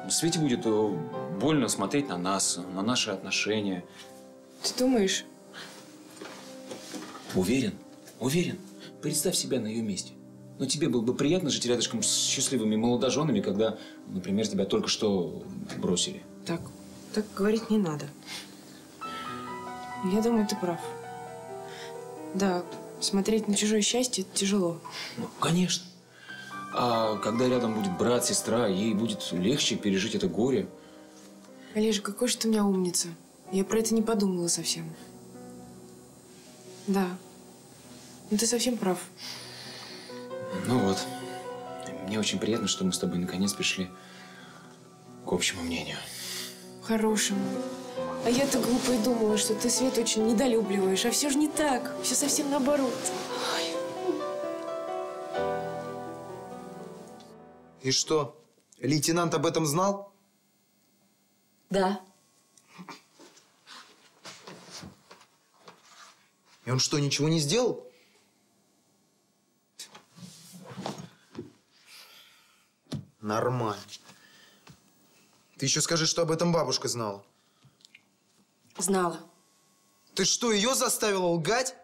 Свете будет э, больно смотреть на нас, на наши отношения. Ты думаешь? Уверен, уверен. Представь себя на ее месте. Но тебе было бы приятно жить рядышком с счастливыми молодоженами, когда, например, тебя только что бросили. Так, так говорить не надо. Я думаю, ты прав. Да, смотреть на чужое счастье – это тяжело. Ну, конечно. А когда рядом будет брат, сестра, ей будет легче пережить это горе. Олежа, какой же ты у меня умница. Я про это не подумала совсем. Да. Ну, ты совсем прав. Ну вот. Мне очень приятно, что мы с тобой наконец пришли к общему мнению. Хорошему. А я-то глупо и думала, что ты Свет очень недолюбливаешь. А все же не так. Все совсем наоборот. И что, лейтенант об этом знал? Да. И он что, ничего не сделал? Нормально. Ты еще скажи, что об этом бабушка знала. Знала. Ты что, ее заставила лгать?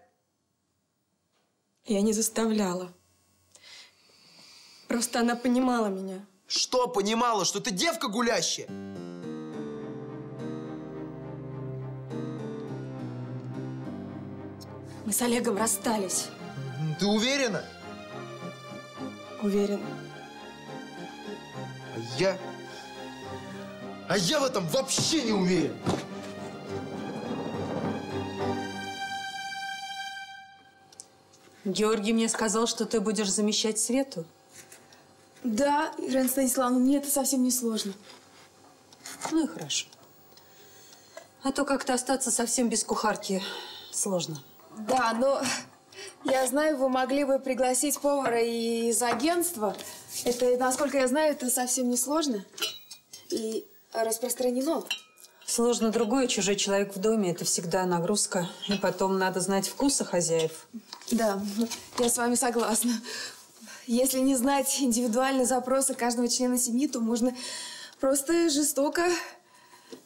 Я не заставляла. Просто она понимала меня. Что понимала, что ты девка гулящая? Мы с Олегом расстались. Ты уверена? Уверена. Я... А я в этом вообще не уверен. Георгий мне сказал, что ты будешь замещать Свету. Да, Ирина Станиславовна, мне это совсем не сложно. Ну и хорошо. А то как-то остаться совсем без кухарки сложно. Да, но я знаю, вы могли бы пригласить повара из агентства. Это, насколько я знаю, это совсем не сложно и распространено. Сложно другое, чужой человек в доме – это всегда нагрузка. И потом надо знать вкусы хозяев. Да, я с вами согласна. Если не знать индивидуальные запросы каждого члена семьи, то можно просто жестоко,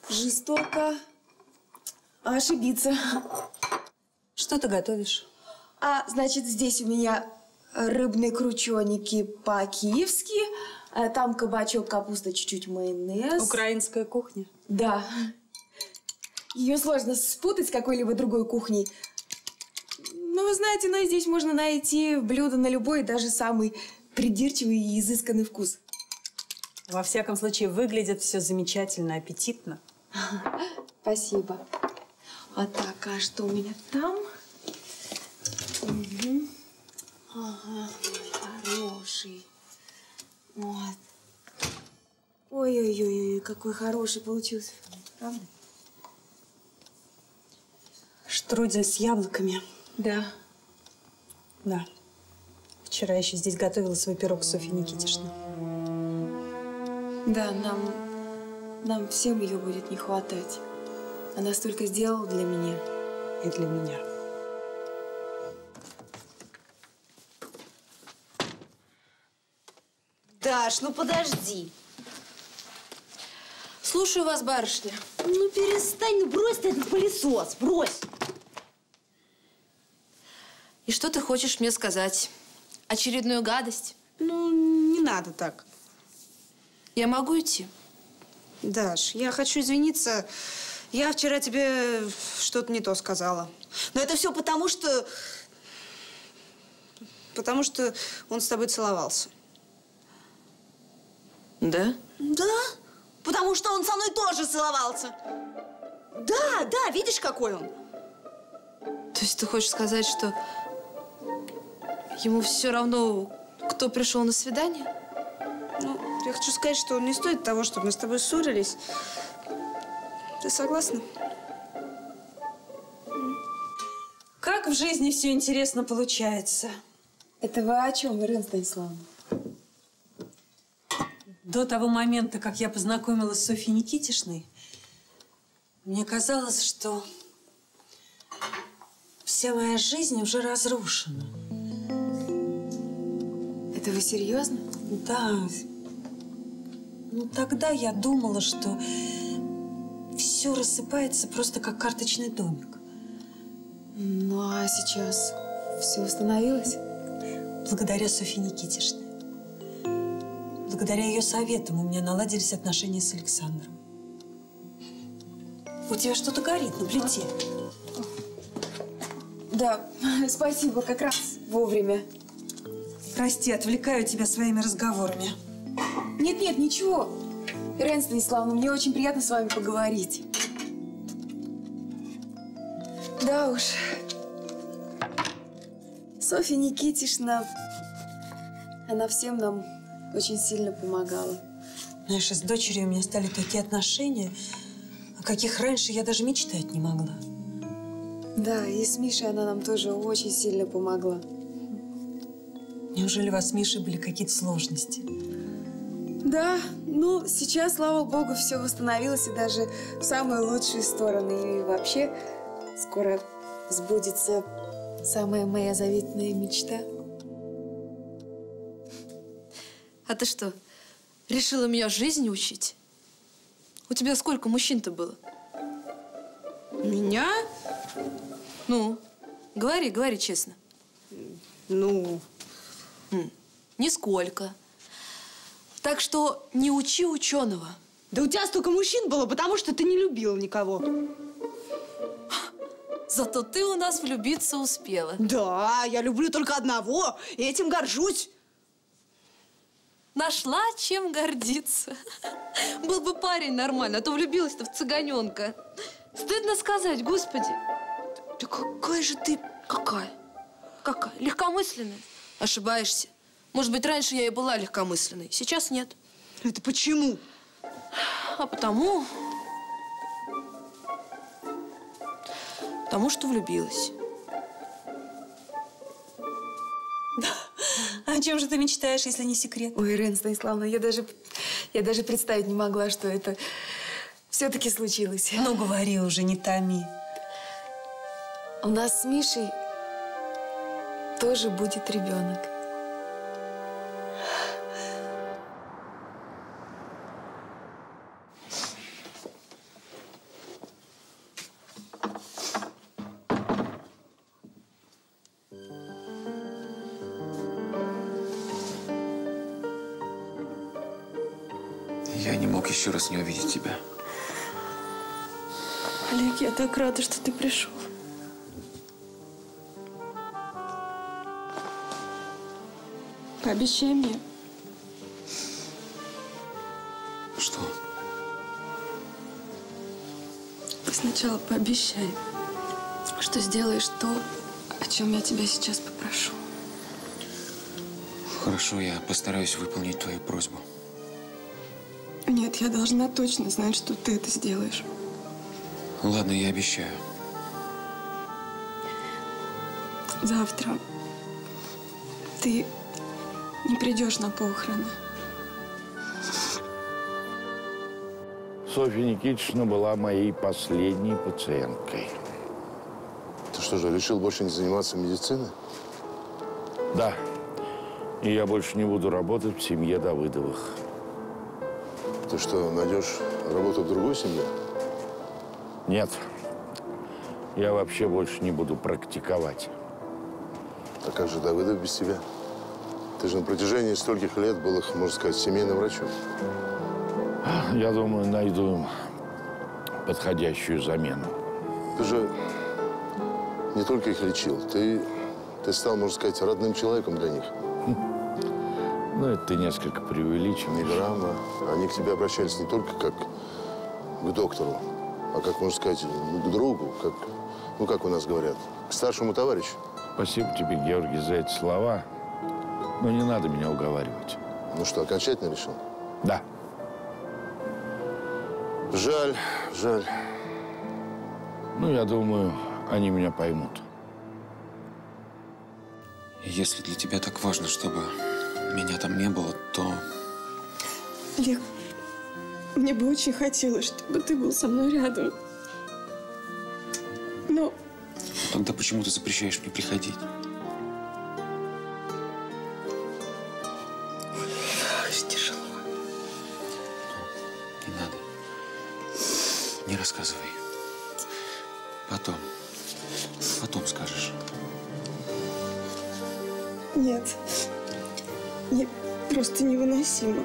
жестоко ошибиться. Что ты готовишь? А, значит, здесь у меня рыбные крученики по-киевски, а там кабачок, капуста, чуть-чуть майонез. Украинская кухня? Да. Ее сложно спутать с какой-либо другой кухней. Ну, вы знаете, но и здесь можно найти блюдо на любой, даже самый придирчивый и изысканный вкус. Во всяком случае, выглядит все замечательно, аппетитно. Спасибо. А так, а что у меня там? Угу. Ага, хороший. Вот. Ой-ой-ой, какой хороший получился. Правда? Штрудель с яблоками. Да. Да. Вчера еще здесь готовила свой пирог Софья Никитишна. Да, нам, нам всем ее будет не хватать. Она столько сделала для меня. И для меня. Даш, ну подожди. Слушаю вас, барышня. Ну перестань, ну брось ты этот пылесос, брось. И что ты хочешь мне сказать? Очередную гадость? Ну, не надо так. Я могу идти? Даш, я хочу извиниться. Я вчера тебе что-то не то сказала. Но это все потому, что... Потому что он с тобой целовался. Да? Да, потому что он со мной тоже целовался. Да, да, видишь, какой он? То есть ты хочешь сказать, что ему все равно, кто пришел на свидание? Ну, я хочу сказать, что он не стоит того, чтобы мы с тобой ссорились. Ты согласна? Как в жизни все интересно получается. Это вы о чем, Ирина Станиславовна? До того момента, как я познакомилась с Софьей Никитишной, мне казалось, что вся моя жизнь уже разрушена. Это вы серьезно? Да. Ну, тогда я думала, что все рассыпается просто как карточный домик. Ну, а сейчас все восстановилось? Благодаря Софье Никитишне. Благодаря ее советам у меня наладились отношения с Александром. У тебя что-то горит на плите. Да, спасибо, как раз вовремя. Прости, отвлекаю тебя своими разговорами. Нет-нет, ничего. Ирина Станиславовна, мне очень приятно с вами поговорить. Да уж. Софья Никитишна, она всем нам очень сильно помогала. Знаешь, с дочерью у меня стали такие отношения, о каких раньше я даже мечтать не могла. Да, и с Мишей она нам тоже очень сильно помогла. Неужели у вас с Мишей были какие-то сложности? Да, ну, сейчас, слава богу, все восстановилось и даже в самые лучшие стороны. И вообще, скоро сбудется самая моя заветная мечта. А ты что, решила меня жизни учить? У тебя сколько мужчин-то было? Меня? Ну, говори, говори честно. Ну? Нисколько. Так что не учи ученого. Да у тебя столько мужчин было, потому что ты не любила никого. Зато ты у нас влюбиться успела. Да, я люблю только одного, и этим горжусь. Нашла чем гордиться. Был бы парень нормальный, а то влюбилась-то в цыганенка. Стыдно сказать, господи. Да какая же ты... Какая? Какая? Легкомысленная? Ошибаешься. Может быть, раньше я и была легкомысленной. Сейчас нет. Это почему? А потому... Потому что влюбилась. О чем же ты мечтаешь, если не секрет? Ой, Ирина Станиславовна, я даже, я даже представить не могла, что это все-таки случилось. Ну, говори уже, не томи. У нас с Мишей тоже будет ребенок. Раз не увидеть тебя. Олег, я так рада, что ты пришел. Пообещай мне. Что? Ты сначала пообещай, что сделаешь то, о чем я тебя сейчас попрошу. Хорошо, я постараюсь выполнить твою просьбу. Нет, я должна точно знать, что ты это сделаешь. Ладно, я обещаю. Завтра ты не придешь на похороны. Софья Никитична была моей последней пациенткой. Ты что же, решил больше не заниматься медициной? Да. И я больше не буду работать в семье Давыдовых. Ты что, найдешь работу в другой семье? Нет. Я вообще больше не буду практиковать. А как же Давыдов без тебя? Ты же на протяжении стольких лет был их, можно сказать, семейным врачом. Я думаю, найду им подходящую замену. Ты же не только их лечил, ты, ты стал, можно сказать, родным человеком для них. Ну, это ты несколько преувеличиваешь. Не грамма. Они к тебе обращались не только как к доктору, а как, можно сказать, к другу, как, ну, как у нас говорят, к старшему товарищу. Спасибо тебе, Георгий, за эти слова. Но не надо меня уговаривать. Ну что, окончательно решил? Да. Жаль, жаль. Ну, я думаю, они меня поймут. Если для тебя так важно, чтобы меня там не было, то Олег, мне бы очень хотелось, чтобы ты был со мной рядом. Но тогда почему ты запрещаешь мне приходить? тяжело. Не надо. Не рассказывай. Потом. Потом просто невыносимо.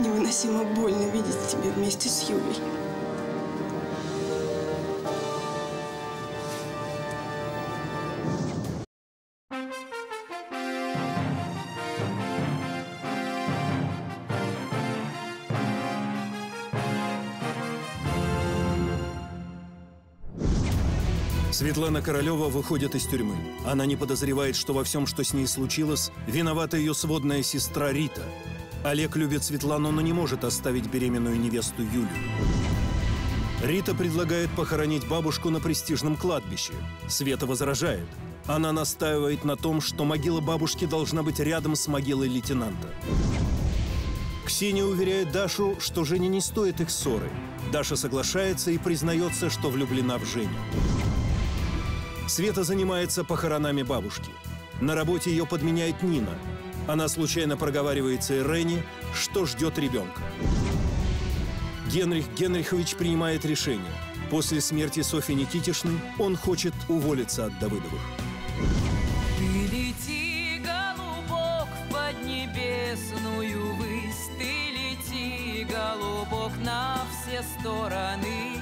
Невыносимо больно видеть тебя вместе с Юлей. Светлана Королева выходит из тюрьмы. Она не подозревает, что во всем, что с ней случилось, виновата ее сводная сестра Рита. Олег любит Светлану, но не может оставить беременную невесту Юлю. Рита предлагает похоронить бабушку на престижном кладбище. Света возражает. Она настаивает на том, что могила бабушки должна быть рядом с могилой лейтенанта. Ксения уверяет Дашу, что Жене не стоит их ссоры. Даша соглашается и признается, что влюблена в Женю. Света занимается похоронами бабушки. На работе ее подменяет Нина. Она случайно проговаривается Ирене, что ждет ребенка. Генрих Генрихович принимает решение. После смерти Софьи Никитишны он хочет уволиться от Давыдовых. Ты лети, голубок, в поднебесную высь, Ты лети, голубок, на все стороны.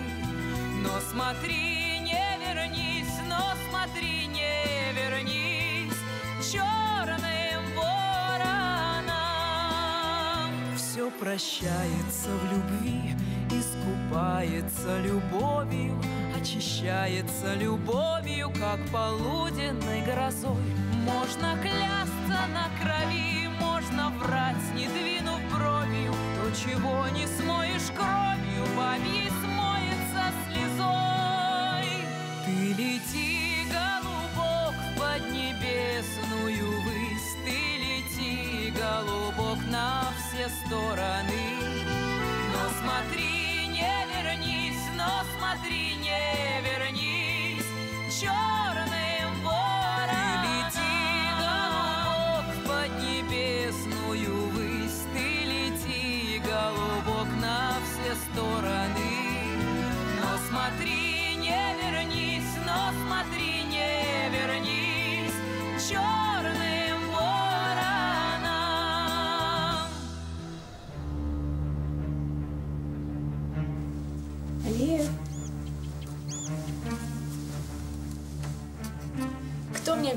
Но смотри, Все прощается в любви, искупается любовью, очищается любовью, как полуденной грозой. Можно клясться на крови, можно врать, не двинув бровью. То, чего не смоешь кровью, бабьей смоется слезой. Ты лети, все стороны. Но смотри, не вернись, но смотри, не вернись черным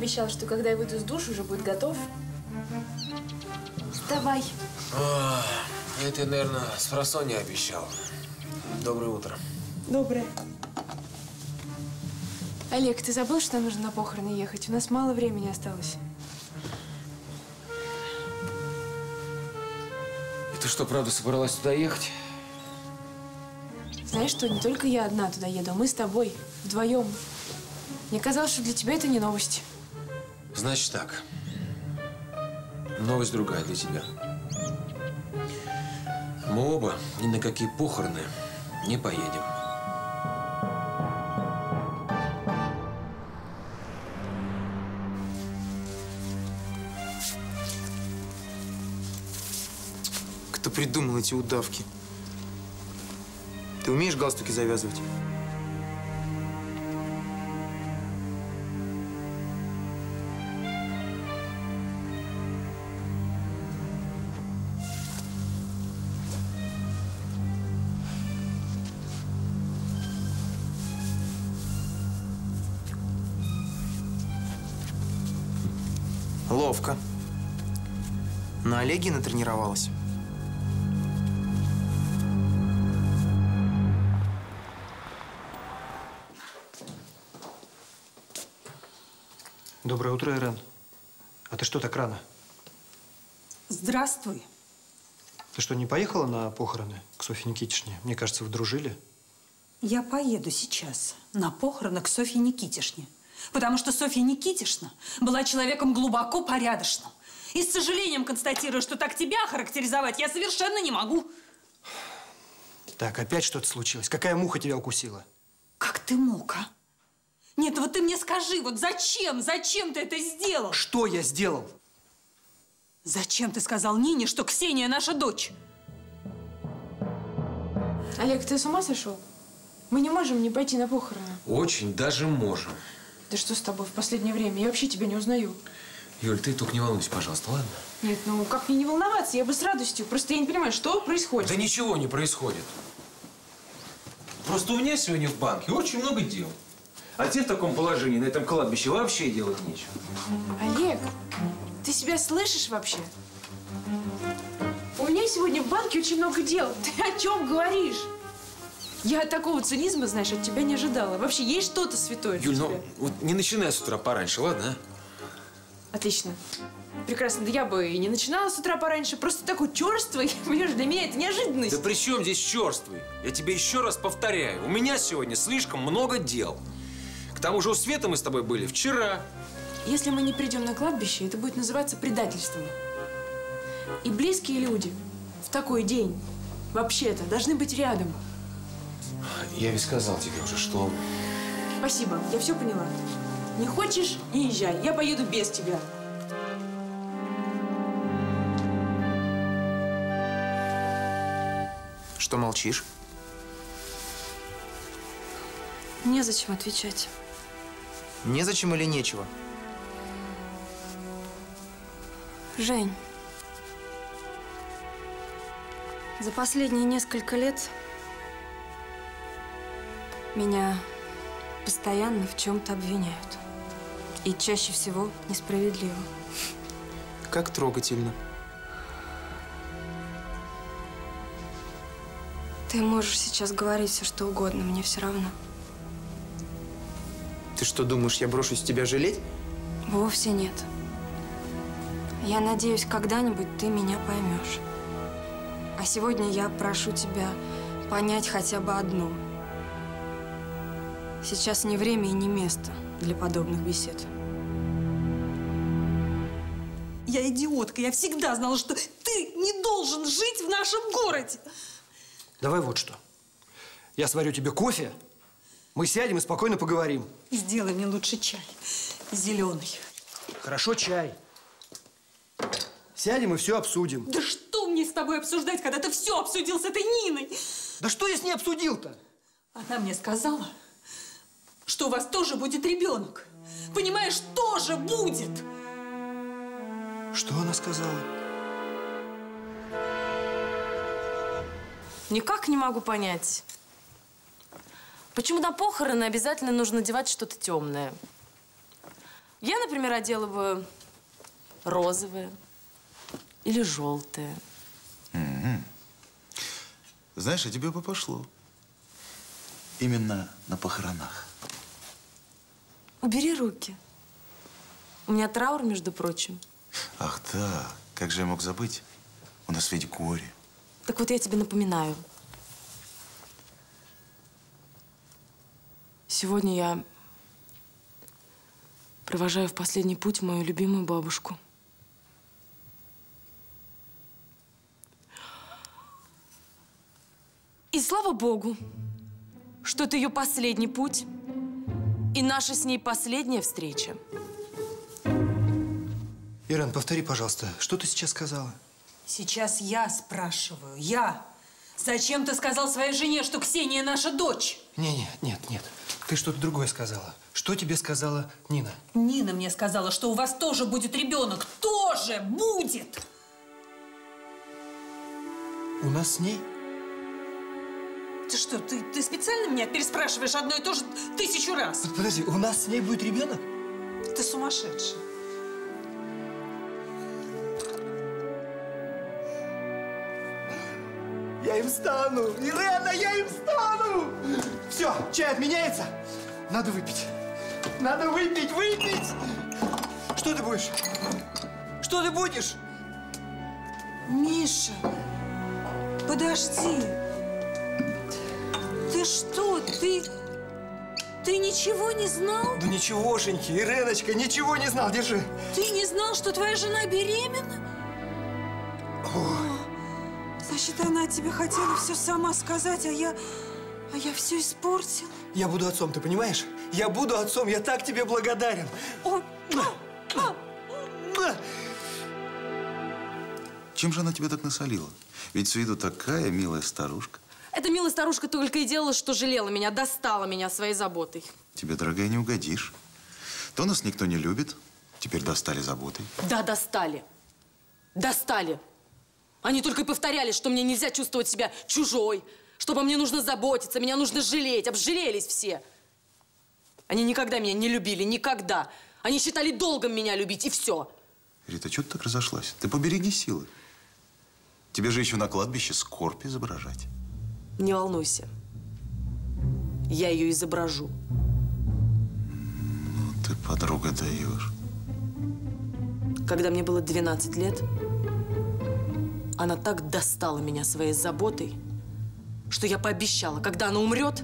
Кто мне обещал, что когда я выйду из душа, уже будет готов? Давай. А, это, наверное, с просонья обещал. Доброе утро. Доброе. Олег, ты забыл, что нам нужно на похороны ехать? У нас мало времени осталось. И ты что, правда собралась туда ехать? Знаешь что, не только я одна туда еду, а мы с тобой, вдвоем. Мне казалось, что для тебя это не новость. Значит так. Новость другая для тебя. Мы оба ни на какие похороны не поедем. Кто придумал эти удавки? Ты умеешь галстуки завязывать? На Олеге натренировалась. Доброе утро, Ирен. А ты что так рано? Здравствуй. Ты что, не поехала на похороны к Софье Никитишне? Мне кажется, вы дружили. Я поеду сейчас на похороны к Софье Никитишне. Потому что Софья Никитишна была человеком глубоко порядочным. И с сожалением констатирую, что так тебя характеризовать я совершенно не могу. Так, опять что-то случилось. Какая муха тебя укусила? Как ты мог, а? Нет, вот ты мне скажи, вот зачем, зачем ты это сделал? Что я сделал? Зачем ты сказал Нине, что Ксения наша дочь? Олег, ты с ума сошел? Мы не можем не пойти на похороны. Очень даже можем. Да что с тобой в последнее время? Я вообще тебя не узнаю. Юль, ты только не волнуйся, пожалуйста, ладно? Нет, ну как мне не волноваться? Я бы с радостью. Просто я не понимаю, что происходит. Да ничего не происходит. Просто у меня сегодня в банке очень много дел. А тебе в таком положении на этом кладбище вообще делать нечего. Олег, ты себя слышишь вообще? У меня сегодня в банке очень много дел. Ты о чем говоришь? Я такого цинизма, знаешь, от тебя не ожидала. Вообще, есть что-то святое Юль, ну вот не начинай с утра пораньше, ладно? Отлично. Прекрасно. Да я бы и не начинала с утра пораньше. Просто такой черствый. Понимаешь, для меня это неожиданность. Да при чем здесь черствый? Я тебе еще раз повторяю. У меня сегодня слишком много дел. К тому же у Светы мы с тобой были вчера. Если мы не придем на кладбище, это будет называться предательством. И близкие люди в такой день вообще-то должны быть рядом. Я ведь сказал тебе уже, что... Спасибо, я все поняла. Не хочешь – не езжай. Я поеду без тебя. Что молчишь? Незачем отвечать. Незачем или нечего? Жень, за последние несколько лет меня постоянно в чем-то обвиняют. И чаще всего несправедливо. Как трогательно. Ты можешь сейчас говорить все, что угодно, мне все равно. Ты что, думаешь, я брошусь тебя жалеть? Вовсе нет. Я надеюсь, когда-нибудь ты меня поймешь. А сегодня я прошу тебя понять хотя бы одно. Сейчас не время и не место для подобных бесед. Я идиотка. Я всегда знала, что ты не должен жить в нашем городе. Давай вот что. Я сварю тебе кофе, мы сядем и спокойно поговорим. Сделай мне лучше чай. Зеленый. Хорошо, чай. Сядем и все обсудим. Да что мне с тобой обсуждать, когда ты все обсудил с этой Ниной? Да что я с ней обсудил-то? Она мне сказала, что у вас тоже будет ребенок. Понимаешь, тоже будет. Что она сказала? Никак не могу понять. Почему на похороны обязательно нужно надевать что-то темное? Я, например, одела бы розовое или желтое. М-м. Знаешь, а тебе бы пошло. Именно на похоронах. Убери руки. У меня траур, между прочим. Ах да, как же я мог забыть? У нас ведь горе. Так вот я тебе напоминаю. Сегодня я провожаю в последний путь мою любимую бабушку. И слава Богу, что это ее последний путь и наша с ней последняя встреча. Иран, повтори, пожалуйста, что ты сейчас сказала? Сейчас я спрашиваю. Я. Зачем ты сказал своей жене, что Ксения наша дочь? Не, нет, нет, нет. Ты что-то другое сказала. Что тебе сказала Нина? Нина мне сказала, что у вас тоже будет ребенок. Тоже будет! У нас с ней? Ты что, ты, ты специально меня переспрашиваешь одно и то же тысячу раз? Подожди, у нас с ней будет ребенок? Ты сумасшедший. Я им стану! Ирена, я им стану! Все, чай отменяется. Надо выпить. Надо выпить, выпить! Что ты будешь? Что ты будешь? Миша, подожди. Ты что, ты... Ты ничего не знал? Да ничегошеньки, Иреночка, ничего не знал, держи. Ты не знал, что твоя жена беременна? Значит, она тебе хотела все сама сказать, а я... А я все испортила. Я буду отцом, ты понимаешь? Я буду отцом, я так тебе благодарен. О, Чем же она тебя так насолила? Ведь с виду такая милая старушка. Эта милая старушка только и делала, что жалела меня, достала меня своей заботой. Тебе, дорогая, не угодишь. То нас никто не любит, теперь достали заботой. Да, достали. Достали. Они только и повторяли, что мне нельзя чувствовать себя чужой, что обо мне нужно заботиться, меня нужно жалеть. Обжалелись все. Они никогда меня не любили, никогда. Они считали долгом меня любить, и все. Рита, что ты так разошлась? Ты побереги силы. Тебе же еще на кладбище скорбь изображать. Не волнуйся. я ее изображу. Ты, подруга, даешь. Когда мне было 12 лет, она так достала меня своей заботой, что я пообещала, когда она умрет,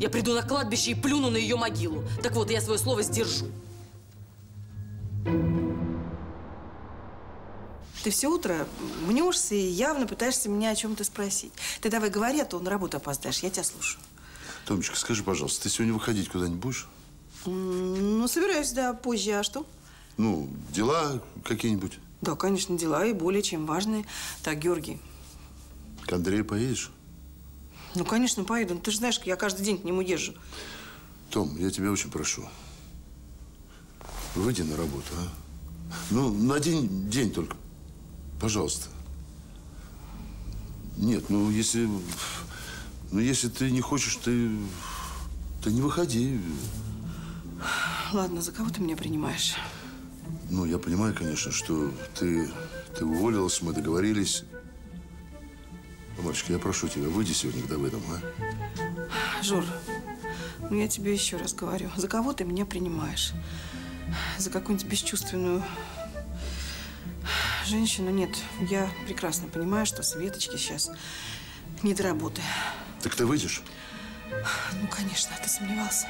я приду на кладбище и плюну на ее могилу. Так вот, я свое слово сдержу. Ты все утро мнешься и явно пытаешься меня о чем-то спросить. Ты давай говори, а то на работу опоздаешь. Я тебя слушаю. Томочка, скажи, пожалуйста, ты сегодня выходить куда-нибудь будешь? Ну, собираюсь, да, позже. А что? Ну, дела какие-нибудь? Да, конечно, дела и более чем важные. Так, Георгий, К Андрею поедешь? ну, конечно, поеду. Ну, ты же знаешь, я каждый день к нему езжу. Том, я тебя очень прошу. Выйди на работу, а? Ну, на один день только. Пожалуйста. Нет, ну, если... Ну, если ты не хочешь, ты... Ты не выходи. Ладно, за кого ты меня принимаешь? Ну, я понимаю, конечно, что ты, ты уволилась, мы договорились. Ну, Мальчик, я прошу тебя, выйди сегодня к Давыдам, а? Жор, ну я тебе еще раз говорю, за кого ты меня принимаешь? За какую-нибудь бесчувственную женщину? Нет, я прекрасно понимаю, что Светочке сейчас не до работы. Так ты выйдешь? Ну, конечно, ты сомневался.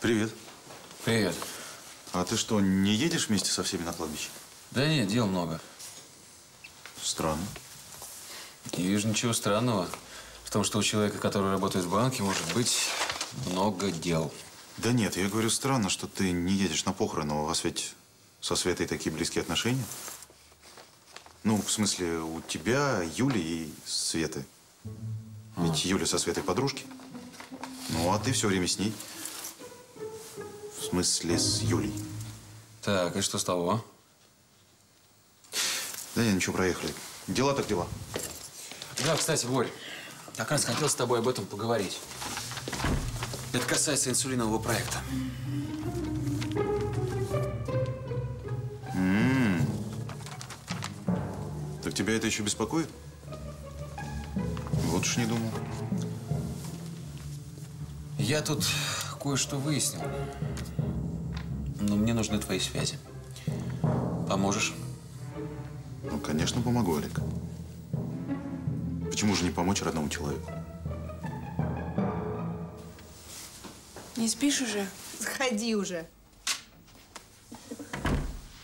Привет. Привет. А ты что, не едешь вместе со всеми на кладбище? Да нет, дел много. Странно. Не вижу ничего странного в том, что у человека, который работает в банке, может быть много дел. Да нет, я говорю, странно, что ты не едешь на похороны. У вас ведь со Светой такие близкие отношения. Ну, в смысле, у тебя, Юли и Светы. Ведь Юля со Светой подружки. Ну, а ты все время с ней. В смысле, с Юлей. Так, и что с того? Да не, ничего, проехали. Дела так дела. Да, кстати, Борь, как раз хотел с тобой об этом поговорить. Это касается инсулинового проекта. М. Так тебя это еще беспокоит? Вот уж не думал. Я тут кое-что выяснил. Но мне нужны твои связи. Поможешь? Ну, конечно, помогу, Олег. Почему же не помочь родному человеку? Не спишь уже? Заходи уже.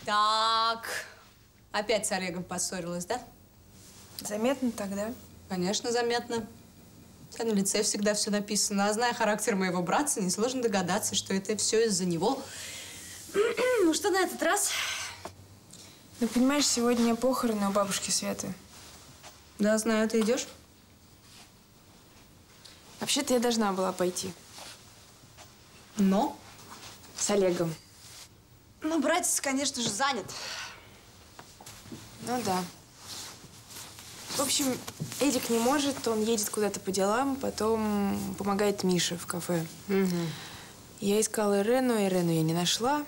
Так, опять с Олегом поссорилась, да? Заметно тогда? Конечно, заметно. У тебя на лице всегда все написано. А зная характер моего братца, несложно догадаться, что это все из-за него. Ну что на этот раз? Ну, понимаешь, сегодня похороны у бабушки Светы. Да, знаю, ты идешь? Вообще-то я должна была пойти. Но? С Олегом. Ну, братец, конечно же, занят. Ну да. В общем, Эдик не может, он едет куда-то по делам, потом помогает Мише в кафе. Я искала Ирену, Ирену я не нашла.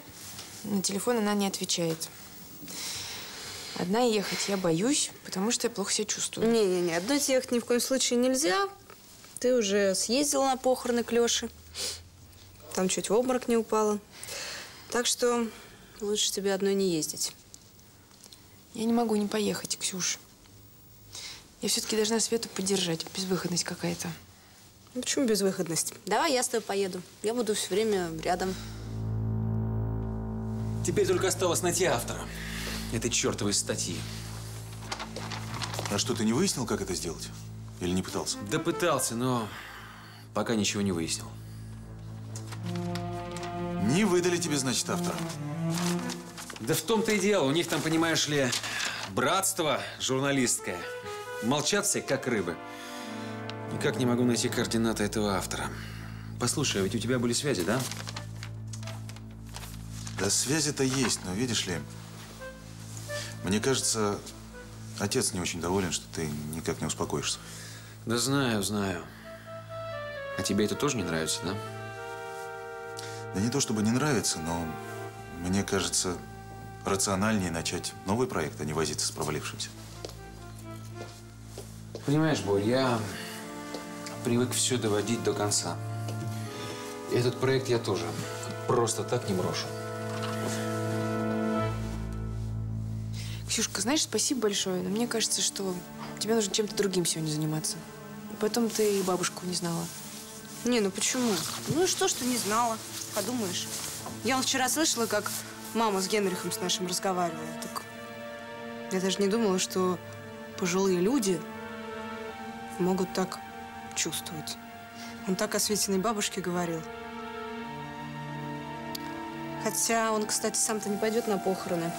На телефон она не отвечает. Одна ехать я боюсь, потому что я плохо себя чувствую. Не-не-не, одной тебе ехать ни в коем случае нельзя. Ты уже съездила на похороны к Лёше. Там чуть в обморок не упала. Так что лучше тебе одной не ездить. Я не могу не поехать, Ксюш. Я все-таки должна Свету поддержать. Безвыходность какая-то. Ну, почему безвыходность? Давай я с тобой поеду. Я буду все время рядом. Теперь только осталось найти автора этой чертовой статьи. А что, ты не выяснил, как это сделать? Или не пытался? Да пытался, но пока ничего не выяснил. Не выдали тебе, значит, автора. Да в том-то и дело. У них там, понимаешь ли, братство журналистское. Молчат все, как рыбы. Никак не могу найти координаты этого автора. Послушай, а ведь у тебя были связи, да? Да связи-то есть, но видишь ли, мне кажется, отец не очень доволен, что ты никак не успокоишься. Да знаю, знаю. А тебе это тоже не нравится, да? Да не то чтобы не нравится, но мне кажется, рациональнее начать новый проект, а не возиться с провалившимся. Понимаешь, Борь, я привык все доводить до конца. И этот проект я тоже просто так не брошу. Ксюшка, знаешь, спасибо большое, но мне кажется, что тебе нужно чем-то другим сегодня заниматься. И потом ты и бабушку не знала. Не, ну почему? Ну и что, что не знала? Подумаешь. Я вот вчера слышала, как мама с Генрихом с нашим разговаривала. Так я даже не думала, что пожилые люди могут так чувствовать. Он так о Светиной бабушке говорил. Хотя он, кстати, сам-то не пойдет на похороны,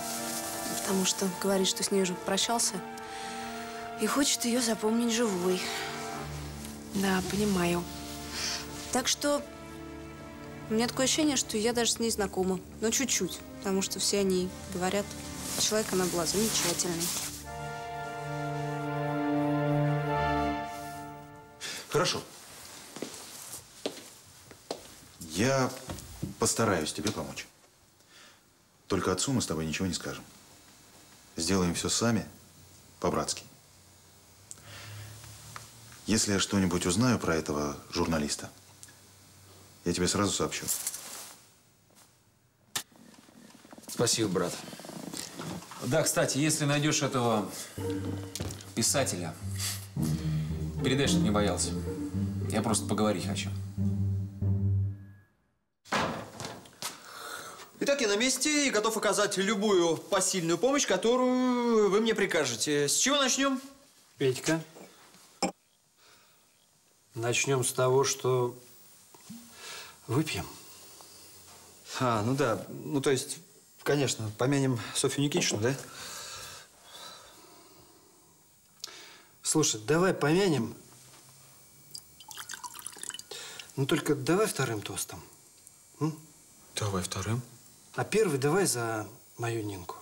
потому что говорит, что с ней уже прощался и хочет ее запомнить живой. Да, понимаю. Так что у меня такое ощущение, что я даже с ней знакома. Но чуть-чуть, потому что все они говорят, человек она была замечательный. Хорошо. Я постараюсь тебе помочь. Только отцу мы с тобой ничего не скажем. Сделаем все сами, по-братски. Если я что-нибудь узнаю про этого журналиста, я тебе сразу сообщу. Спасибо, брат. Да, кстати, если найдешь этого писателя, передай, чтобы не боялся. Я просто поговорить хочу. Итак, я на месте и готов оказать любую посильную помощь, которую вы мне прикажете. С чего начнем? Петька, начнем с того, что выпьем. А, ну да. Ну, то есть, конечно, помянем Софью Никитичну, да? Слушай, давай помянем. Ну только давай вторым тостом. М? Давай вторым. А первый давай за мою Нинку.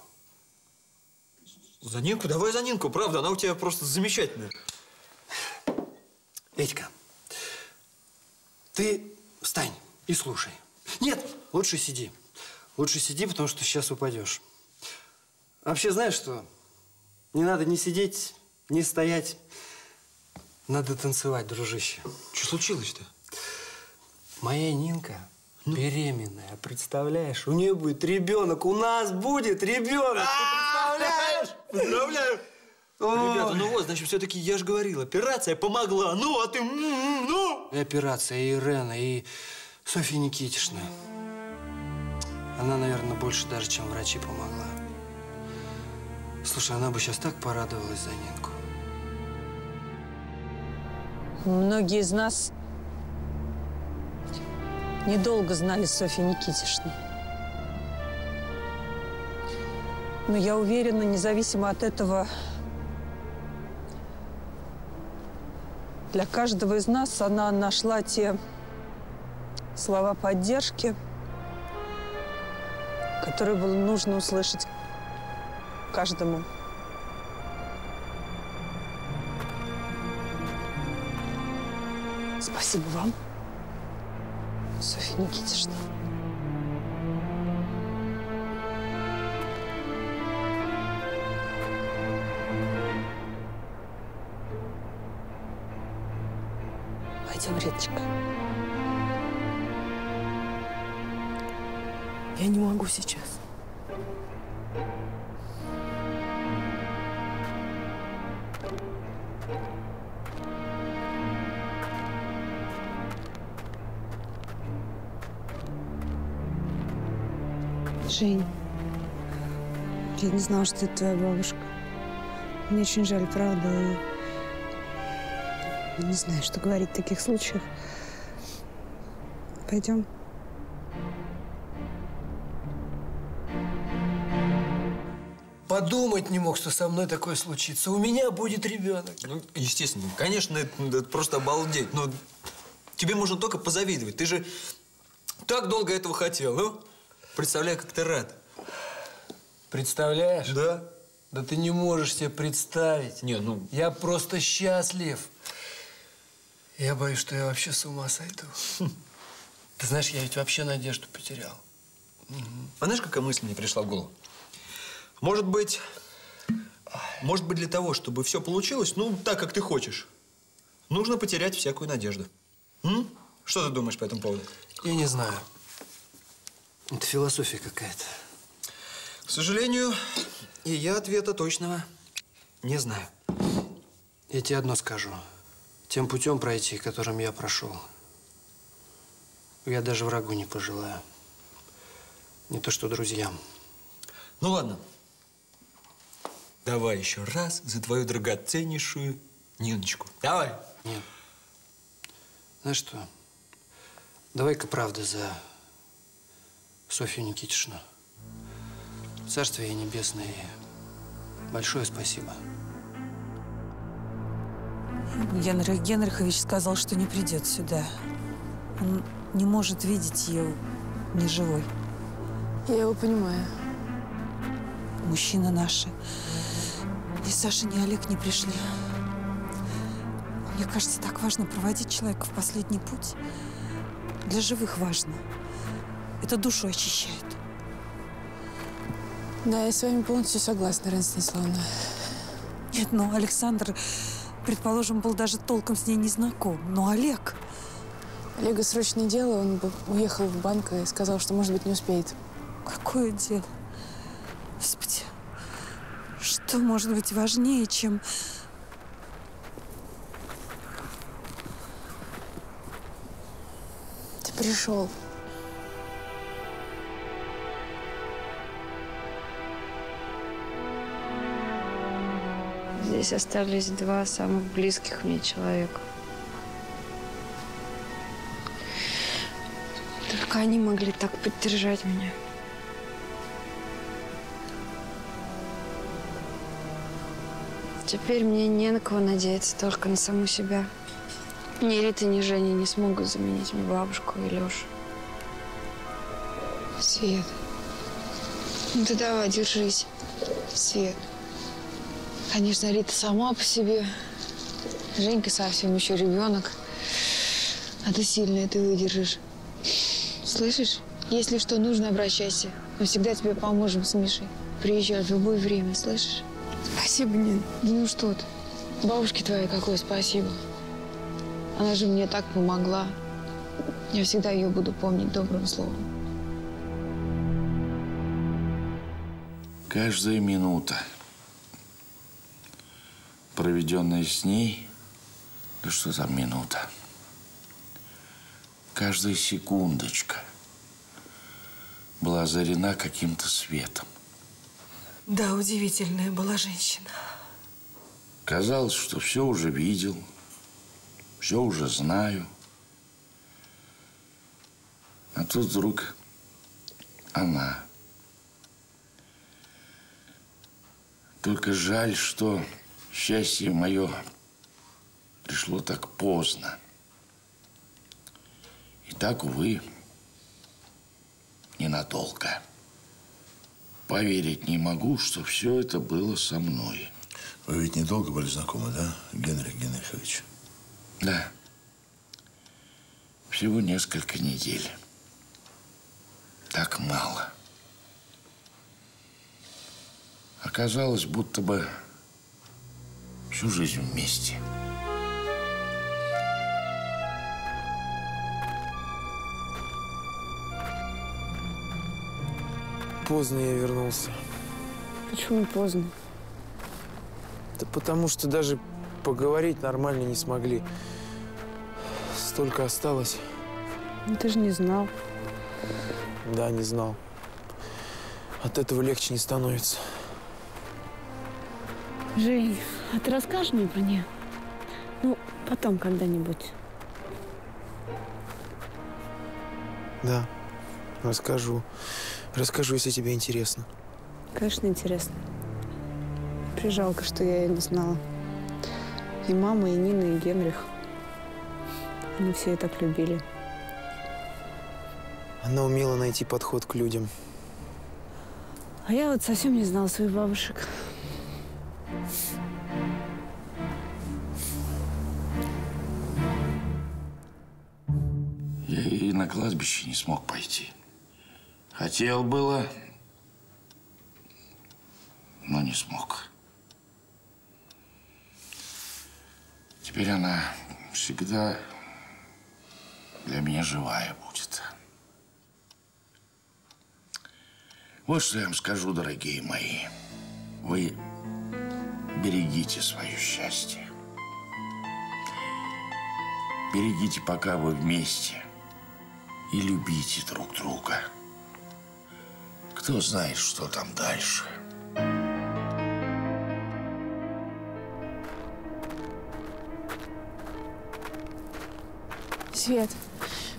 За Нинку? Давай за Нинку, правда, она у тебя просто замечательная. Петька, ты встань и слушай. Нет, лучше сиди. Лучше сиди, потому что сейчас упадешь. Вообще, знаешь что? Не надо ни сидеть, ни стоять. Надо танцевать, дружище. Что случилось-то? Моя Нинка беременная, представляешь? У нее будет ребенок, у нас будет ребенок. Представляешь? Поздравляю! Ребята, ну вот, значит, все-таки я же говорил, операция помогла. Ну, а ты, ну! И операция, и Ирена, и Софья Никитична. Она, наверное, больше даже, чем врачи помогла. Слушай, она бы сейчас так порадовалась за Нинку. Многие из нас недолго знали Софью Никитишну. Но я уверена, независимо от этого, для каждого из нас она нашла те слова поддержки, которые было нужно услышать каждому. Спасибо вам, Софья Никитична. Пойдем, Риточка. Я не могу сейчас. Жень, я не знала, что это твоя бабушка. Мне очень жаль, правда. И не знаю, что говорить в таких случаях. Пойдем. Подумать не мог, что со мной такое случится. У меня будет ребенок. Ну, естественно, конечно, это, это просто обалдеть. Но тебе можно только позавидовать. Ты же так долго этого хотел. Ну, представляю, как ты рад. Представляешь? Да. Да ты не можешь себе представить. Не, ну… Я просто счастлив. Я боюсь, что я вообще с ума сойду. Ты знаешь, я ведь вообще надежду потерял. А знаешь, какая мысль мне пришла в голову? Может быть, Может быть, для того, чтобы все получилось, ну, так, как ты хочешь, нужно потерять всякую надежду. М? Что ты думаешь по этому поводу? Я не знаю. Это философия какая-то. К сожалению, и я ответа точного не знаю. Я тебе одно скажу. Тем путем пройти, которым я прошел, я даже врагу не пожелаю. Не то что друзьям. Ну ладно. Давай еще раз за твою драгоценнейшую Ниночку. Давай. Нет. Знаешь что? Давай-ка правда за Софью Никитичну. Царствие ей небесное. Большое спасибо. Генрих Генрихович сказал, что не придет сюда. Он не может видеть ее ни живой. Я его понимаю. Мужчины наши. Ни Саша, ни Олег не пришли. Мне кажется, так важно проводить человека в последний путь. Для живых важно. Это душу очищает. Да, я с вами полностью согласна, Рен Станиславовна. Нет, ну, Александр, предположим, был даже толком с ней не знаком. Но Олег... Олега срочное дело, он бы уехал в банк и сказал, что, может быть, не успеет. Какое дело? Господи, что может быть важнее, чем... Ты пришел. Здесь остались два самых близких мне человека. Только они могли так поддержать меня. Теперь мне не на кого надеяться, только на саму себя. Ни Рита, ни Женя не смогут заменить мне бабушку и Лешу. Свет. Ну ты давай, держись. Свет. Конечно, Рита сама по себе. Женька совсем еще ребенок. А ты сильная, ты выдержишь. Слышишь? Если что нужно, обращайся. Мы всегда тебе поможем с Мишей. Приезжай в любое время, слышишь? Спасибо, Нин. Да ну что ты. Бабушке твоей какое спасибо. Она же мне так помогла. Я всегда ее буду помнить добрым словом. Каждая минута, проведенная с ней, да что там минута, каждая секундочка была озарена каким-то светом. Да, удивительная была женщина. Казалось, что все уже видел, все уже знаю. А тут вдруг она. Только жаль, что счастье мое пришло так поздно. И так, увы, ненадолго. Поверить не могу, что все это было со мной. Вы ведь недолго были знакомы, да, Генрих Генрихович? Да. Всего несколько недель. Так мало. Оказалось, будто бы всю жизнь вместе. Поздно я вернулся. Почему поздно? Да потому что даже поговорить нормально не смогли. Столько осталось. Ну, ты же не знал. Да, не знал. От этого легче не становится. Жень, а ты расскажешь мне про нее? Ну, потом когда-нибудь. Да, расскажу. Расскажу, если тебе интересно. Конечно, интересно. Прижалко, что я ее не знала. И мама, и Нина, и Генрих. Они все ее так любили. Она умела найти подход к людям. А я вот совсем не знала своих бабушек. Я и на кладбище не смог пойти. Хотел было, но не смог. Теперь она всегда для меня живая будет. Вот что я вам скажу, дорогие мои. Вы берегите свое счастье. Берегите, пока вы вместе. И любите друг друга. Кто знает, что там дальше. Свет,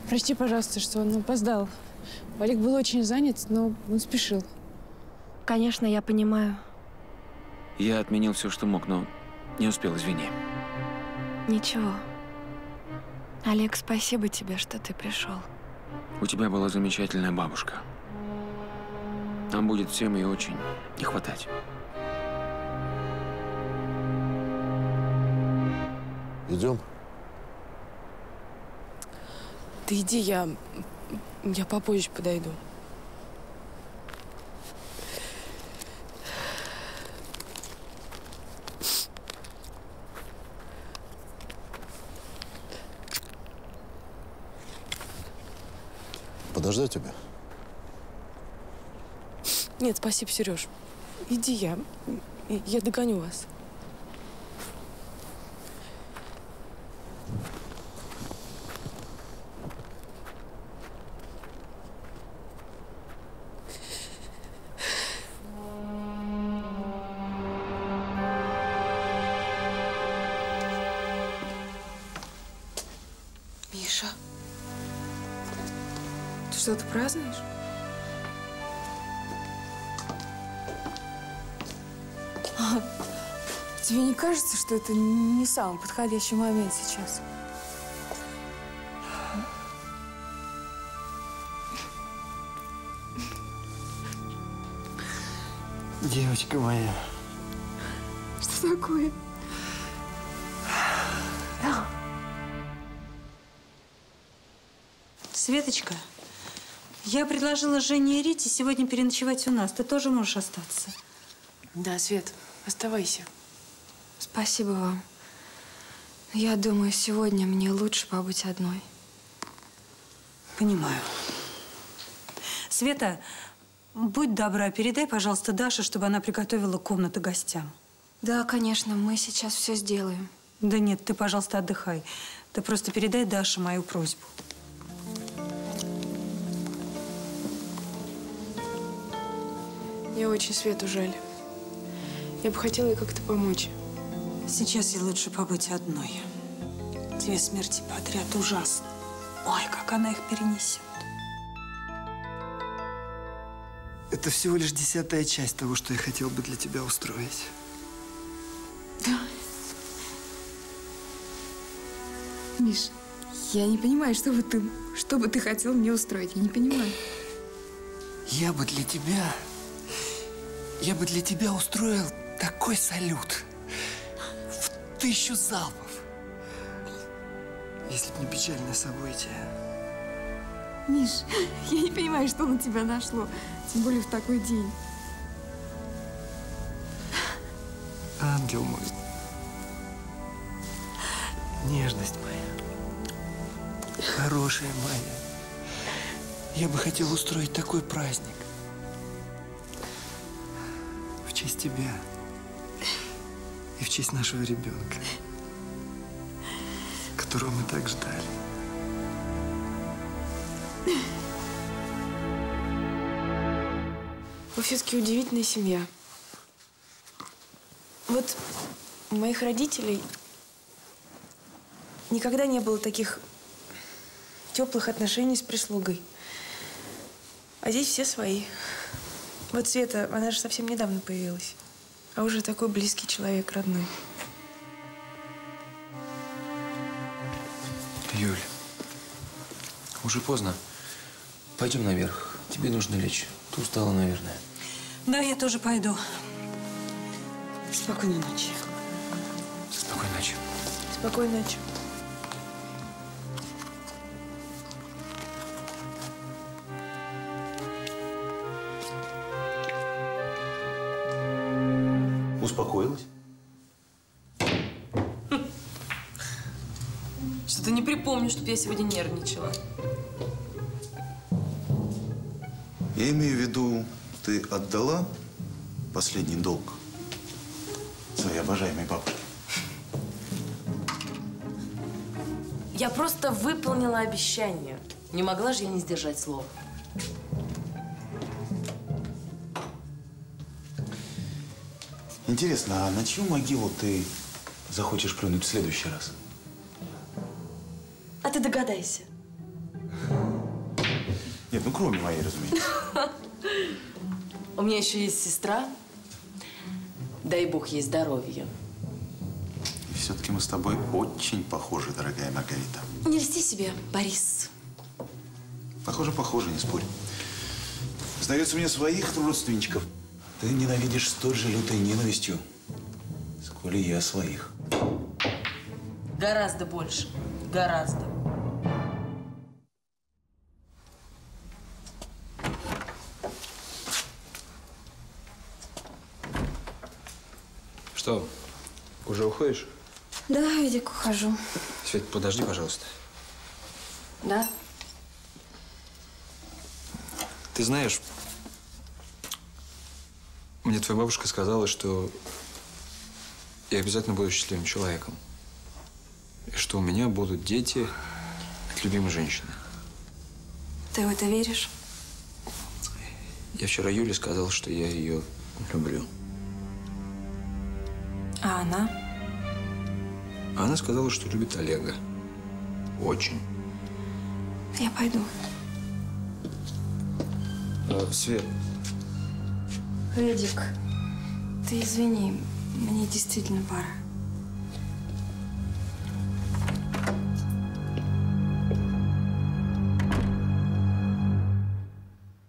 прости, пожалуйста, что он опоздал. Валик был очень занят, но он спешил. Конечно, я понимаю. Я отменил все, что мог, но не успел, извини. Ничего. Олег, спасибо тебе, что ты пришел. У тебя была замечательная бабушка. Нам будет всем ее очень не хватать. Идем? Ты иди, я... Я попозже подойду. Подождать тебя? Нет, спасибо, Сереж. Иди, я... Я догоню вас. Что это не самый подходящий момент сейчас? Девочка моя. Что такое? Светочка, я предложила Жене и Рите сегодня переночевать у нас. Ты тоже можешь остаться. Да, Свет, оставайся. Спасибо вам. Я думаю, сегодня мне лучше побыть одной. Понимаю. Света, будь добра, передай, пожалуйста, Даше, чтобы она приготовила комнату гостям. Да, конечно, мы сейчас все сделаем. Да нет, ты, пожалуйста, отдыхай. Ты просто передай Даше мою просьбу. Мне очень Свету жаль. Я бы хотела ей как-то помочь. Сейчас ей лучше побыть одной. Две смерти подряд ужасно. Ой, как она их перенесет. Это всего лишь десятая часть того, что я хотел бы для тебя устроить. Миш, я не понимаю, что бы ты, что бы ты хотел мне устроить. Я не понимаю. Я бы для тебя... Я бы для тебя устроил такой салют. Тысячу залпов. Если б не печальное событие. Миш, я не понимаю, что на тебя нашло. Тем более в такой день. Ангел мой. Нежность моя. Хорошая моя. Я бы хотел устроить такой праздник. В честь тебя. И в честь нашего ребенка. Которого мы так ждали. Вы все-таки удивительная семья. Вот у моих родителей никогда не было таких теплых отношений с прислугой. А здесь все свои. Вот Света, она же совсем недавно появилась. А уже такой близкий человек, родной. Юль, уже поздно. Пойдем наверх. Тебе нужно лечь. Ты устала, наверное. Да, я тоже пойду. Спокойной ночи. Спокойной ночи. Спокойной ночи. Не припомню, чтобы я сегодня нервничала. Я имею в виду, ты отдала последний долг своей обожаемой бабушке? Я просто выполнила обещание. Не могла же я не сдержать слова. Интересно, а на чью могилу ты захочешь плюнуть в следующий раз? Догадайся. Нет, ну кроме моей, разумеется. У меня еще есть сестра. Дай бог ей здоровья. И все-таки мы с тобой очень похожи, дорогая Маргарита. Не льсти себе, Борис. Похоже, похоже, не спорь. Сдается мне своих родственничков. Ты ненавидишь столь же лютой ненавистью, сколь и я своих. Гораздо больше. Гораздо. Что, уже уходишь? Да, Эдик, ухожу. Свет, подожди, пожалуйста. Да? Ты знаешь, мне твоя бабушка сказала, что я обязательно буду счастливым человеком. И что у меня будут дети от любимой женщины. Ты в это веришь? Я вчера Юле сказал, что я ее люблю. А она? А она сказала, что любит Олега. Очень. Я пойду. А, Свет, Эдик, ты извини, мне действительно пора.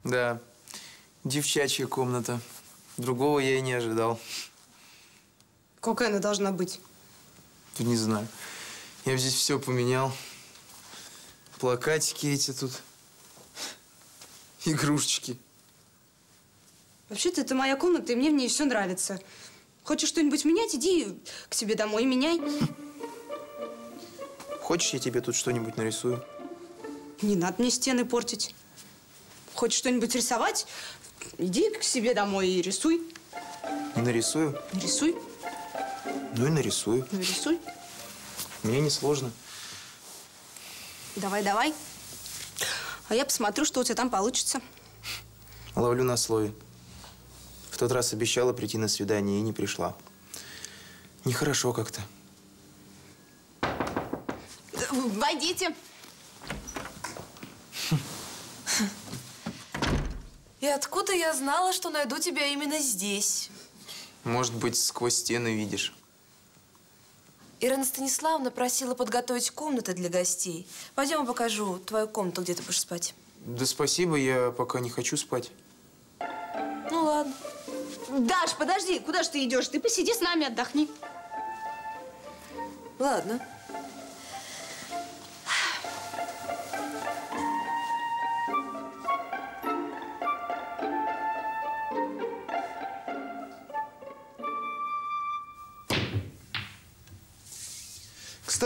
Да, девчачья комната. Другого я и не ожидал. Какая она должна быть? Да не знаю. Я здесь все поменял. Плакатики эти тут. Игрушечки. Вообще-то это моя комната, и мне в ней все нравится. Хочешь что-нибудь менять, иди к себе домой и меняй. Хочешь, я тебе тут что-нибудь нарисую? Не надо мне стены портить. Хочешь что-нибудь рисовать, иди к себе домой и рисуй. Не нарисую? Рисуй, Ну и нарисую. ну рисуй. Мне не сложно. Давай, давай. А я посмотрю, что у тебя там получится. Ловлю на слове. В тот раз обещала прийти на свидание и не пришла. Нехорошо как-то. Войдите. И откуда я знала, что найду тебя именно здесь? Может быть, сквозь стены видишь. Ирина Станиславовна просила подготовить комнаты для гостей. Пойдем, я покажу твою комнату, где ты будешь спать. Да спасибо, я пока не хочу спать. Ну ладно. Даш, подожди, куда же ты идешь? Ты посиди с нами, отдохни. Ладно.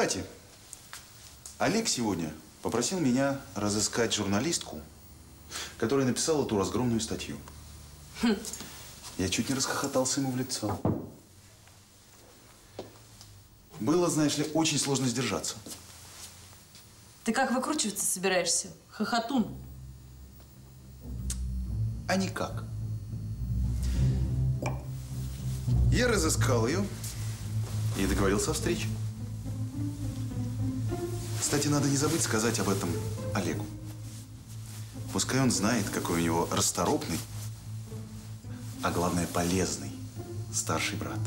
Кстати, Олег сегодня попросил меня разыскать журналистку, которая написала ту разгромную статью. Я чуть не расхохотался ему в лицо. Было, знаешь ли, очень сложно сдержаться. Ты как выкручиваться собираешься? Хохотун. А никак. Я разыскал ее и договорился о встрече. Кстати, надо не забыть сказать об этом Олегу. Пускай он знает, какой у него расторопный, а главное полезный старший брат.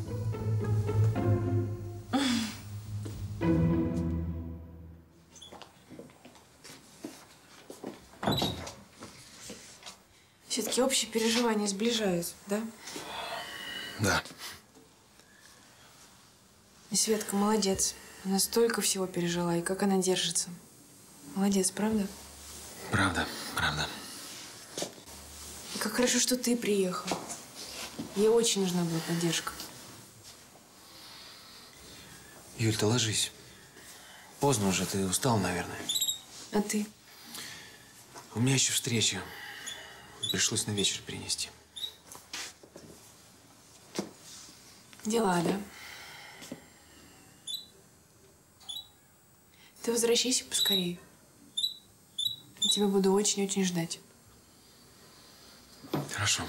Все-таки общие переживания сближают, да? Да. И Светка молодец. Она столько всего пережила, и как она держится. Молодец, правда? Правда, правда. И как хорошо, что ты приехал. Ей очень нужна была поддержка. Юль, ты ложись. Поздно уже, ты устал, наверное. А ты? У меня еще встреча. Пришлось на вечер принести. Дела, да? Ты возвращайся поскорее. Я тебя буду очень-очень ждать. Хорошо.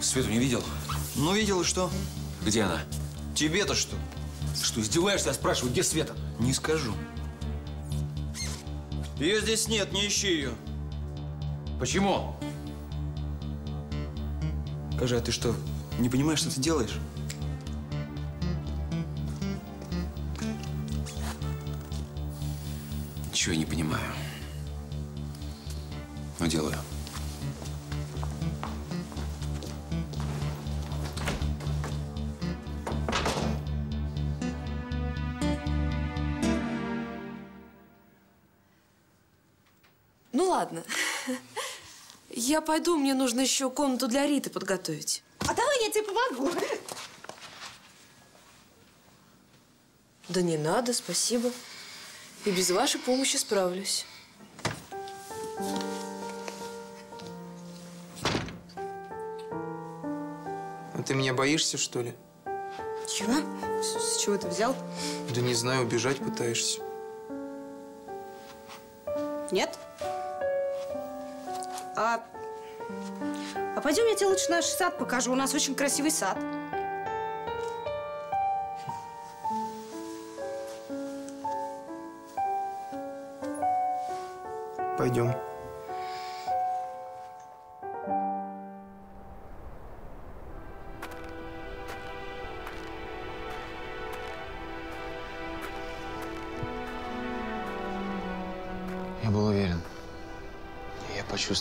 Свету не видел? Ну, видел и что? Где она? Тебе-то что? Что, издеваешься? Я спрашиваю, где Света? Не скажу. Ее здесь нет, не ищи ее. Почему? Скажи, а ты что, не понимаешь, что ты делаешь? Ничего я не понимаю. Но делаю. Пойду, мне нужно еще комнату для Риты подготовить. А давай я тебе помогу. Да не надо, спасибо. И без вашей помощи справлюсь. А ты меня боишься, что ли? Чего? С, с чего ты взял? Да не знаю, убежать пытаешься. Нет? А, а пойдем я тебе лучше наш сад покажу. У нас очень красивый сад. Пойдем.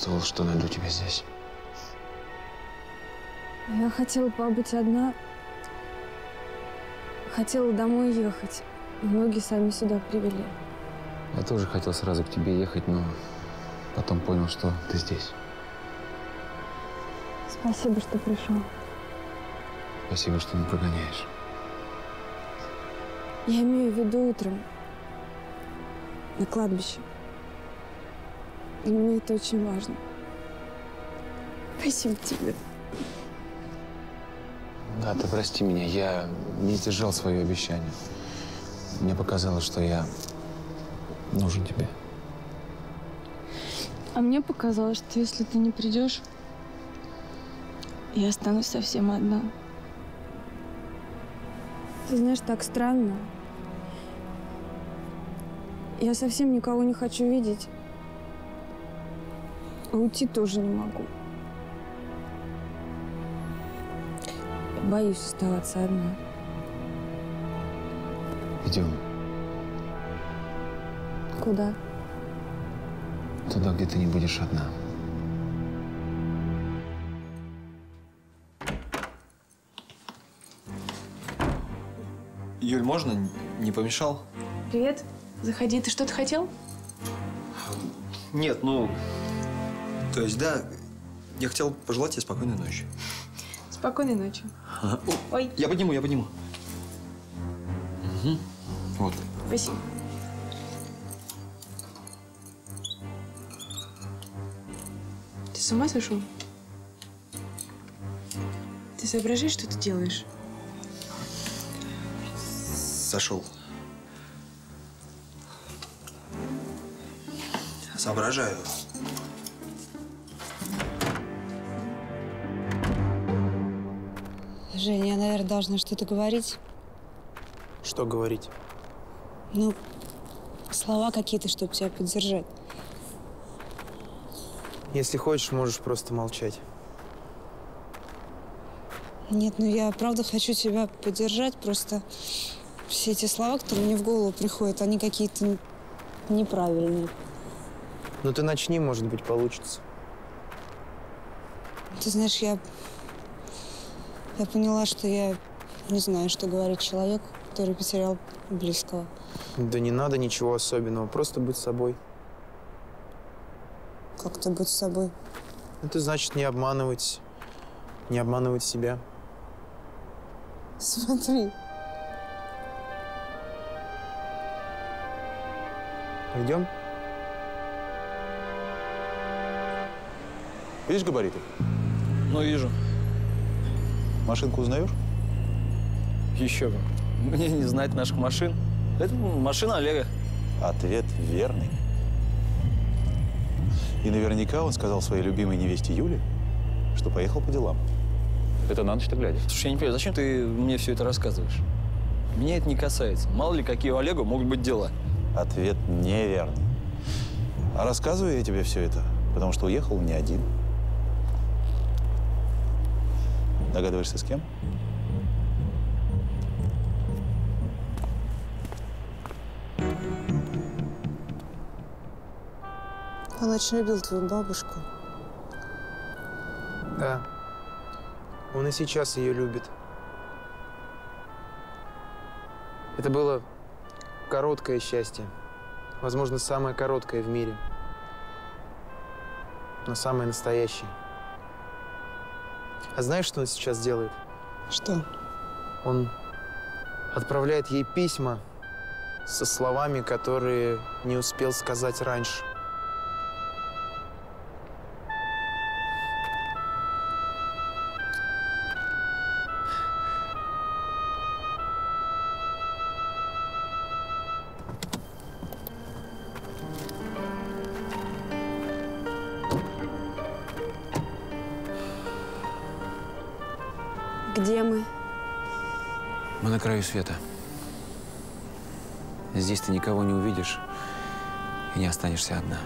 Я почувствовал, что найду тебя здесь. Я хотела побыть одна. Хотела домой ехать. Ноги сами сюда привели. Я тоже хотел сразу к тебе ехать, но потом понял, что ты здесь. Спасибо, что пришел. Спасибо, что не прогоняешь. Я имею в виду утром. На кладбище. Для меня это очень важно. Спасибо тебе. Да, ты прости меня, я не сдержал свое обещание. Мне показалось, что я нужен тебе. А мне показалось, что если ты не придешь, я останусь совсем одна. Ты знаешь, так странно. Я совсем никого не хочу видеть. А уйти тоже не могу. Боюсь оставаться одна. Идем Куда? туда, где ты не будешь одна. Юль, можно? Не помешал? Привет. Заходи. Ты что-то хотел? Нет, ну... То есть, да, я хотел пожелать тебе спокойной ночи. Спокойной ночи. Ага. Ой. Я подниму, я подниму. Угу. Вот. Спасибо. Ты с ума сошел? Ты соображаешь, что ты делаешь? Сошел. Соображаю. Женя, я, наверное, должна что-то говорить. Что говорить? Ну, слова какие-то, чтобы тебя поддержать. Если хочешь, можешь просто молчать. Нет, ну я правда хочу тебя поддержать, просто все эти слова, которые мне в голову приходят, они какие-то неправильные. Ну ты начни, может быть, получится. Ты знаешь, я, я поняла, что я не знаю, что говорить человеку, который потерял близкого. Да не надо ничего особенного, просто быть собой. Как-то быть с собой. Это значит не обманывать, не обманывать себя. Смотри. Идем? Видишь габариты? Ну, вижу. Машинку узнаешь? Еще бы. Мне не знать наших машин. Это машина Олега. Ответ верный. И наверняка он сказал своей любимой невесте Юле, что поехал по делам. Это на ночь-то глядя. Слушай, я не понимаю, зачем ты мне все это рассказываешь? Меня это не касается. Мало ли, какие у Олега могут быть дела. Ответ неверный. А рассказываю я тебе все это, потому что уехал не один. Догадываешься, с кем? Он очень любил твою бабушку. Да. Он и сейчас ее любит. Это было короткое счастье. Возможно, самое короткое в мире. Но самое настоящее. А знаешь, что он сейчас делает? Что? Он отправляет ей письма со словами, которые не успел сказать раньше. Света. Здесь ты никого не увидишь и не останешься одна.